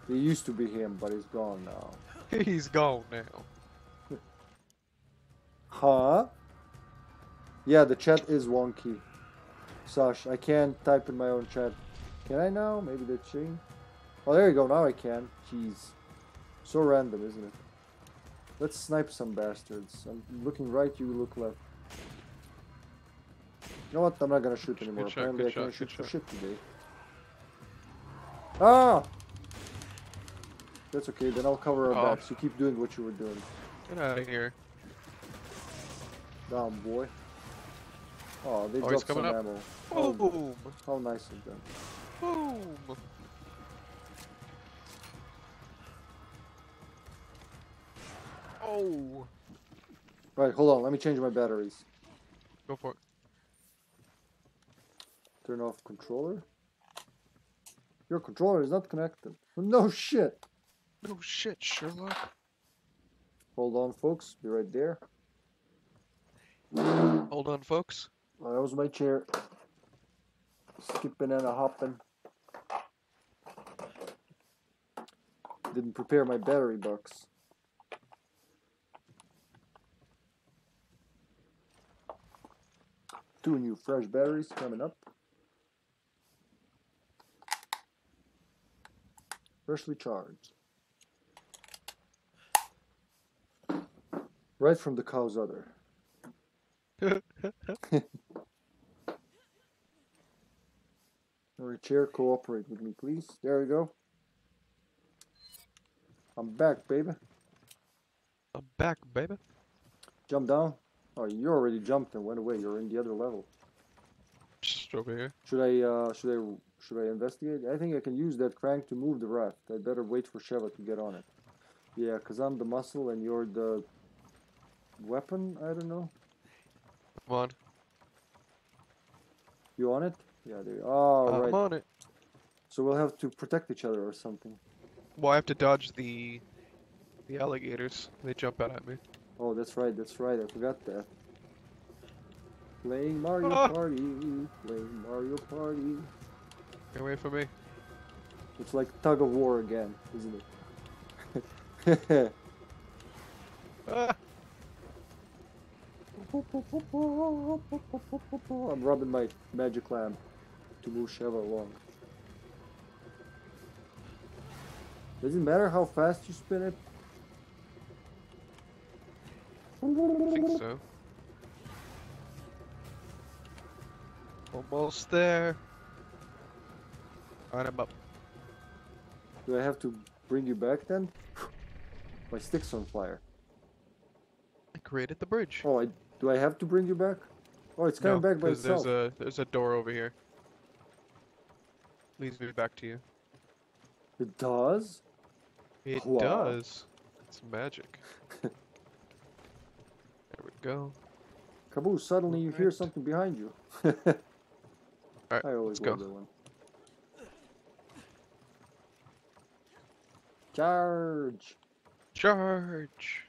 S1: He used to be him, but he's gone now.
S2: He's gone now.
S1: Huh? Yeah, the chat is wonky. Sash, I can't type in my own chat. Can I now? Maybe they're cheating. Oh, there you go. Now I can. Jeez. So random, isn't it? Let's snipe some bastards. I'm looking right, you look left. You know what? I'm not gonna shoot
S2: Good
S1: anymore.
S2: shot,
S1: Apparently
S2: good
S1: I can't
S2: shot,
S1: shoot for
S2: shot.
S1: shit today. Ah! That's okay, then I'll cover our
S2: Oh.
S1: backs. You keep doing what you were doing.
S2: Get out of here.
S1: Down, boy. Oh, they
S2: Oh,
S1: dropped some
S2: up.
S1: ammo. Oh,
S2: Boom!
S1: how nice of them.
S2: Boom! Oh!
S1: Right, hold on. Let me change my batteries.
S2: Go for it.
S1: Turn off controller. Your controller is not connected. No shit.
S2: No shit, Sherlock.
S1: Hold on, folks. Be right there.
S2: Hold on, folks.
S1: Oh, that was my chair. Skipping and a hopping. Didn't prepare my battery box. Two new fresh batteries coming up. Freshly charged. Right from the cow's udder. Alright, chair, cooperate with me, please. There we go. I'm back, baby.
S2: I'm back, baby.
S1: Jump down. Oh, you already jumped and went away. You're in the other level.
S2: Just over here.
S1: Should I, uh, should I, should I investigate? I think I can use that crank to move the raft. I better wait for Sheva to get on it. Yeah, cause I'm the muscle and you're the weapon. I don't know.
S2: Come on.
S1: You on it? Yeah, there. Oh,
S2: I'm
S1: right.
S2: on it.
S1: So we'll have to protect each other or something.
S2: Well, I have to dodge the the alligators. They jump out at me.
S1: Oh, that's right. That's right. I forgot that. Playing Mario
S2: Ah.
S1: Party. Playing Mario Party.
S2: Get away from me.
S1: It's like tug of war again, isn't it?
S2: Ah!
S1: I'm rubbing my magic lamp to move Sheva along. Does it matter how fast you spin it?
S2: I think so. Almost there. I'm up.
S1: Do I have to bring you back then? My stick's on fire.
S2: I created the bridge.
S1: Oh, I do I have to bring you back? Oh, it's coming
S2: No,
S1: back by itself.
S2: There's a there's a door over here. Leads me back to you.
S1: It does?
S2: It
S1: Wow.
S2: does. It's magic. there we go.
S1: Caboose, suddenly you hear something behind you.
S2: Alright,
S1: I always
S2: let's go.
S1: wonder one. Charge!
S2: Charge!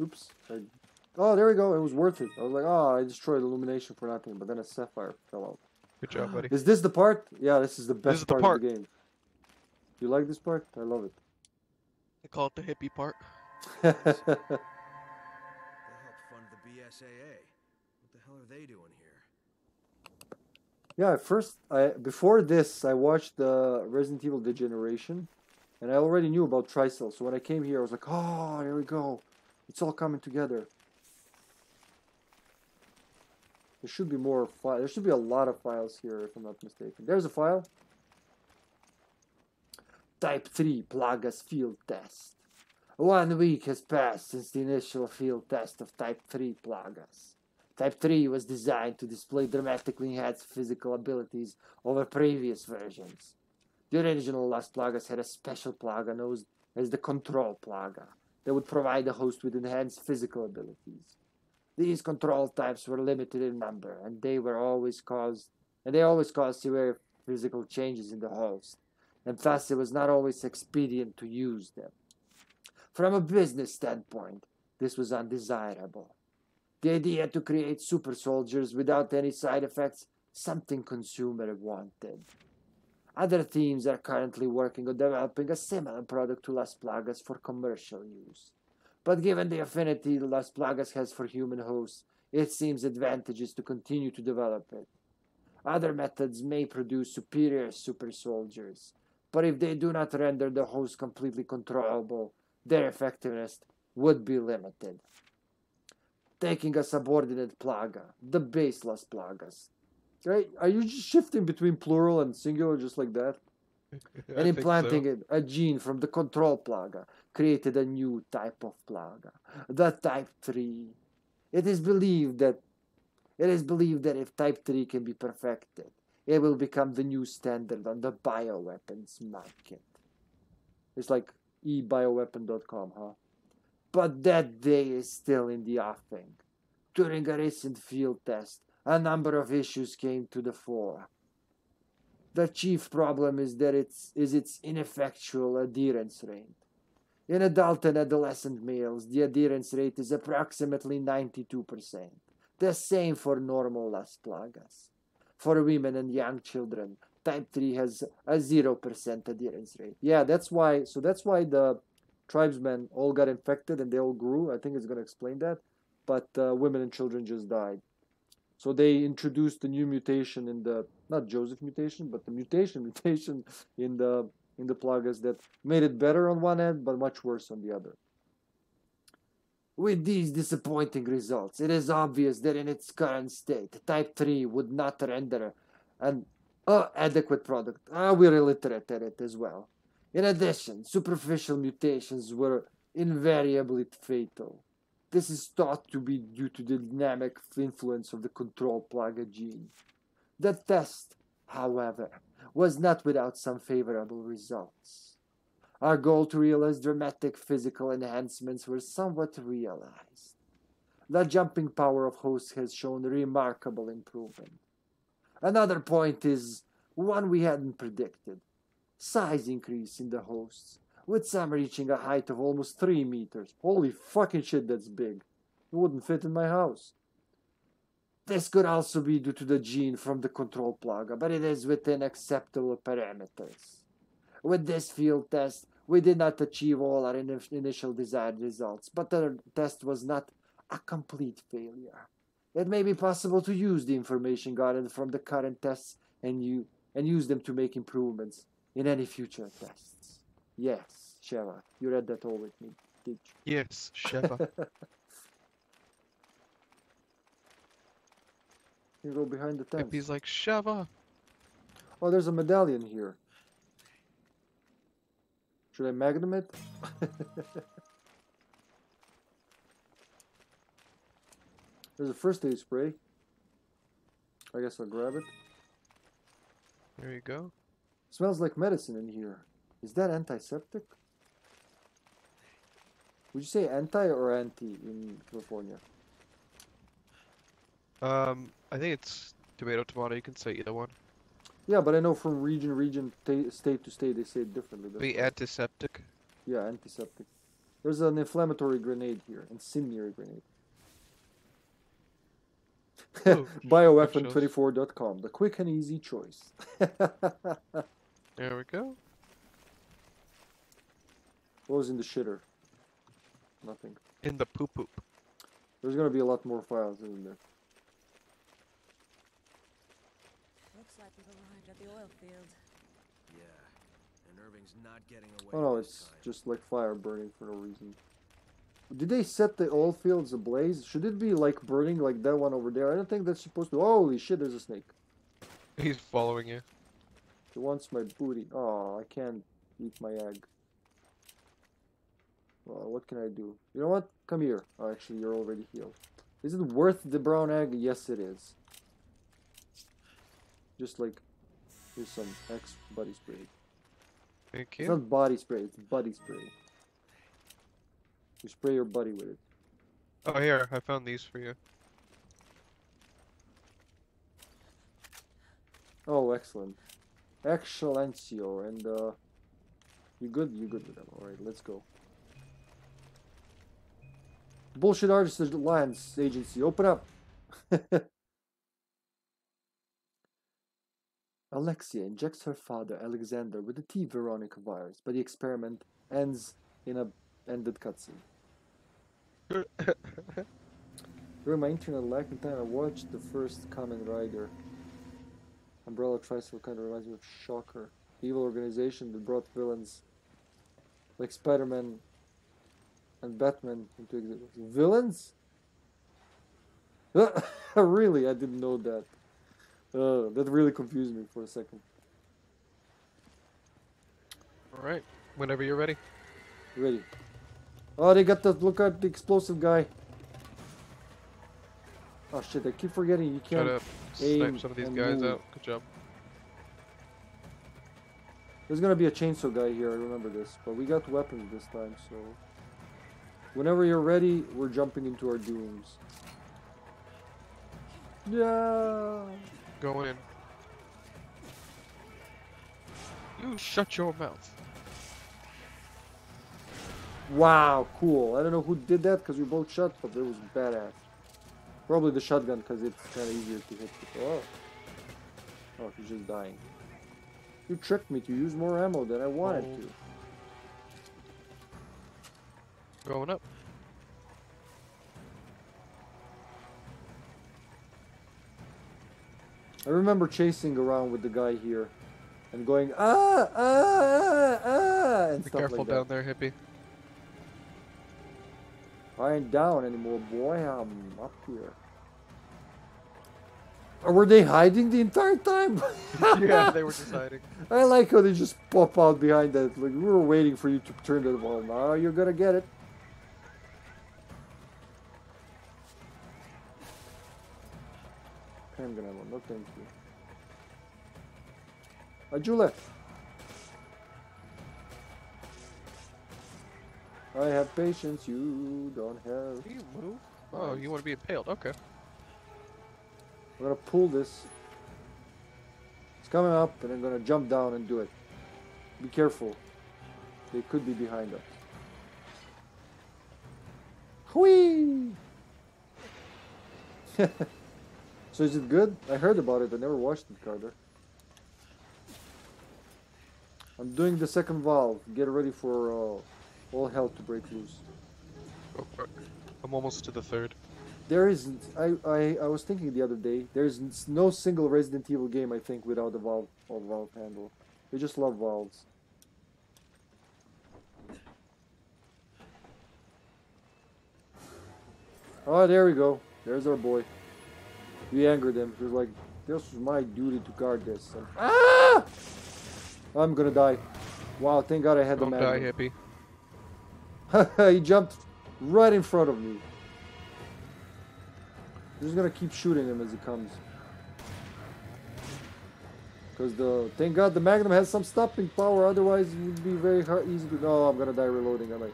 S1: Oops. I... Oh, there we go. It was worth it. I was like, oh, I destroyed illumination for nothing, but then a sapphire fell out.
S2: Good job, buddy.
S1: Is this the part? Yeah, this is the best
S2: is the
S1: part,
S2: part.
S1: of the game. You like this part? I love
S2: They call it the hippie part.
S1: it.
S3: They helped fund the BSAA. What the hell are they doing here?
S1: yeah, at first, I before this, I watched the Resident Evil Degeneration, and I already knew about Tricell. So when I came here, I was like, oh, there we go. It's all coming together. There should be more files. There should be a lot of files here, if I'm not mistaken. There's a file. Type 3 Plagas field test. One week has passed since the initial field test of Type 3 Plagas. Type 3 was designed to display dramatically enhanced physical abilities over previous versions. The original Las Plagas had a special plaga known as the Control Plaga that would provide the host with enhanced physical abilities. These control types were limited in number, and they were always caused and they always caused severe physical changes in the host, and thus it was not always expedient to use them. From a business standpoint, this was undesirable. The idea to create super soldiers without any side effects, something consumer wanted. Other teams are currently working on developing a similar product to Las Plagas for commercial use. But given the affinity Las Plagas has for human hosts, it seems advantageous to continue to develop it. Other methods may produce superior super soldiers, but if they do not render the host completely controllable, their effectiveness would be limited. Taking a subordinate plaga, the base Las Plagas. Right? Are you just shifting between plural and singular just like that? And implanting
S2: so.
S1: a gene from the control plaga created a new type of plaga, the type 3. It is believed that it is believed that if type 3 can be perfected, it will become the new standard on the bioweapons market. It's like ebioweapon.com, huh? But that day is still in the offing. During a recent field test, a number of issues came to the fore. The chief problem is that it's is its ineffectual adherence rate. In adult and adolescent males, the adherence rate is approximately 92%, the same for normal Las Plagas. For women and young children, type 3 has a 0% adherence rate. Yeah, that's why, so that's why the tribesmen all got infected and they all grew. I think it's going to explain that. But uh, women and children just died. So they introduced a new mutation in the not Joseph mutation, but the mutation mutation in the in the plagas that made it better on one end but much worse on the other. With these disappointing results, it is obvious that in its current state, Type 3 would not render an adequate product. Ah, we're illiterate at it as well. In addition, superficial mutations were invariably fatal. This is thought to be due to the dynamic influence of the control plaga gene. The test, however, was not without some favorable results. Our goal to realize dramatic physical enhancements were somewhat realized. The jumping power of hosts has shown remarkable improvement. Another point is one we hadn't predicted size increase in the hosts, with some reaching a height of almost 3 meters. Holy fucking shit, that's big. It wouldn't fit in my house. This could also be due to the gene from the control plaga, but it is within acceptable parameters. With this field test, we did not achieve all our ini- initial desired results, but the test was not a complete failure. It may be possible to use the information gotten from the current tests and you and use them to make improvements in any future tests. Yes, Sheva, you read that all with me, did you?
S2: Yes, Sheva.
S1: You go behind the tent.
S2: Hippie's like Sheva.
S1: Oh, there's a medallion here. Should I magnum it? there's a first aid spray. I guess I'll grab it.
S2: There you go.
S1: Smells like medicine in here. Is that antiseptic? Would you say anti or anti in California?
S2: Um, I think it's tomato tomato. You can say either one.
S1: Yeah, but I know from region region, state to state, they say it differently. that's
S2: Be antiseptic.
S1: Yeah, antiseptic. There's an inflammatory grenade here, incendiary grenade.
S2: Oh,
S1: Bioweapon24.com, the quick and easy choice.
S2: There we go.
S1: what was in the shitter? Nothing.
S2: In the poop poop.
S1: There's gonna be a lot more files, isn't there?
S7: Looks like we've arrived at the oil field.
S3: Yeah. And Irving's not getting away.
S1: Oh no, it's just like fire burning for no reason. Did they set the oil fields ablaze? Should it be like burning like that one over there? I don't think that's supposed to. Holy shit, there's a snake.
S2: He's following you.
S1: It wants my booty. Oh, I can't eat my egg. Well, what can I do? You know what? Come here. Oh, actually, you're already healed. Is it worth the brown egg? Yes, it is. Just like, here's some X body spray.
S2: Thank
S1: It's not body spray, it's buddy spray. You spray your buddy with it.
S2: Oh, here, I found these for you.
S1: Oh, excellent. Excellencio, and uh, you good? You good with them? All right, let's go. Bullshit Artist Alliance Agency, open up. Alexia injects her father Alexander with the T Veronica virus, but the experiment ends in a ended cutscene. During my internet lag in time, I watched the first Kamen Rider. Umbrella Tricycle kind of reminds me of Shocker, the evil organization that brought villains like Spider-Man and Batman into existence. Villains? really, I didn't know that. Uh, that really confused me for a second.
S2: Alright, whenever you're ready.
S1: Ready? Oh, they got the look at the explosive guy. Oh shit! I keep forgetting you can't.
S2: to
S1: aim
S2: snipe some of these guys
S1: move.
S2: out. Good job.
S1: There's gonna be a chainsaw guy here, I remember this. But we got weapons this time, so... Whenever you're ready, we're jumping into our dooms. Yeah!
S2: Go in. You shut your mouth.
S1: Wow, cool. I don't know who did that, because we both shot, but it was badass. Probably the shotgun, because it's kind of easier to hit people. Oh. Oh, he's just dying. You tricked me to use more ammo than I wanted
S2: Oh.
S1: to.
S2: Going up.
S1: I remember chasing around with the guy here and going ah ah ah, ah and
S2: Be
S1: stuff
S2: careful
S1: like
S2: down there, hippie.
S1: I ain't down anymore, boy. I'm up here. Or were they hiding the entire time?
S2: yeah, they were deciding.
S1: I like how they just pop out behind that. Like we were waiting for you to turn the ball. Now you're gonna get it. Handgun ammo, no thank you. Ajula. I have patience, you don't have.
S2: Can you move? Oh, you want to be impaled? Okay.
S1: I'm gonna pull this. It's coming up, and I'm gonna jump down and do it. Be careful. They could be behind us. Whee! so is it good? I heard about it. I never watched it, Carter. I'm doing the second valve. Get ready for uh, all hell to break loose.
S2: Go. I'm almost to the third.
S1: There isn't. I, I, I was thinking the other day, there's no single Resident Evil game I think without a valve or valve handle. We just love valves. Oh, there we go. There's our boy. We angered him. He was like, "This is my duty to guard this." And, ah! I'm gonna die. Wow! Thank God I had
S2: Don't
S1: the
S2: die,
S1: man.
S2: hippie.
S1: he jumped right in front of me. I'm just gonna keep shooting him as he comes. Because the thank God the Magnum has some stopping power, otherwise it would be very hard, easy to. No, I'm gonna die reloading. Am I?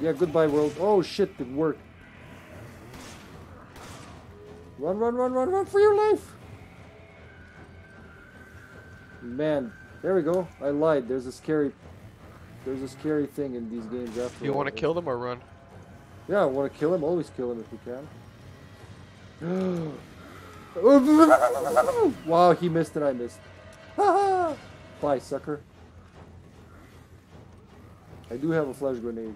S1: Yeah, goodbye world. Oh shit, it worked. Run, run, run, run, run for your life! Man, there we go. I lied. There's a scary, there's a scary thing in these games after.
S2: You want to kill them or run?
S1: Yeah, I want to kill him. Always kill him if you can. wow, he missed and I missed. Bye, sucker. I do have a flash grenade.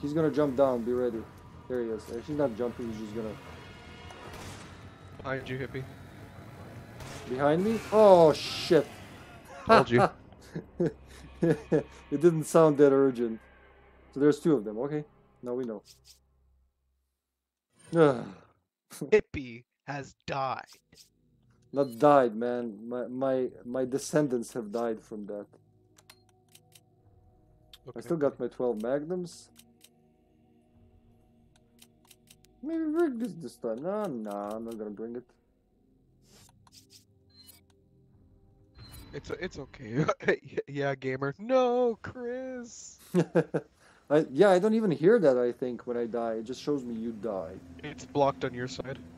S1: He's gonna jump down. Be ready. There he is. Uh, He's not jumping. He's just gonna
S2: Behind you, hippie.
S1: behind me. Oh shit!
S2: Told you.
S1: it didn't sound that urgent. So there's two of them. Okay, now we know.
S2: hippie has died.
S1: Not died, man. My my my descendants have died from that. I still got my 12 magnums. Maybe bring this this time. No, no, I'm not gonna bring it.
S2: It's it's okay. yeah, gamer. No, Chris.
S1: I, yeah, I don't even hear that. I think when I die, it just shows me you died.
S2: It's blocked on your side.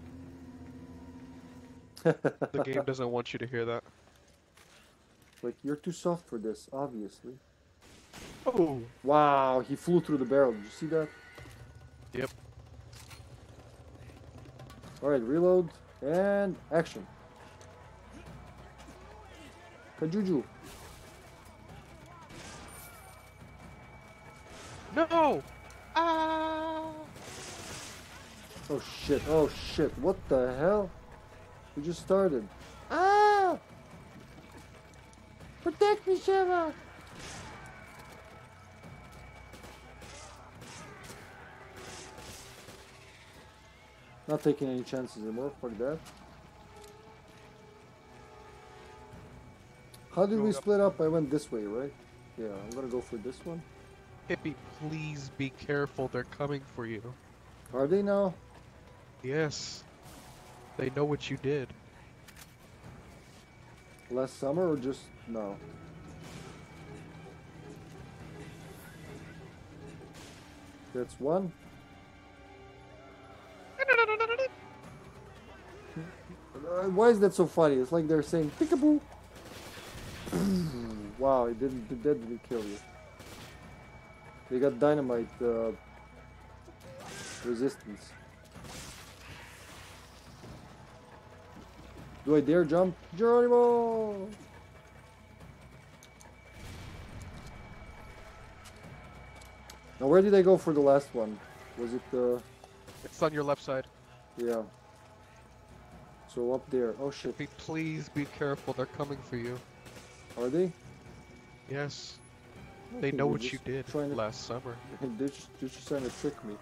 S2: The game doesn't want you to hear that.
S1: like you're too soft for this, obviously.
S2: Oh.
S1: Wow, he flew through the barrel. Did you see that?
S2: Yep.
S1: All right, reload and action. Kajuju.
S2: No. Ah.
S1: Oh shit, oh shit, what the hell? We just started. Ah! Protect me, Sheva! Not taking any chances anymore, fuck that. How did we split up? I went this way, right? Yeah, I'm gonna go for this one.
S2: Hippie, please be careful. They're coming for you.
S1: Are they now?
S2: Yes. They know what you did.
S1: Last summer or just now? That's one. Uh, why is that so funny? It's like they're saying peekaboo. wow, it didn't. That didn't kill you. They got dynamite uh, resistance. Do I dare jump? Geronimo! Now where did I go for the last one? Was it uh
S2: It's on your left side.
S1: yeah. So up there. Oh shit.
S2: Hippie, please be careful. They're coming for you.
S1: Are they?
S2: Yes. They know what you did
S1: to-
S2: last summer.
S1: they're, just, they're just trying to trick me.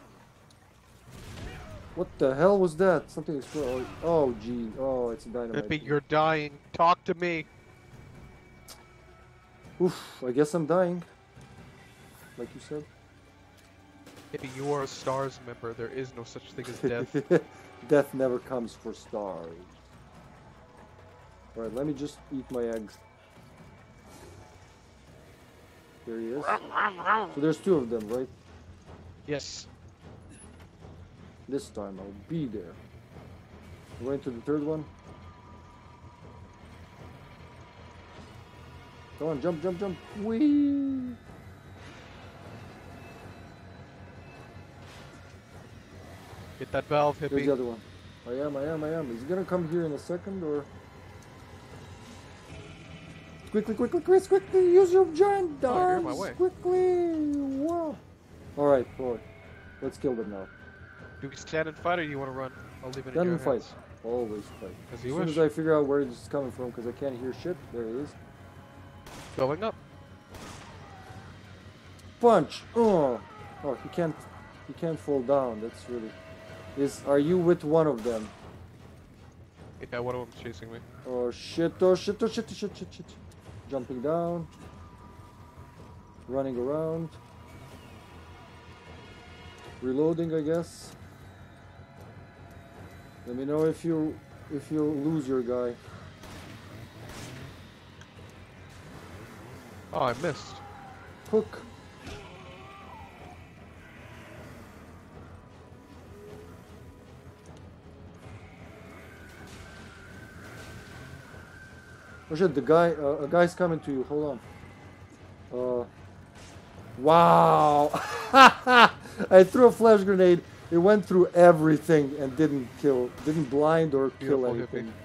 S1: What the hell was that? Something exploded. Oh, gee. Oh, it's a dynamite.
S2: Hippie, you're dying. Talk to me.
S1: Oof, I guess I'm dying. Like you said.
S2: Hippie, you are a STARS member. There is no such thing as death.
S1: Death never comes for stars. Alright, let me just eat my eggs. There he is. So there's two of them, right?
S2: yes.
S1: This time I'll be there. Going to the third one. Come on, jump, jump, jump. Whee!
S2: Hit that valve,
S1: There's the other one. I am, I am, I am. Is he gonna come here in a second or? Quickly, quickly, Chris, quickly! Use your giant
S2: Oh, you're in my way.
S1: Quickly! Whoa! Alright, boy. Let's kill them now.
S2: Do we stand and fight or do you want to run? I'll leave it in
S1: Stand
S2: your
S1: and fight.
S2: hands.
S1: Always fight.
S2: As
S1: As soon
S2: wish.
S1: as I figure out where it's coming from, because I can't hear shit, there it is.
S2: Going up.
S1: Punch! Oh! Oh, he can't, he can't fall down. That's really. Is are you with one of them?
S2: Yeah, one of them's chasing me.
S1: Oh shit! Oh shit! Oh shit! Oh, shit! Shit! Shit! Jumping down. Running around. Reloading, I guess. Let me know if you if you lose your guy.
S2: Oh, I missed.
S1: Hook. Oh shit, the guy, uh, a guy's coming to you. Hold on. Uh, wow! I threw a flash grenade. It went through everything and didn't kill, didn't blind or kill
S2: Beautiful
S1: anything.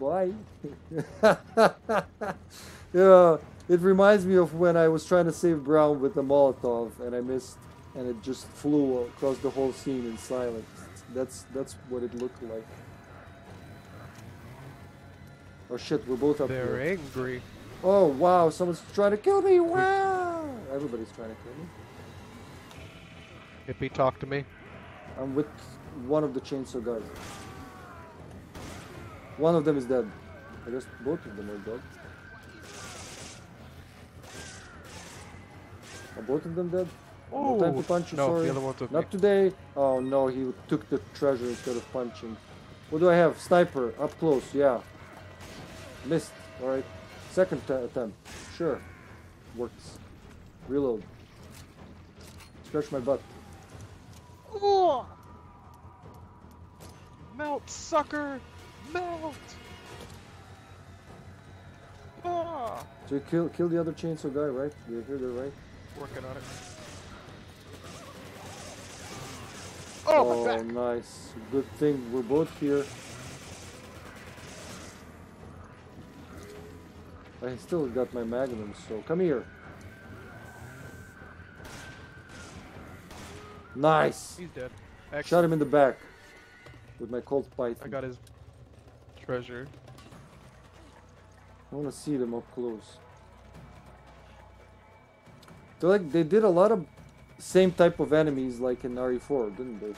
S1: Bye. yeah, it reminds me of when I was trying to save Brown with the Molotov and I missed, and it just flew across the whole scene in silence. That's that's what it looked like. Oh shit, we're both up
S2: They're
S1: here.
S2: angry.
S1: Oh wow, someone's trying to kill me! Wow! Everybody's trying to kill me.
S2: Hippie, talk to me.
S1: I'm with one of the chainsaw guys. One of them is dead. I guess both of them are dead. Are both of them dead? Oh, No time to punch you,
S2: no,
S1: sorry.
S2: the other one's with
S1: Not
S2: me.
S1: today. Oh no, he took the treasure instead of punching. What do I have? Sniper, up close, yeah. Missed, alright. Second attempt, sure. Works. Reload. Scratch my butt.
S2: Oh! Melt, sucker! Melt! Ah!
S1: So you kill, kill the other chainsaw guy, right? I hear that right?
S2: Working on it. Oh, back!
S1: nice. Good thing we're both here. I still got my magnum, so come here. Nice.
S2: He's dead.
S1: Shot him in the back with my Colt Python.
S2: I got his treasure.
S1: I want to see them up close. They're like they did a lot of same type of enemies like in RE4, didn't they?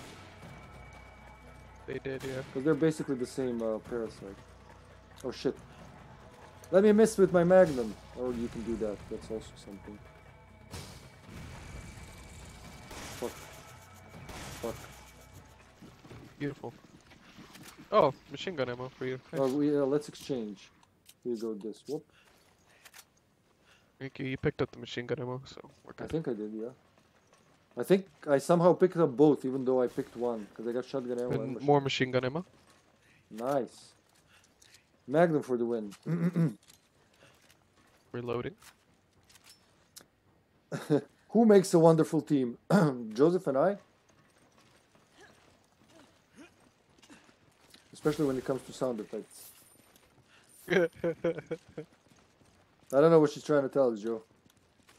S2: They did, yeah.
S1: Because they're basically the same uh, parasite. Oh shit. Let me miss with my magnum. Or you can do that. That's also something. Fuck. Fuck.
S2: Beautiful. Oh, machine gun ammo for you.
S1: Oh, we, uh, let's exchange. Here you go, this. Whoop.
S2: Thank you. You picked up the machine gun ammo, so we're
S1: I think I did, yeah. I think I somehow picked up both, even though I picked one. Because I got shotgun ammo and
S2: And
S1: machine-
S2: more machine gun ammo.
S1: Nice. Magnum for the win.
S2: Reloading.
S1: Who makes a wonderful team? Joseph and I? Especially when it comes to sound effects. I don't know what she's trying to tell us, Joe.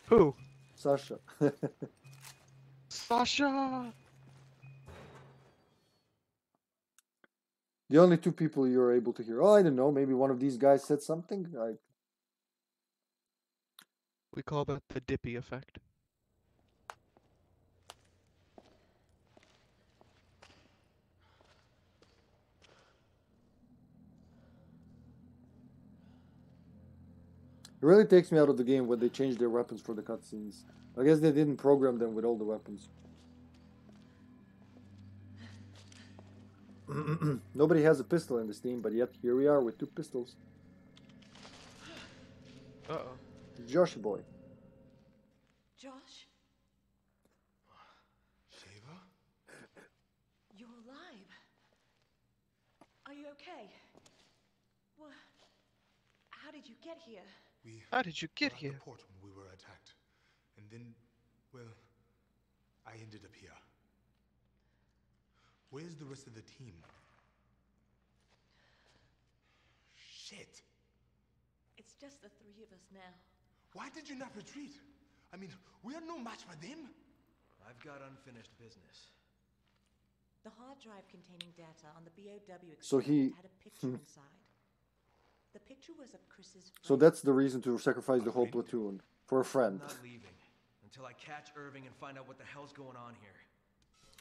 S2: Who?
S1: Sasha.
S2: Sasha!
S1: The only two people you're able to hear. Oh, I don't know. Maybe one of these guys said something. I,
S2: We call that the Dippy effect.
S1: it really takes me out of the game when they change their weapons for the cutscenes. I guess they didn't program them with all the weapons. Nobody has a pistol in this team, but yet here we are with two pistols.
S2: Uh-oh.
S1: Joshy boy.
S4: Josh,
S5: Sheva?
S4: you're alive. Are you okay? What? How did you get here?
S5: We
S2: How did you get
S5: were at
S2: here?
S5: the port when we were attacked. And then, well, I ended up here. Where's the rest of the team? Shit!
S4: It's just the three of us now.
S5: Why did you not retreat? I mean, we are no match for them.
S3: I've got unfinished business.
S4: The hard drive containing data on the BOW
S1: So he-
S4: experiment had a picture inside. The picture was of Chris's
S1: So that's the reason to sacrifice the whole platoon for a
S3: I'm
S1: friend.
S3: not leaving until I catch Irving and find out what the hell's going on here.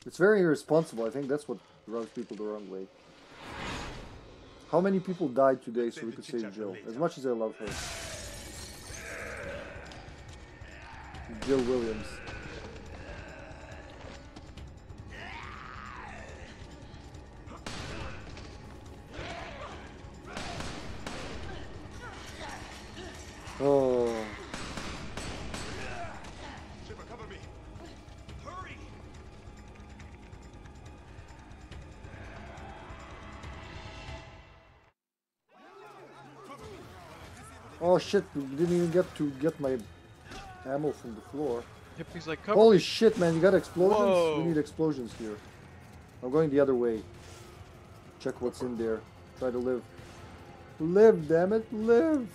S1: It's very irresponsible. I think that's what rubs people the wrong way. How many people died today so we could save Jill? As much as I love her. Jill Williams. Shit, didn't even get to get my ammo from the floor.
S2: Like,
S1: Holy shit, man, you got explosions?
S2: Whoa.
S1: We need explosions here. I'm going the other way. Check what's in there. Try to live. Live, damn it, live!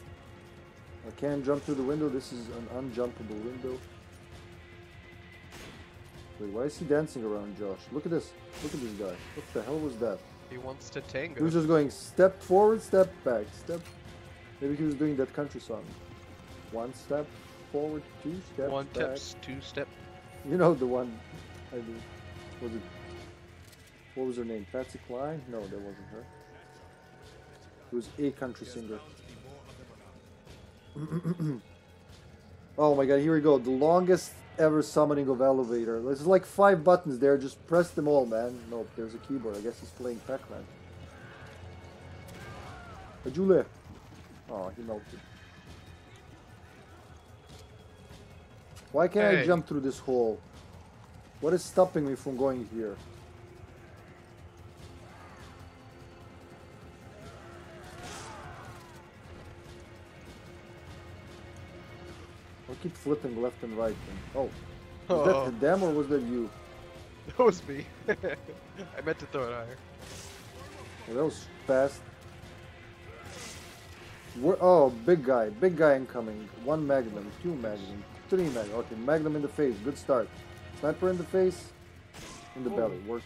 S1: I can't jump through the window. This is an unjumpable window. Wait, why is he dancing around Josh? Look at this. Look at this guy. What the hell was that?
S2: He wants to tango.
S1: He was just going step forward, step back, step. Maybe he was doing that country song. One step forward, two steps
S2: One
S1: back.
S2: two step.
S1: You know the one I do. Was it? What was her name? Patsy Cline? No, that wasn't her. It was a country singer. oh my god, here we go. The longest ever summoning of elevator. There's like five buttons there. Just press them all, man. Nope, there's a keyboard. I guess he's playing Pac-Man. Ajule. Oh, he melted. Why can't I jump through this hole? What is stopping me from going here? I keep flipping left and right. And, oh, was
S2: Oh,
S1: that them or was that you?
S2: that was me. I meant to throw it higher.
S1: Well, that was fast. Where, oh, big guy. Big guy incoming. One magnum, two magnum, three magnum. Okay, magnum in the face. Good start. Sniper in the face. In the belly. Works.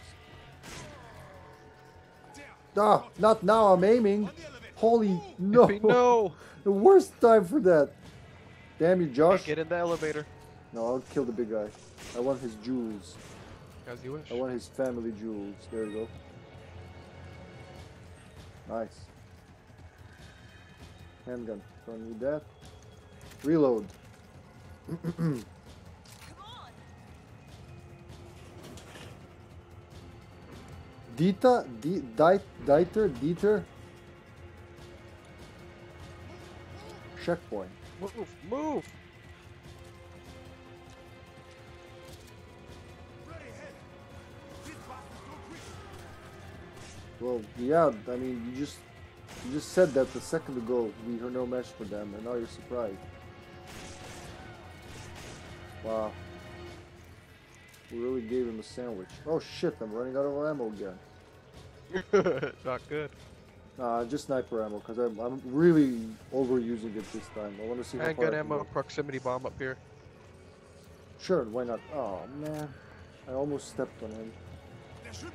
S1: Ah, not now. I'm aiming. Holy no.
S2: No!
S1: The worst time for that. Damn you, Josh.
S2: Get in the elevator.
S1: No, I'll kill the big guy. I want his jewels.
S2: As you wish.
S1: I want his family jewels. There you go. Nice. Handgun. Don't need that. Reload. Dita? D Di Dieter? Dieter? Checkpoint.
S2: Move, move!
S1: Well, yeah, I mean, you just you just said that a second ago. We are no match for them, and now you're surprised. Wow. We really gave him a sandwich. Oh shit, I'm running out of ammo again.
S2: Not good.
S1: Nah, just sniper ammo, because I'm, I'm really overusing it this time. I want to see how I
S2: Handgun
S1: can
S2: ammo,
S1: go.
S2: proximity bomb up here.
S1: Sure, why not? Oh man, I almost stepped on him.
S2: Okay.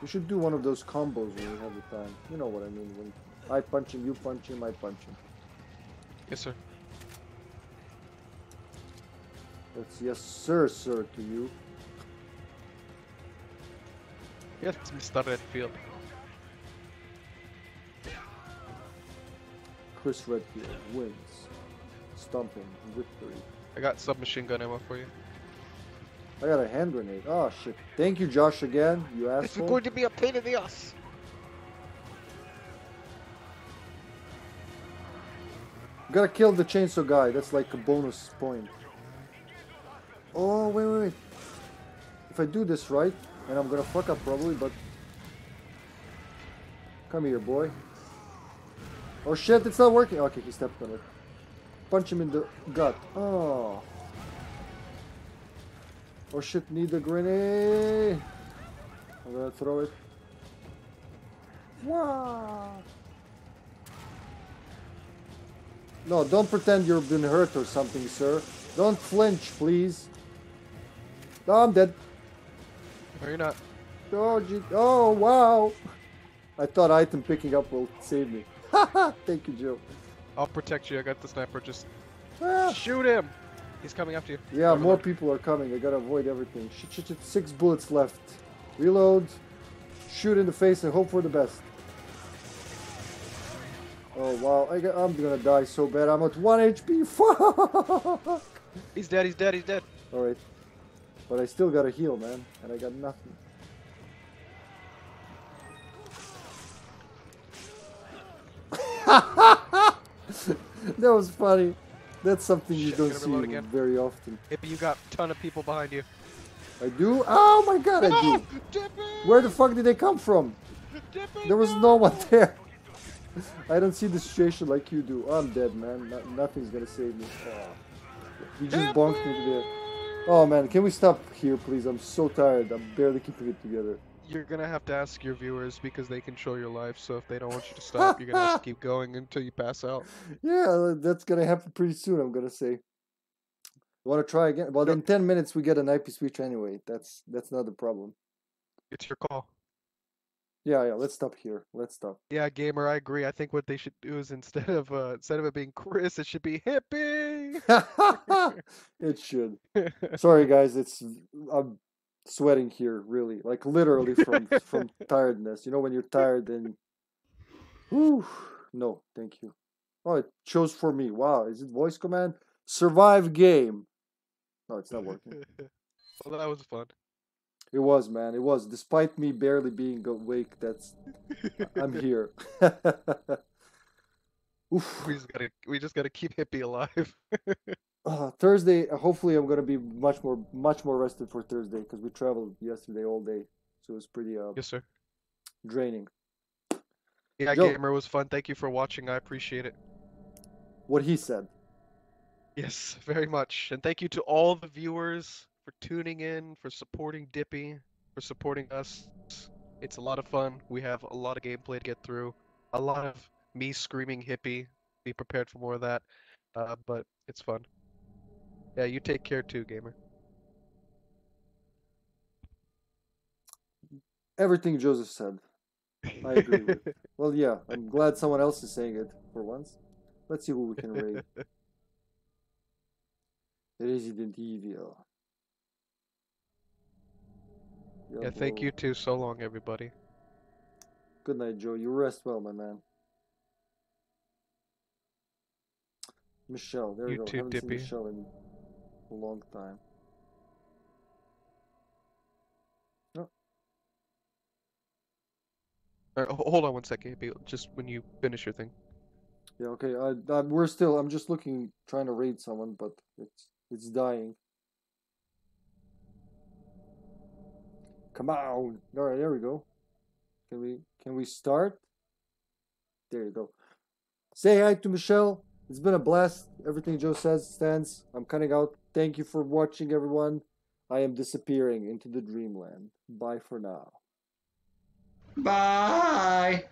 S1: We should do one of those combos when we have the time. You know what I mean? When I punch him, you punch him, I punch him.
S2: Yes, sir.
S1: That's yes, sir, sir, to you.
S2: Yes, Mr. Redfield.
S1: Chris Redfield wins. Stomping victory.
S2: I got submachine gun ammo for you.
S1: I got a hand grenade. Oh shit. Thank you, Josh, again, you asshole.
S2: This is going to be a pain in the ass.
S1: Gotta kill the chainsaw guy. That's like a bonus point. Oh, wait, wait, wait. If I do this right, and I'm gonna fuck up probably, but... Come here, boy. Oh shit, it's not working. Okay, he stepped on it. Punch him in the gut. Oh. Oh shit, need a grenade. I'm gonna throw it. Wow. No, don't pretend you've been hurt or something, sir. Don't flinch, please. No, I'm dead.
S2: No, you're not.
S1: Oh, gee. oh, wow. I thought item picking up will save me. Thank you, Joe.
S2: I'll protect you. I got the sniper. Just
S1: Ah.
S2: shoot him. He's coming after you.
S1: Yeah,
S2: Over
S1: more
S2: there.
S1: people are coming. I gotta avoid everything. Shit, shit, shit. Six bullets left. Reload. Shoot in the face and hope for the best. Oh wow, I I'm gonna die so bad. I'm at one HP. Fuck.
S2: He's dead. He's dead. He's dead.
S1: All right, but I still gotta heal, man, and I got nothing. that was funny. That's something you
S2: Shit,
S1: don't see very often.
S2: Hippy, you got a ton of people behind you.
S1: I do? Oh my god, I do. Where the fuck did they come from? There was no one there. I don't see the situation like you do. I'm dead, man. No, nothing's gonna save me. He just bonked me to death. Oh man, can we stop here, please? I'm so tired. I'm barely keeping it together.
S2: You're gonna have to ask your viewers because they control your life. So if they don't want you to stop, you're gonna have to keep going until you pass out.
S1: Yeah, that's gonna happen pretty soon. I'm gonna say. Want to try again? Well, in ten minutes we get an IP switch anyway. That's that's not the problem.
S2: It's your call.
S1: Yeah, yeah. Let's stop here. Let's stop.
S2: Yeah, gamer, I agree. I think what they should do is instead of uh, instead of it being Chris, it should be Hippy.
S1: it should. Sorry, guys. It's I'm sweating here, really, like literally from from tiredness. You know, when you're tired and. Whew. No, thank you. Oh, it chose for me. Wow, is it voice command? Survive game. No, it's not working.
S2: well, that was fun.
S1: It was, man. It was. Despite me barely being awake, that's I'm here. Oof.
S2: We just gotta we just gotta keep Hippy alive.
S1: Uh, Thursday. Hopefully, I'm gonna be much more much more rested for Thursday because we traveled yesterday all day, so it was pretty uh
S2: yes, sir.
S1: draining.
S2: Yeah, gamer was fun. Thank you for watching. I appreciate it.
S1: What he said.
S2: Yes, very much. And thank you to all the viewers for tuning in, for supporting Dippy, for supporting us. It's a lot of fun. We have a lot of gameplay to get through. A lot of me screaming Hippy. Be prepared for more of that. Uh, but it's fun. Yeah, you take care too, gamer.
S1: Everything Joseph said. I agree with. Well, yeah. I'm glad someone else is saying it for once. Let's see who we can raid. Resident Evil.
S2: yeah, thank you too. So long, everybody.
S1: Good night, Joe. You rest well, my man. Michelle, there
S2: You
S1: you, go.
S2: too,
S1: Haven't
S2: Dippy.
S1: Michelle in long time.
S2: Uh, ho- hold on one second, Hippy. Just when you finish your thing.
S1: Yeah, okay. I, I, we're still. I'm just looking, trying to raid someone, but it's it's dying. Come on! All right, there we go. Can we can we start? There you go. Say hi to Michelle. It's been a blast. Everything Joe says stands. I'm cutting out. Thank you for watching, everyone. I am disappearing into the dreamland. Bye for now.
S6: Bye.